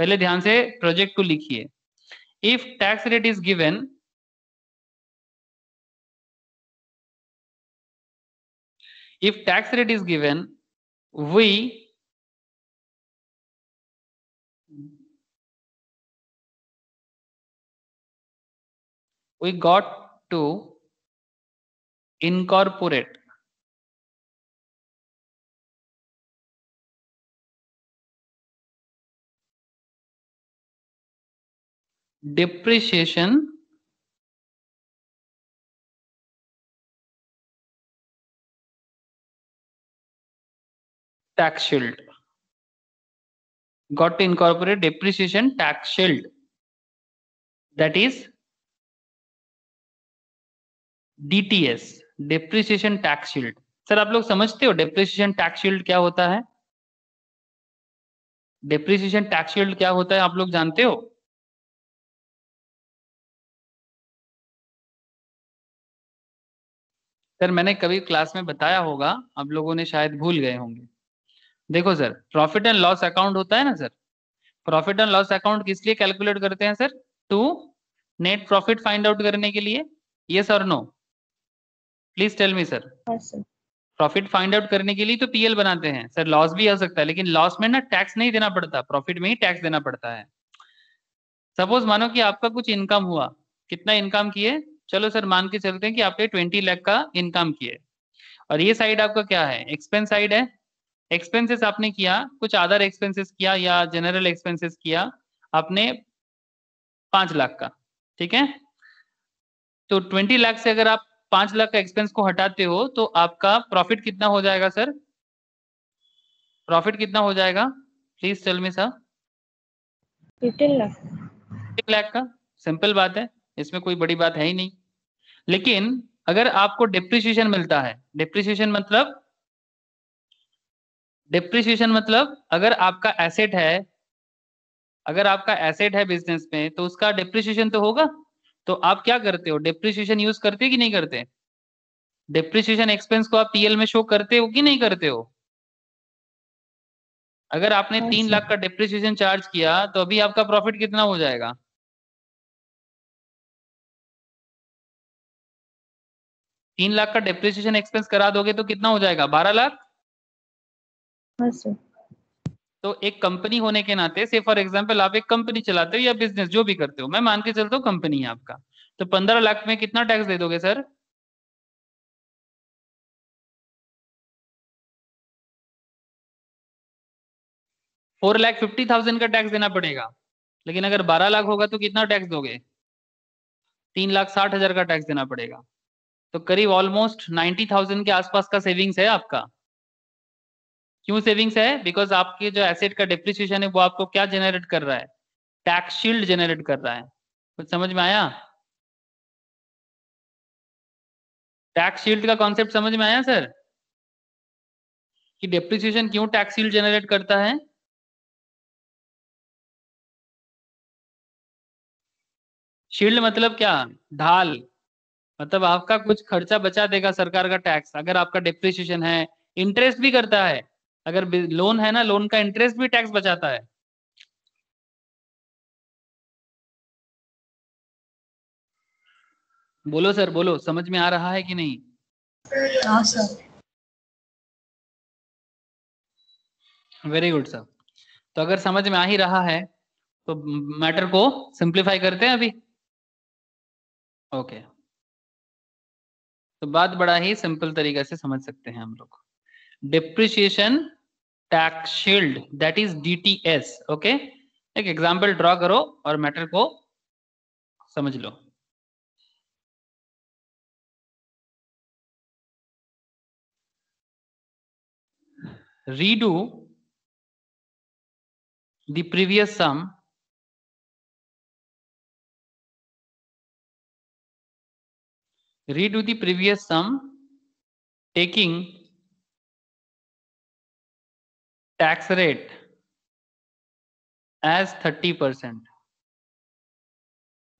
पहले ध्यान से प्रोजेक्ट को लिखिए। If tax rate is given if tax rate is given, we we got to incorporate depreciation tax shield got to incorporate depreciation tax shield that is DTS depreciation tax shield sir आप लोग समझते हो depreciation tax shield क्या होता है depreciation tax shield क्या होता है आप लोग जानते हो सर मैंने कभी क्लास में बताया होगा आप लोगों ने शायद भूल गए होंगे। देखो sir profit and loss account होता है ना sir? Profit and loss account किस लिए कैलकुलेट करते हैं sir? To net profit find out करने के लिए? यस और no please tell me sir profit find out करने के लिए तो पीएल बनाते हैं। सर लॉस भी आ सकता है लेकिन लॉस में ना टैक्स नहीं देना पड़ता। प्रॉफिट में ही टैक्स देना पड़ता है। सपोज़ मानो कि आपका कुछ इनकम हुआ। कितना इनकम किए? चलो सर मान के चलते हैं कि आपने ट्वेंटी लाख का इनकम किए और ये साइड आपका क्या है? एक्सपेंस साइड है। एक्सपेंसेस आपने किया कुछ अदर एक्सपेंसेस किया या जनरल एक्सपेंसेस किया आपने पाँच लाख का ठीक है? तो ट्वेंटी लाख से अगर आप पाँच लाख का एक्सपेंस को हटाते हो तो आपका प्रॉफिट कितना हो जाएगा सर? प्रॉफिट कितना हो जाएगा? Please tell me sir. Fifteen lakh. Lakh का? सिंपल बात है इसमें कोई बड़ी बात है ही नहीं। लेकिन अगर आपको डिप्रिसिएशन मिलता है डिप्रिसिएशन मतलब डिप्रिसिएशन मतलब अगर आपका एसेट है अगर आपका एसेट है बिज़नेस में तो उसका डिप्रिसिएशन तो होगा? तो आप क्या करते हो? डिप्रिसिएशन यूज़ करते कि नहीं करते? डिप्रिसिएशन एक्सपेंस को आप पीएल में शो करते हो कि नहीं करते हो? अगर आपने हाँ तीन लाख का डिप्रिसिएशन चार्ज किया तो अभी आपका प्रॉफिट कितना हो जाएगा? तीन लाख का डिप्रिसिएशन एक्सपेंस करा दोगे तो कितना हो जाएगा? बारह लाख? हाँ तो एक कंपनी होने के नाते से फॉर एग्जांपल आप एक कंपनी चलाते हो या बिज़नेस जो भी करते हो मैं मान के चलता हूँ कंपनी है आपका। तो पंद्रह लाख में कितना टैक्स दे दोगे sir? Four lakh fifty thousand का टैक्स देना पड़ेगा। लेकिन अगर बारह लाख होगा तो कितना टैक्स दोगे? तीन लाख साठ हज़ार का टैक्स देना पड़ेगा। तो करीब ऑलमोस्ट नाइन्टी थाउज़ेंड के आसपास का सेविंग्स है आपका। क्यों सेविंग्स है? बिकॉज़ आपके जो एसेट का डिप्रिसिएशन है, वो आपको क्या जनरेट कर रहा है? टैक्स शील्ड जनरेट कर रहा है। कुछ समझ में आया? टैक्स शील्ड का कॉन्सेप्ट समझ में आया सर कि डिप्रिसिएशन क्यों टैक्स शील्ड जनरेट करता है? शील्ड मतलब क्या? ढाल। मतलब आपका कुछ खर्चा बचा देगा सरकार का टैक्स अगर आपका डिप्रिसिएशन है इंटरेस्ट भी करता है अगर लोन है ना लोन का इंटरेस्ट भी टैक्स बचाता है। बोलो सर बोलो समझ में आ रहा है कि नहीं? हाँ सर। वेरी गुड सर तो अगर समझ में आ ही रहा है तो मैटर को सिंप्लीफाई करते हैं अभी। ओके तो बात बड़ा ही सिंपल तरीके से समझ सकते हैं हम लोग। Depreciation tax shield that is DTS okay एक एग्जांपल ड्रॉ करो और मैटर को समझ लो। Redo the previous sum redo the previous sum taking tax rate as 30%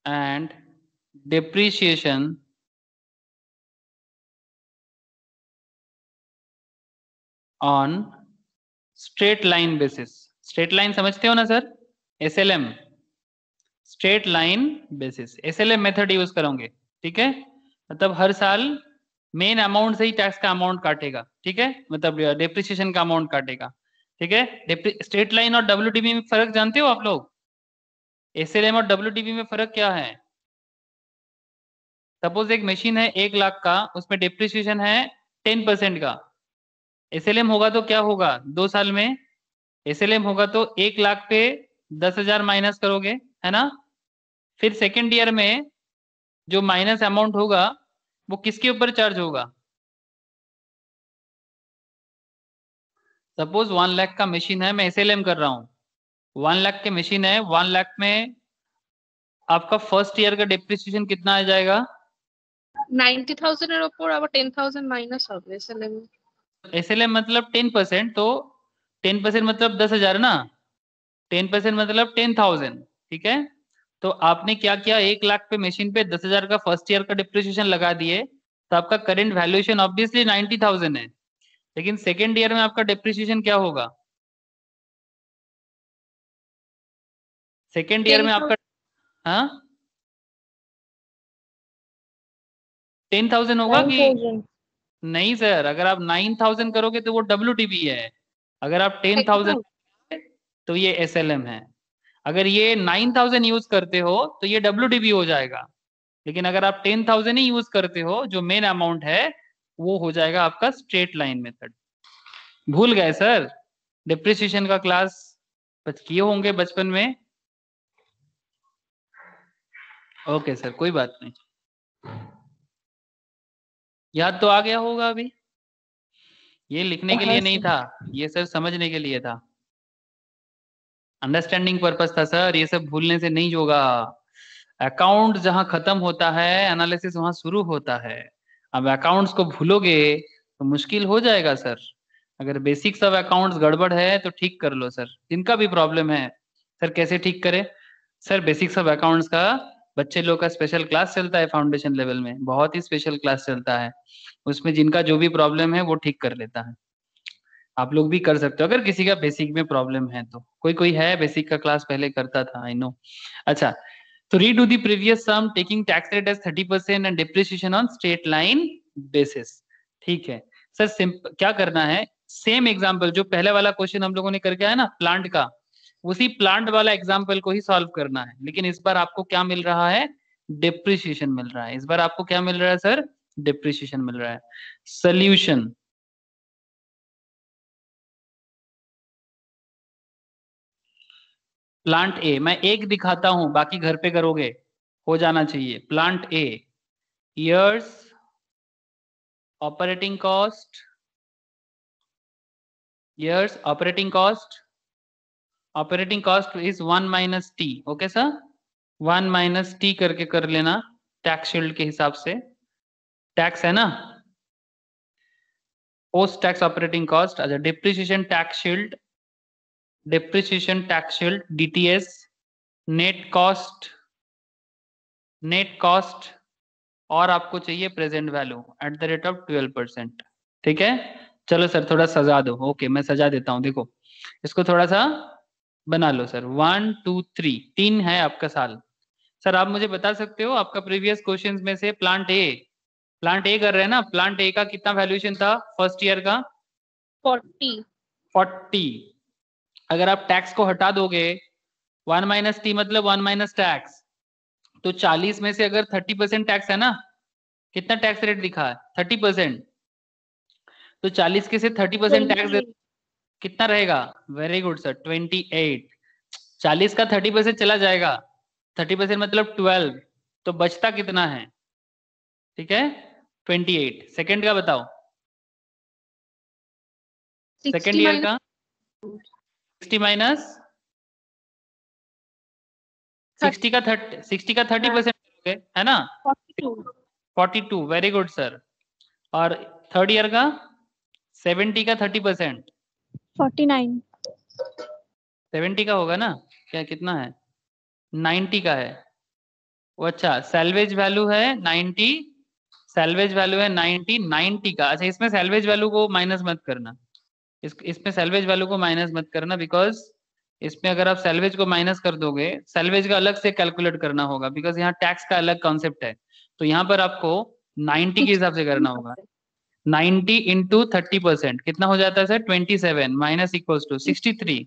and depreciation on straight line basis straight line samajhte ho na sir slm straight line basis slm method use L theek hai मतलब हर साल मेन अमाउंट से ही टैक्स का अमाउंट काटेगा, ठीक है? मतलब डेप्रिसिएशन का अमाउंट काटेगा, ठीक है? स्टेट लाइन और डब्ल्यू में फ़र्क जानते हो आप लोग? एस एल एम और डब्ल्यू में फ़र्क क्या है? सपोज़ एक मशीन है एक लाख का, उसमें डिप्रिसिएशन है टेन परसेंट का। एसएलएम होगा तो क्या होगा? दो साल में एसएलएम होगा तो एक लाख पे दस हज़ार माइनस करोगे, है ना? फिर सेकेंड ईयर में जो माइनस अमाउंट होगा वो किसके ऊपर चार्ज होगा सपोज वन लाख का मशीन है मैं एस कर रहा हूँ वन लाख के मशीन है वन लाख में आपका फर्स्ट ईयर का डिप्रिसिएशन कितना आ जाएगा নাইনটি থাউজেন্ডের ওপর আবার টেন থাউজেন্ড মাইনাস হবে এসএলএম एसएलएम मतलब टेन परसेंट तो टेन परसेंट मतलब दस हजार ना टेन परसेंट मतलब टेन थाउजेंड ठीक है तो आपने क्या किया? एक लाख पे मशीन पे दस हज़ार का फ़र्स्ट ईयर का डिप्रिसिएशन लगा दिए। तो आपका current valuation obviously ninety thousand है। लेकिन सेकेंड ईयर में आपका डिप्रिसिएशन क्या होगा? सेकेंड ईयर में आपका हाँ? टेन थाउज़ेंड होगा कि नहीं सर अगर आप नाइन थाउज़ेंड करोगे तो वो डब्ल्यू है। अगर आप टेन थाउज़ेंड तो ये एसएलएम है। अगर ये नाइन थाउज़ेंड यूज़ करते हो तो ये डब्ल्यू हो जाएगा। लेकिन अगर आप टेन थाउज़ेंड ही यूज़ करते हो जो मेन अमाउंट है वो हो जाएगा आपका स्ट्रेट लाइन मेथड भूल गए सर डिप्रिसिएशन का क्लास किए होंगे बचपन में? ओके सर कोई बात नहीं। याद तो आ गया होगा अभी। ये लिखने के लिए नहीं था ये सर समझने के लिए था। अंडरस्टैंडिंग पर्पस था सर ये सब भूलने से नहीं होगा अकाउंट जहाँ खत्म होता है एनालिसिस वहाँ शुरू होता है। अब अकाउंट्स को भूलोगे तो मुश्किल हो जाएगा सर अगर बेसिक्स ऑफ़ अकाउंट्स गड़बड़ है तो ठीक कर लो सर जिनका भी प्रॉब्लम है। सर कैसे ठीक करें? सर बेसिक्स ऑफ़ अकाउंट्स का, बच्चे लोग का स्पेशल क्लास चलता है फाउंडेशन लेवल में। बहुत ही स्पेशल क्लास चलता है। उसमें जिनका जो भी प्रॉब्लम है, वो ठीक कर लेता है। आप लोग भी कर सकते हो। अगर किसी का बेसिक में प्रॉब्लम है तो। कोई कोई है बेसिक का क्लास पहले करता था आई नो अच्छा तो redo the previous sum taking tax rate as thirty percent and depreciation on straight line basis ठीक है। सर सिंपल क्या करना है? सेम एग्ज़ाम्पल जो पहले वाला क्वेश्चन हम लोगों ने करके आया ना प्लांट का, उसी प्लांट वाला एग्ज़ाम्पल को ही सॉल्व करना है। लेकिन इस बार आपको क्या मिल रहा है? डिप्रिसिएशन मिल रहा है। इस बार आपको क्या मिल रहा है, सर? डिप्रिसिएशन मिल रहा है। सोल्यूशन प्लांट ए मैं एक दिखाता हूँ, बाकी घर पे करोगे, हो जाना चाहिए। Plant A years operating cost years operating cost operating cost is one minus T okay sir one minus T करके कर लेना टैक्स शील्ड के हिसाब से। टैक्स है ना? पोस्ट टैक्स ऑपरेटिंग कॉस्ट अच्छा depreciation tax shield depreciation tax shield DTS net cost net cost और आपको चाहिए present value at the rate of twelve percent ठीक है? चलो सर थोड़ा सजा दो। ओके मैं सजा देता हूँ। देखो इसको थोड़ा सा बना लो सर वन टू थ्री तीन है आपका साल। सर आप मुझे बता सकते हो आपका प्रीवियस क्वेश्चन में से प्लांट ए प्लांट ए कर रहे हैं ना? प्लांट ए का कितना वैल्यूएशन था फ़र्स्ट ईयर का? फोर्टी फोर्टी अगर आप टैक्स को हटा दोगे वन माइनस टी मतलब वन माइनस टैक्स तो चालीस में से अगर थर्टी परसेंट टैक्स है ना कितना टैक्स रेट दिखा? है थर्टी परसेंट तो चालीस के से थर्टी परसेंट टैक्स कितना रहेगा? Very good sir twenty eight चालीस का थर्टी परसेंट चला जाएगा। थर्टी परसेंट मतलब ट्वेल्व तो बचता कितना है? ठीक है? ट्वेंटी एट सेकेंड का बताओ। सेकेंड ईयर का? सिक्सटी माइनस सिक्सटी का थर्टी सिक्सटी का थर्टी परसेंट है ना? Forty two very good sir और थर्ड ईयर का सेवेंटी का थर्टी परसेंट 49 सेवेंटी का होगा ना? क्या कितना है? नाइन्टी का है। वो अच्छा सैलवेज वैल्यू है नाइन्टी सैलवेज वैल्यू है नाइन्टी नाइन्टी का। अच्छा इसमें सैलवेज वैल्यू को माइनस मत करना। इस, इसमें सेल्वेज वैल्यू को माइनस मत करना बिकॉज़ इसमें अगर आप सैलवेज को माइनस कर दोगे सैलवेज का अलग से कैलकुलेट करना होगा बिकॉज़ यहाँ टैक्स का अलग कॉन्सेप्ट है। तो यहाँ पर आपको 90 के हिसाब से करना होगा। 90 इंटू थर्टी परसेंट कितना हो जाता है sir 27 seven minus equals to 63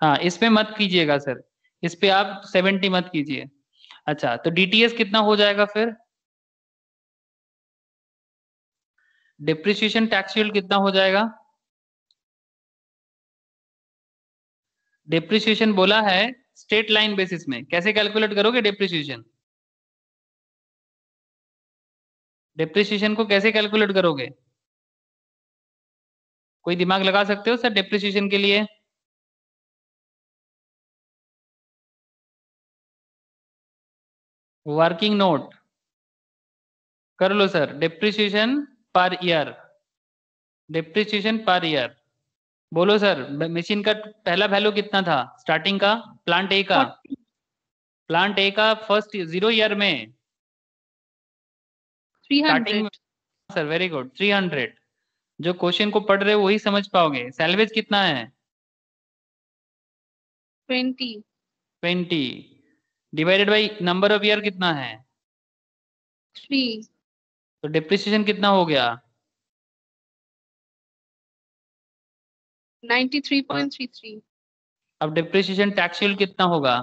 हाँ इसमें मत कीजिएगा सर इस पे आप 70 मत कीजिए। अच्छा तो डीटीएस कितना हो जाएगा फिर? डिप्रिसिएशन टैक्स कितना हो जाएगा? डिप्रिसिएशन बोला है स्टेट लाइन बेसिस में। कैसे कैलकुलेट करोगे डिप्रिसिएशन डिप्रिसिएशन को कैसे कैलकुलेट करोगे? कोई दिमाग लगा सकते हो सर डिप्रिसिएशन के लिए? वर्किंग नोट कर लो sir. Depreciation per year depreciation per year बोलो सर मशीन का पहला वैल्यू कितना था? स्टार्टिंग का? प्लांट ए का? प्लांट ए का फ़र्स्ट ज़ीरो ईयर में? सर वेरी गुड 300 जो क्वेश्चन को पढ़ रहे हो वही समझ पाओगे। सैलवेज कितना है? 20 20 divided by number of year कितना है? 3 तो डिप्रिसिएशन कितना हो गया? 93.33 अब डिप्रिसिएशन टैक्स शील्ड कितना होगा?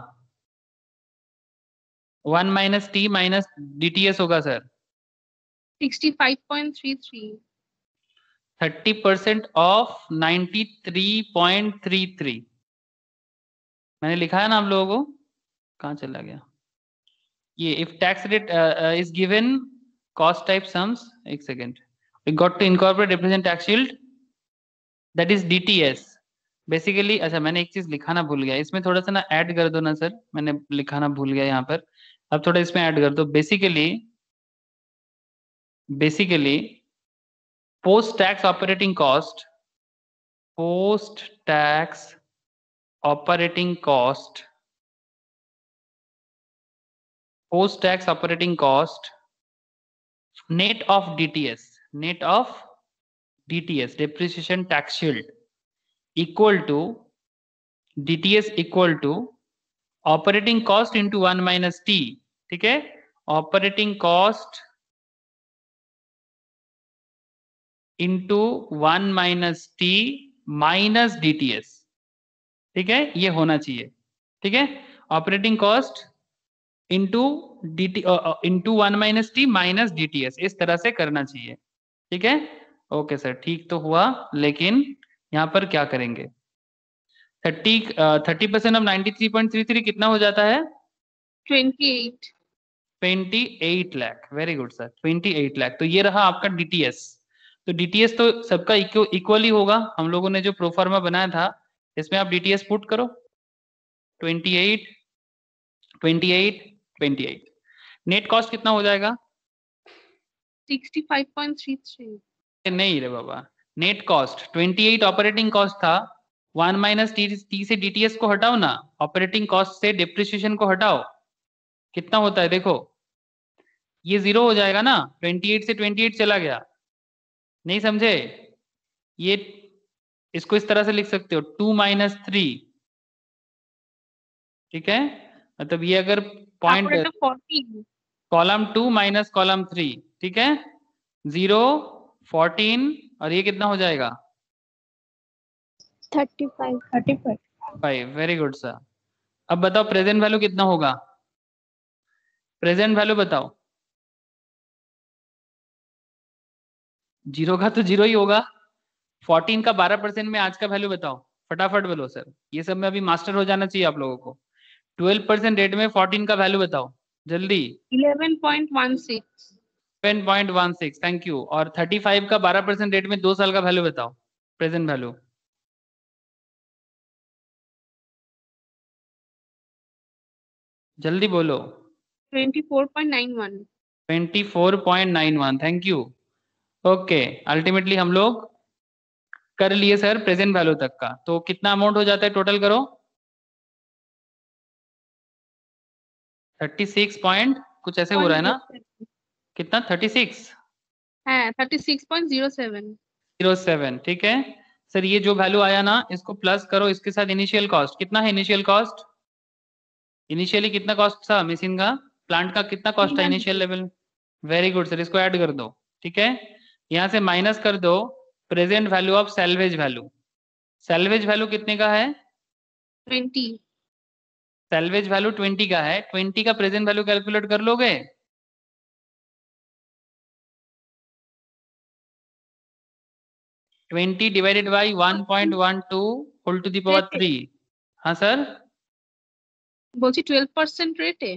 One minus T minus DTS होगा sir 65.33 thirty percent of ninety three point three three मैंने लिखा है ना आप लोगों को? कहाँ चला गया? ये if tax rate is given cost type sums एक second. We got to incorporate represent tax shield. That is DTS basically अच्छा मैंने एक चीज़ लिखाना भूल गया। इसमें थोड़ा सा ना ऐड कर दो ना सर मैंने लिखाना भूल गया यहाँ पर। अब थोड़ा इसमें ऐड कर दो। Basically basically post tax operating cost post tax operating cost post tax operating cost net of DTS, net of DTS, depreciation tax shield, equal to DTS equal to operating cost into 1 minus T. ठीक है operating cost into 1 minus T minus DTS. ठीक है ये होना चाहिए ठीक है operating cost into D T into one minus T minus DTS इस तरह से करना चाहिए ठीक है ओके सर ठीक तो हुआ लेकिन यहाँ पर क्या करेंगे? Thirty thirty percent of ninety three point three three कितना हो जाता है? 28 twenty eight lakh very good sir twenty eight lakh तो ये रहा आपका डीटीएस तो डीटीएस तो सबका इक्वली होगा। हम लोगों ने जो प्रोफार्मा बनाया था इसमें आप डीटीएस पुट करो twenty eight twenty eight twenty eight net cost कितना हो जाएगा? 65.33 नहीं रे बाबा। नेट कॉस्ट 28 ऑपरेटिंग कॉस्ट था। वन माइनस टी से डीटीएस को हटाओ ना। ऑपरेटिंग कॉस्ट से डिप्रिसिएशन को हटाओ। कितना होता है देखो। ये ज़ीरो हो जाएगा ना। 28 से 28 चला गया। नहीं समझे? ये इसको इस तरह से लिख सकते हो। टू माइनस थ्री ठीक है? मतलब ये अगर point column two minus column three ठीक है? ज़ीरो फोर्टीन और ये कितना हो जाएगा? Thirty five. Thirty five. Five very good sir अब बताओ प्रेजेंट वैल्यू कितना होगा? प्रेजेंट वैल्यू बताओ। ज़ीरो का तो ज़ीरो ही होगा। फोर्टीन का बारह परसेंट में आज का वैल्यू बताओ। फटाफट बोलो सर ये सब में अभी मास्टर हो जाना चाहिए आप लोगों को। ट्वेल्व परसेंट रेट में फोर्टीन का वैल्यू बताओ। जल्दी। 11.16 seven point one six thank you और थर्टी फाइव का बारह परसेंट रेट में दो साल का वैल्यू बताओ. प्रेजेंट वैल्यू जल्दी बोलो. 24.91 twenty four point nine one thank you okay ultimately हम लोग कर लिए सर प्रेजेंट वैल्यू तक का. तो कितना अमाउंट हो जाता है टोटल करो? थर्टी सिक्स पॉइंट कुछ ऐसे हो रहा है ना? कितना? थर्टी सिक्स है 36.07 ज़ीरो सेवन ठीक है? सर ये जो वैल्यू आया ना इसको प्लस करो इसके साथ इनिशियल कॉस्ट कितना है इनिशियल कॉस्ट इनिशियली कितना कॉस्ट था मशीन का? प्लांट का कितना कॉस्ट था initial level very good sir इसको ऐड कर दो ठीक है? यहाँ से माइनस कर दो present value of salvage value salvage value कितने का है? ट्वेंटी सेल्वेज वैल्यू ट्वेंटी का है। ट्वेंटी का प्रेजेंट वैल्यू कैलकुलेट कर लोगे? Twenty divided by one point one two whole to the power three. हाँ सर? बोलिए ट्वेल्व परसेंट रेट है।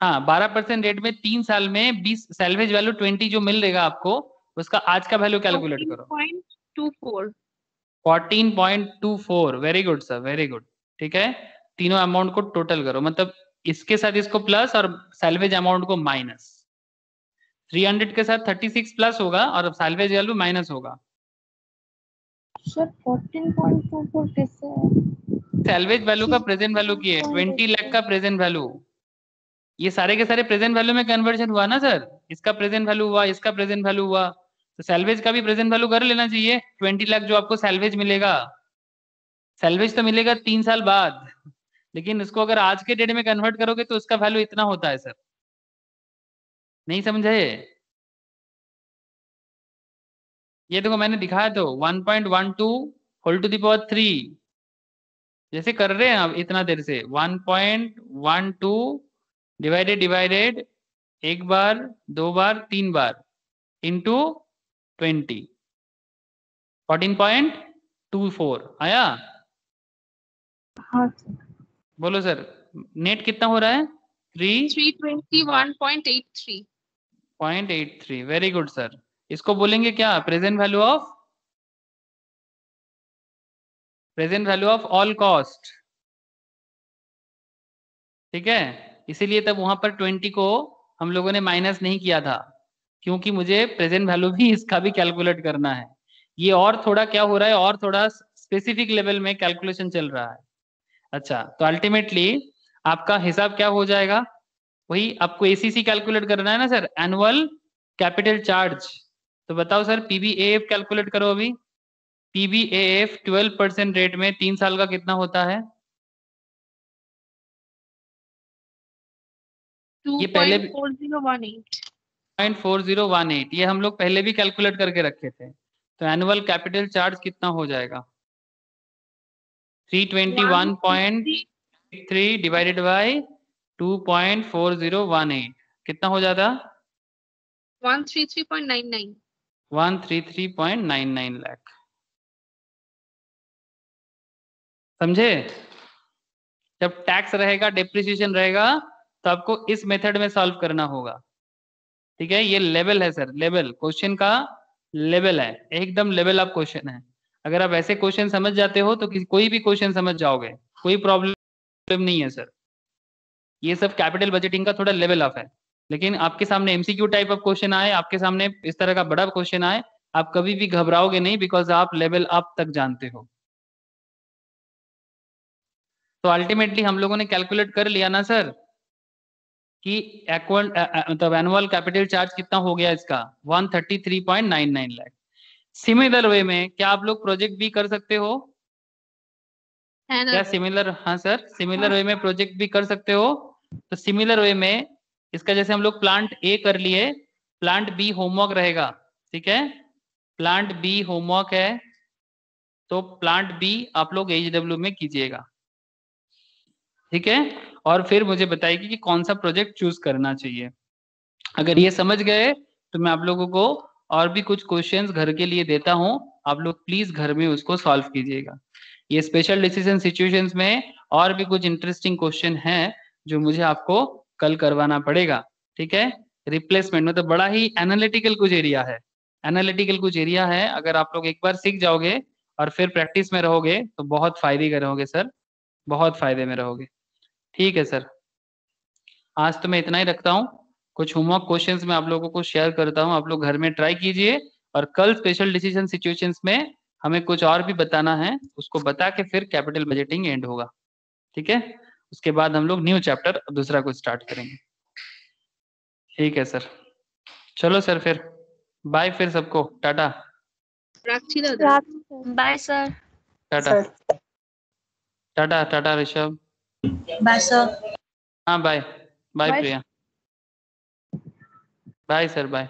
हाँ बारह परसेंट रेट में तीन साल में बीस सैलवेज वैल्यू ट्वेंटी जो मिल रहेगा आपको उसका आज का वैल्यू कैलकुलेट करो। Point two four. Fourteen point two four very good sir very good ठीक है? तीनों अमाउंट को टोटल करो मतलब इसके साथ इसको प्लस और सैलवेज अमाउंट को माइनस 300 के साथ 36 प्लस होगा और सैलवेज वैल्यू माइनस होगा। सर 14.24 कैसे है? सैलवेज वैल्यू का प्रेजेंट वैल्यू की है 20 लाख का प्रेजेंट वैल्यू ये सारे के सारे प्रेजेंट वैल्यू में कन्वर्जन हुआ ना सर इसका प्रेजेंट वैल्यू हुआ इसका प्रेजेंट वैल्यू हुआ। तो सैलवेज का भी प्रेजेंट वैल्यू कर लेना चाहिए 20 लाख जो आपको सैलवेज मिलेगा। सैलवेज तो मिलेगा तीन साल बाद। लेकिन इसको अगर आज के डेट में कन्वर्ट करोगे तो उसका वैल्यू इतना होता है सर नहीं समझे? ये देखो मैंने दिखाया तो 1.12 होल टू दावर थ्री जैसे कर रहे हैं आप इतना देर से 1.12 डिवाइडेड डिवाइडेड एक बार दो बार तीन बार into twenty fourteen point two four आया? हाँ बोलो सर नेट कितना हो रहा है? Three 321.83 point eight three very good sir इसको बोलेंगे क्या? Present value of present value of all cost ठीक है? इसीलिए तब वहाँ पर ट्वेंटी को हम लोगों ने माइनस नहीं किया था, क्योंकि मुझे प्रेजेंट वैल्यू भी इसका भी कैलकुलेट करना है। ये और थोड़ा क्या हो रहा है? और थोड़ा स्पेसिफिक लेवल में कैलकुलेशन चल रहा है। अच्छा तो अल्टीमेटली आपका हिसाब क्या हो जाएगा? वही आपको एसीसी कैलकुलेट करना है ना सर एनुअल कैपिटल चार्ज तो बताओ सर पीबीएफ कैलकुलेट करो अभी। पीबीएफ 12 परसेंट रेट में तीन साल का कितना होता है? ये पहले भी- 2.4018 point four zero one eight ये हम लोग पहले भी कैलकुलेट करके रखे थे। तो एनुअल कैपिटल चार्ज कितना हो जाएगा? Three twenty one point three divided by two point four zero one eight कितना हो जाता? 133.99 one three three point nine nine lakh समझे? जब टैक्स रहेगा डेप्रिसिएशन रहेगा तो आपको इस मेथड में सॉल्व करना होगा। ठीक है? ये लेवल है सर लेवल क्वेश्चन का लेवल है। एकदम लेवल ऑफ़ क्वेश्चन है। अगर आप ऐसे क्वेश्चन समझ जाते हो तो कोई भी क्वेश्चन समझ जाओगे। कोई प्रॉब्लम नहीं है सर ये सब कैपिटल बजटिंग का थोड़ा लेवल ऑफ़ है। लेकिन आपके सामने एमसीक्यू टाइप ऑफ़ क्वेश्चन आए आपके सामने इस तरह का बड़ा क्वेश्चन आए आप कभी भी घबराओगे नहीं बिकॉज़ आप लेवल अप तक जानते हो। तो अल्टीमेटली हम लोगों ने कैलकुलेट कर लिया ना सर कि एक्वल मतलब एनुअल कैपिटल चार्ज कितना हो गया इसका? 133.99 लाख सिमिलर वे में क्या आप लोग प्रोजेक्ट भी कर सकते हो? क्या सिमिलर हाँ सर सिमिलर वे में प्रोजेक्ट भी कर सकते हो? तो सिमिलर वे में इसका जैसे हम लोग प्लांट ए कर लिए प्लांट बी होमवर्क रहेगा, ठीक है? प्लांट बी होमवर्क है तो प्लांट बी आप लोग एच डब्ल्यू में कीजिएगा, ठीक है? और फिर मुझे बताइए कि कौन सा प्रोजेक्ट चूज़ करना चाहिए। अगर ये समझ गए तो मैं आप लोगों को और भी कुछ क्वेश्चंस घर के लिए देता हूँ, आप लोग प्लीज़ घर में उसको सॉल्व कीजिएगा। ये स्पेशल डिसीज़न सिचुएशंस में और भी कुछ इंटरेस्टिंग क्वेश्चन है, जो मुझे आपको कल करवाना पड़ेगा, ठीक है? रिप्लेसमेंट मतलब बड़ा ही एनालिटिकल कुछ एरिया है। एनालिटिकल कुछ एरिया है, अगर आप लोग एक बार सीख जाओगे और फिर प्रैक्टिस में रहोगे तो बहुत फ़ायदे का रहोगे, सर। बहुत फ़ायदे में रहोगे। ठीक है, सर। आज तो मैं इतना ही रखता हूँ। कुछ होमवर्क क्वेश्चंस मैं आप लोगों को शेयर करता हूँ। आप लोग घर में ट्राई कीजिए और कल स्पेशल डिसीज़न सिचुएशंस में हमें कुछ और भी बताना है, उसको बता के फिर कैपिटल बजटिंग एंड होगा। ठीक है? उसके बाद हम लोग न्यू चैप्टर दूसरा को स्टार्ट करेंगे। ठीक है सर चलो सर फिर। बाय फिर सबको। Tata bye sir. Tata tata tata Rishabh bye sir हाँ bye bye Priya bye sir bye